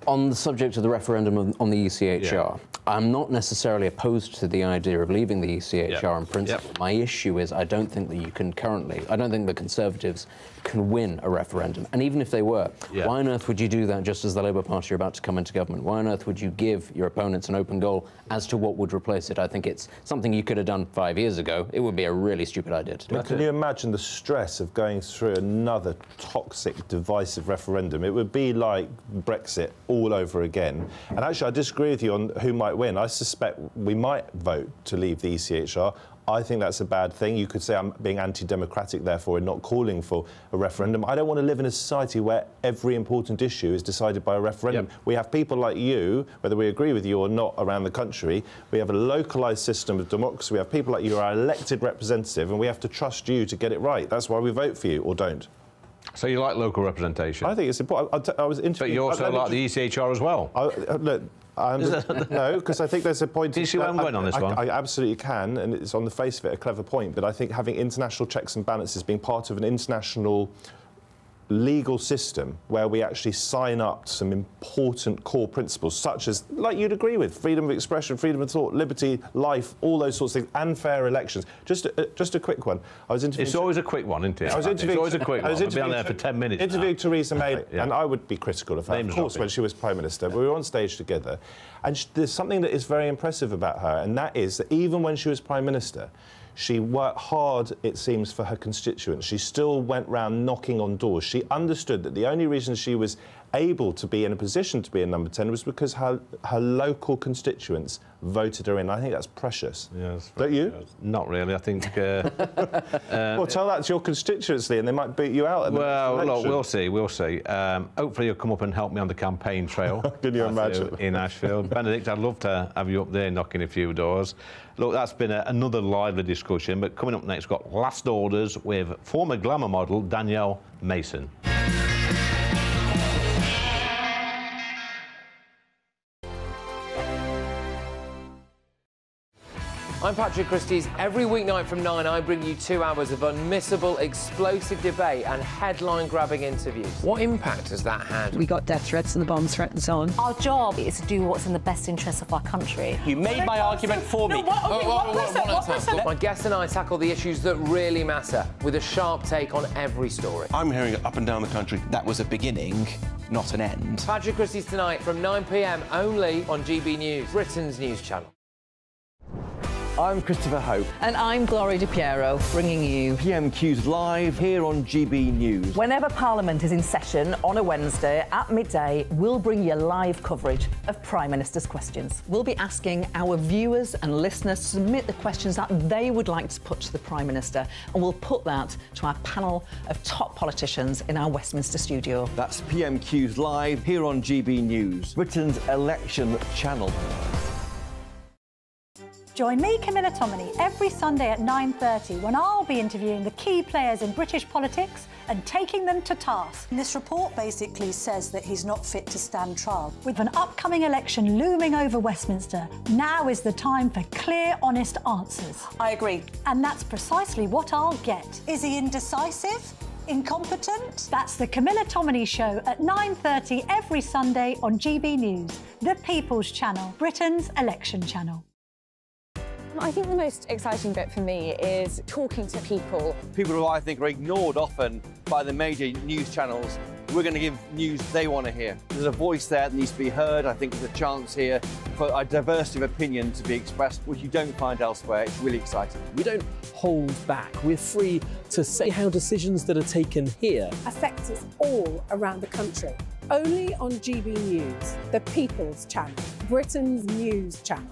[SPEAKER 57] On the subject of the referendum on, on the ECHR,
[SPEAKER 41] Yeah.
[SPEAKER 57] I'm not necessarily opposed to the idea of leaving the ECHR
[SPEAKER 41] Yeah.
[SPEAKER 57] in principle. My issue is I don't think that you can currently, I don't think the Conservatives can win a referendum. And even if they were,
[SPEAKER 41] Yeah.
[SPEAKER 57] why on earth would you do that just as the Labour Party are about to come into government? Why on earth would you give your opponents an open goal as to what would replace it? I think it's something you could have done five years ago. It would be a really stupid idea to do.
[SPEAKER 44] But can you imagine the stress of going through another toxic, divisive referendum? It would be like Brexit all over again. And actually, I disagree with you on who might win. I suspect we might vote to leave the ECHR. I think that's a bad thing. You could say I'm being anti-democratic, therefore, in not calling for a referendum. I don't want to live in a society where every important issue is decided by a referendum. We have people like you, whether we agree with you or not, around the country. We have a localised system of democracy. We have people like you, are elected representative, and we have to trust you to get it right. That's why we vote for you, or don't.
[SPEAKER 41] So you like local representation?
[SPEAKER 44] I think it's important. I, I, I was
[SPEAKER 41] But you also
[SPEAKER 44] I-
[SPEAKER 41] like the ECHR as well.
[SPEAKER 44] I, uh, look, I'm, no, because I think there's a point.
[SPEAKER 41] Do you see where I'm going on this
[SPEAKER 44] I,
[SPEAKER 41] one?
[SPEAKER 44] I absolutely can, and it's on the face of it a clever point. But I think having international checks and balances, being part of an international legal system where we actually sign up to some important core principles, such as, like you'd agree with, freedom of expression, freedom of thought, liberty, life, all those sorts of things, and fair elections. Just, a, uh, just a quick one. I was interviewing.
[SPEAKER 41] It's always a quick one, isn't it?
[SPEAKER 44] I was
[SPEAKER 41] It's
[SPEAKER 44] interviewing.
[SPEAKER 41] always a quick
[SPEAKER 44] I
[SPEAKER 41] one.
[SPEAKER 44] was
[SPEAKER 41] I've been on there for 10 minutes.
[SPEAKER 44] Interviewing Theresa May,
[SPEAKER 41] Yeah.
[SPEAKER 44] and I would be critical of her,
[SPEAKER 41] Name's
[SPEAKER 44] of course, when she was Prime Minister. But we were on stage together, and sh- there's something that is very impressive about her, and that is that even when she was Prime Minister, she worked hard, it seems, for her constituents. She still went round knocking on doors. She understood that the only reason she was able to be in a position to be a number 10 was because her, her local constituents voted her in. I think that's precious.
[SPEAKER 41] Yes.
[SPEAKER 44] Don't you?
[SPEAKER 41] Not really. I think. Uh,
[SPEAKER 44] well, tell that to your constituency and they might beat you out. at the next
[SPEAKER 41] Well, look, we'll see, we'll see. Um, hopefully you'll come up and help me on the campaign trail.
[SPEAKER 44] Can you imagine?
[SPEAKER 41] In Ashfield. Benedict, I'd love to have you up there knocking a few doors. Look, that's been a, another lively discussion, but coming up next, we've got Last Orders with former glamour model Danielle Mason.
[SPEAKER 24] I'm Patrick Christys. Every weeknight from 9, I bring you two hours of unmissable, explosive debate and headline grabbing interviews. What impact has that had?
[SPEAKER 58] We got death threats and the bomb threats and so on.
[SPEAKER 45] Our job is to do what's in the best interest of our country.
[SPEAKER 59] You made my argument for me.
[SPEAKER 24] My guests and I tackle the issues that really matter with a sharp take on every story.
[SPEAKER 31] I'm hearing it up and down the country. That was a beginning, not an end.
[SPEAKER 24] Patrick Christys tonight from 9 pm only on GB News, Britain's news channel.
[SPEAKER 18] I'm Christopher Hope.
[SPEAKER 26] And I'm Gloria De Piero, bringing you
[SPEAKER 18] PMQ's live here on GB News.
[SPEAKER 26] Whenever Parliament is in session on a Wednesday at midday, we'll bring you live coverage of Prime Minister's questions. We'll be asking our viewers and listeners to submit the questions that they would like to put to the Prime Minister, and we'll put that to our panel of top politicians in our Westminster studio.
[SPEAKER 18] That's PMQ's live here on GB News, Britain's election channel.
[SPEAKER 8] Join me, Camilla Tominey, every Sunday at 9.30 when I'll be interviewing the key players in British politics and taking them to task.
[SPEAKER 60] This report basically says that he's not fit to stand trial.
[SPEAKER 8] With an upcoming election looming over Westminster, now is the time for clear, honest answers.
[SPEAKER 60] I agree.
[SPEAKER 8] And that's precisely what I'll get.
[SPEAKER 60] Is he indecisive? Incompetent?
[SPEAKER 8] That's the Camilla Tominey Show at 9.30 every Sunday on GB News, the People's Channel, Britain's election channel.
[SPEAKER 23] I think the most exciting bit for me is talking to people.
[SPEAKER 18] People who I think are ignored often by the major news channels. We're going to give news they want to hear. There's a voice there that needs to be heard. I think there's a chance here for a diversity of opinion to be expressed, which you don't find elsewhere. It's really exciting.
[SPEAKER 19] We don't hold back. We're free to say how decisions that are taken here
[SPEAKER 20] affect us all around the country. Only on GB News, the People's Channel, Britain's news channel.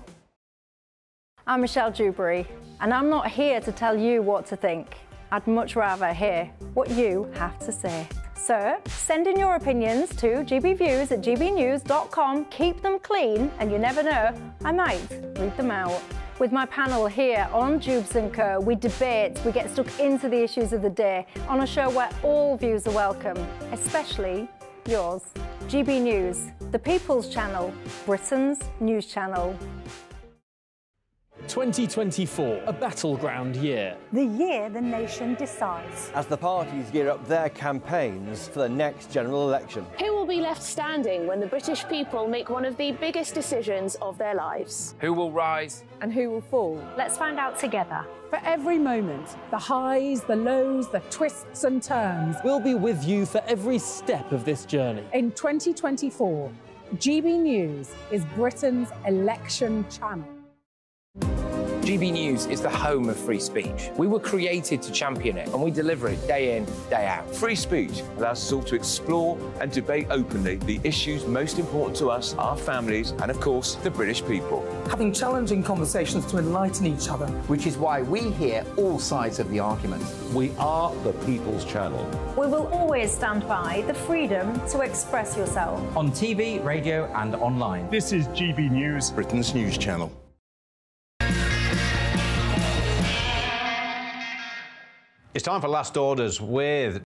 [SPEAKER 25] I'm Michelle Dewberry, and I'm not here to tell you what to think. I'd much rather hear what you have to say. So send in your opinions to gbviews at gbnews.com. Keep them clean, and you never know, I might read them out. With my panel here on Dewbs & Co, we debate, we get stuck into the issues of the day on a show where all views are welcome, especially yours. GB News, the People's Channel, Britain's news channel.
[SPEAKER 19] 2024, a battleground year.
[SPEAKER 8] The year the nation decides.
[SPEAKER 18] As the parties gear up their campaigns for the next general election.
[SPEAKER 23] Who will will be left standing when the British people make one of the biggest decisions of their lives?
[SPEAKER 24] Who will rise?
[SPEAKER 20] And who will fall?
[SPEAKER 25] Let's find out together.
[SPEAKER 20] For every moment, the highs, the lows, the twists and turns.
[SPEAKER 19] We'll be with you for every step of this journey.
[SPEAKER 20] In 2024, GB News is Britain's election channel.
[SPEAKER 24] GB News is the home of free speech. We were created to champion it, and we deliver it day in, day out.
[SPEAKER 14] Free speech allows us all to explore and debate openly the issues most important to us, our families, and of course, the British people.
[SPEAKER 40] Having challenging conversations to enlighten each other.
[SPEAKER 61] Which is why we hear all sides of the argument.
[SPEAKER 44] We are the People's Channel.
[SPEAKER 25] We will always stand by the freedom to express yourself.
[SPEAKER 61] On TV, radio, and online.
[SPEAKER 31] This is GB News,
[SPEAKER 44] Britain's news channel.
[SPEAKER 41] It's time for last orders with